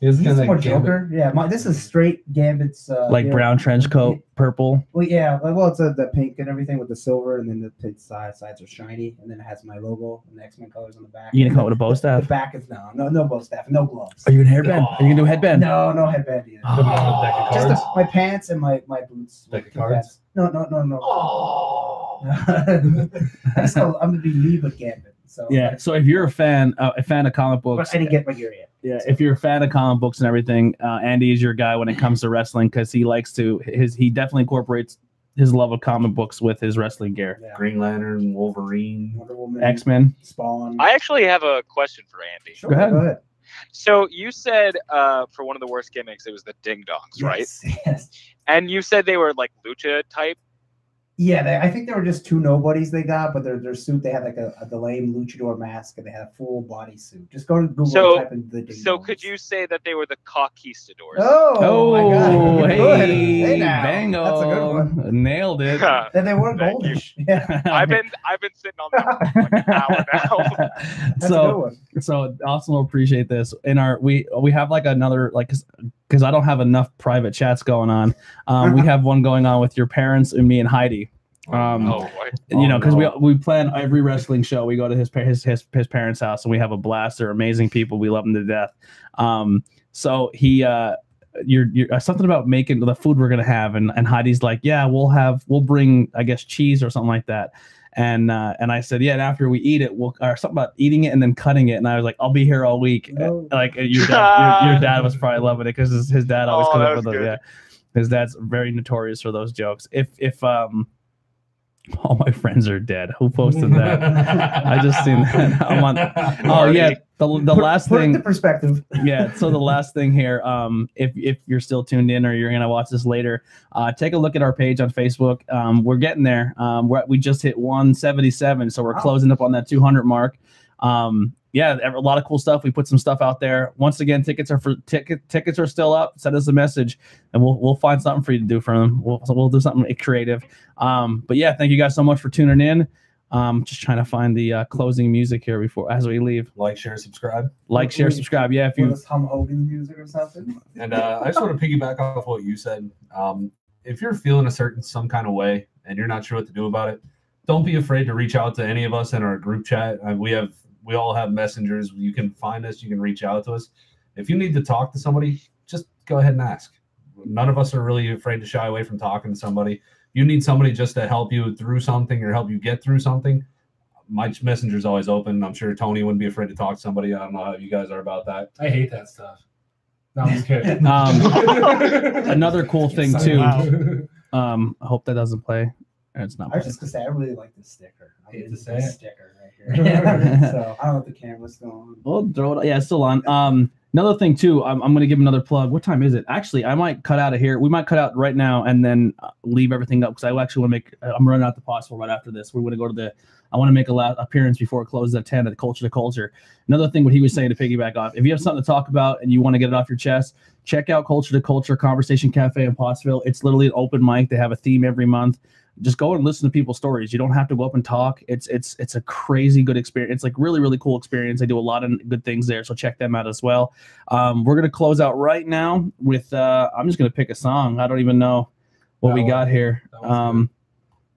He's He's kind more of Joker. Yeah. My, this is straight Gambit's. Uh, like you know- brown trench coat, purple. Well, yeah. Well, it's uh, the pink and everything with the silver, and then the, the sides sides are shiny, and then it has my logo and the X Men colors on the back. You gonna come out with a bow staff? The back is no, no, no bow staff, no gloves. Are you gonna headband? Are you gonna do a headband? No, no headband either. Oh. Just the, my pants and my my boots. Deck of cards? pants. No, no, no, no. Oh. I am gonna be Leva Gambit. So Yeah. So if you're a fan, uh, a fan of comic but books, I didn't get my gear yet. Yeah, if you're a fan of comic books and everything, uh, Andy is your guy when it comes to wrestling because he likes to his he definitely incorporates his love of comic books with his wrestling gear. Yeah. Green Lantern, Wolverine. Wonder Woman, X Men. Spawn. I actually have a question for Andy. Sure, Go ahead. Go ahead. So you said uh, for one of the worst gimmicks, it was the ding dongs, right? Yes, Yes. And you said they were like lucha type. Yeah, they, I think there were just two nobodies they got, but their their suit they had like a, a the lame luchador mask and they had a full body suit. Just go to Google So- and type in the ding So dongs. could you say that they were the conquistadors? Oh, oh my God. hey, Good. Hey now. bango! That's a good one. Nailed it. And they were goldish. Yeah, I've been I've been sitting on that for like an hour now. that's a good so one. so Austin will appreciate this. In our we we have like another like because I don't have enough private chats going on. Um, we have one going on with your parents and me and Heidi. Um, Oh, boy. you know, Oh, because no. we we plan every wrestling show. We go to his his his, his parents' house and we have a blast. They're amazing people. We love them to death. Um, so he uh, you're you're uh, something about making the food we're gonna have, and and Heidi's like, yeah, we'll have we'll bring I guess cheese or something like that. And uh, and I said, yeah. And after we eat it, we'll or something about eating it and then cutting it. And I was like, I'll be here all week. No. Like uh, your dad, your, your dad was probably loving it because his, his dad always Oh, comes up with those. Yeah, his dad's very notorious for those jokes. If if um all my friends are dead. Who posted that? I just seen that. I'm on. Oh yeah, the, the Put- last put it thing. into perspective. yeah. So the last thing here. Um, if if you're still tuned in or you're gonna watch this later, uh, take a look at our page on Facebook. Um, we're getting there. Um, we're, we just hit 177, so we're Wow. closing up on that 200 mark. Um, yeah, a lot of cool stuff. We put some stuff out there. Once again, tickets are for ticket tickets are still up. Send us a message, and we'll we'll find something for you to do for them. We'll we'll do something creative. Um, but yeah, thank you guys so much for tuning in. Um, just trying to find the uh, closing music here before as we leave. like, share, subscribe. Like, share, subscribe. Yeah, if you was Hulk Hogan's music or something? And uh, I just want to piggyback off what you said. Um, if you're feeling a certain some kind of way and you're not sure what to do about it, don't be afraid to reach out to any of us in our group chat. Uh, we have we all have messengers. You can find us. You can reach out to us. If you need to talk to somebody, just go ahead and ask. None of us are really afraid to shy away from talking to somebody. You need somebody just to help you through something or help you get through something. My messenger's always open. I'm sure Tony wouldn't be afraid to talk to somebody. I don't know how you guys are about that. I hate that stuff. No, I'm just kidding. um, another cool thing too. Um, I hope that doesn't play. It's not. I was just gonna say I really like this sticker. I Hate mean, to this say it. sticker right here. so I don't know if the camera's still on. We'll throw it. Yeah, it's still on. Um, another thing too. I'm, I'm going to give another plug. What time is it? Actually, I might cut out of here. We might cut out right now and then uh, leave everything up because I actually want to make. I'm running out the possible right after this. We're going to go to the. I want to make a last appearance before it closes at ten at Culture to Culture. Another thing, what he was saying to piggyback off. If you have something to talk about and you want to get it off your chest, check out Culture to Culture Conversation Cafe in Pottsville. It's literally an open mic. They have a theme every month just go and listen to people's stories. You don't have to go up and talk. It's it's it's a crazy good experience. It's like really really cool experience. They do a lot of good things there, so check them out as well. Um, we're gonna close out right now with uh, I'm just gonna pick a song. I don't even know what That we one. got here. That one's Um,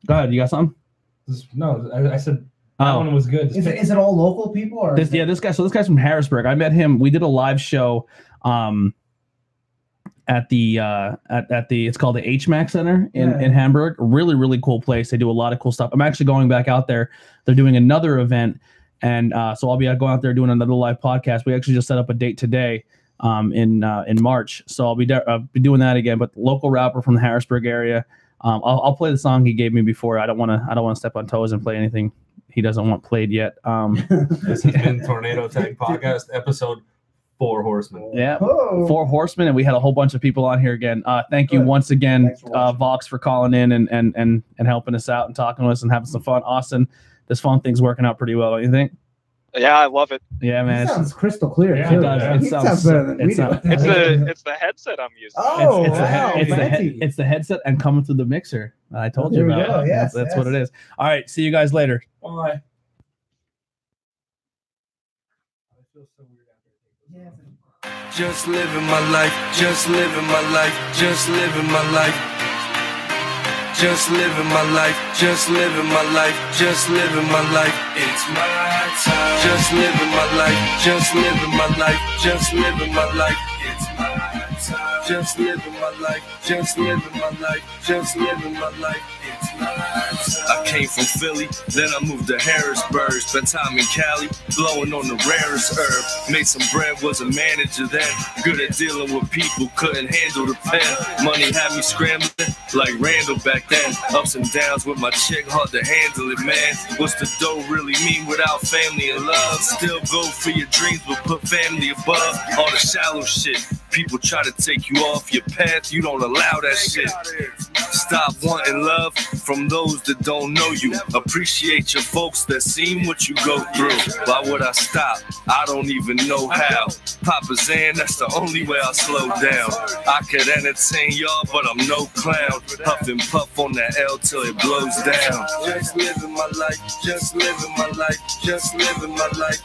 go ahead. You got something? Just- no, I, I said That Oh. one was good. Is it, is it all local people or? This, yeah, this guy. So this guy's from Harrisburg. I met him. We did a live show, um, at the uh at, at the it's called the HMAC Center in Yeah. in Hamburg. Really really cool place. They do a lot of cool stuff. I'm actually going back out there. They're doing another event, and uh, so I'll be going out there doing another live podcast. We actually just set up a date today. Um, in uh, in March, so I'll be de- uh, be doing that again. But local rapper from the Harrisburg area, um, I'll, I'll play the song he gave me before. I don't want to I don't want to step on toes and play anything he doesn't want played yet. Um, This has been Tornado Tag Podcast, episode Four Horsemen. Yeah. Oh. Four horsemen, and we had a whole bunch of people on here again. Uh, thank you Good. once again, for uh. Vox, for calling in and, and and and helping us out and talking to us and having some fun. Austin, this phone thing's working out pretty well, don't you think? Yeah, I love it. Yeah, man. it's- sounds crystal clear. Yeah, too. it does. It He sounds- sounds better than it we do. sounds- It's the it's the headset I'm using. Oh, it's, it's, wow, the, it's, the, head- it's the headset and coming through the mixer. I told There you we about. go. That's- Yes, that's, what yes. it is. All right, see you guys later. Bye. Just living my life, just living my life, just living my life. Just living my life, just living my life, just living my life. It's my time. Just living my life, just living my life, just living my life. It's my time. Just living my life, just living my life, just living my life. It's. I came from Philly, then I moved to Harrisburg. Spent time in Cali, blowing on the rarest herb. Made some bread, was a manager then. Good at dealing with people, couldn't handle the pen. Money had me scrambling like Randall back then. Ups and downs with my chick, hard to handle it, man. What's the dough really mean without family and love? Still go for your dreams, but put family above all the shallow shit. People try to take you off your path, you don't allow that shit. Stop wanting love from those that don't know you. Appreciate your folks that seen what you go through. Why would I stop? I don't even know how. Papa Zan, that's the only way I slow down. I could entertain y'all, but I'm no clown. Huff and puff on that L till it blows down. Just living my life, just living my life, just living my life.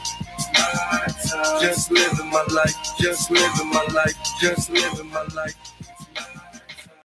Just living my life, just living my life, just living my life.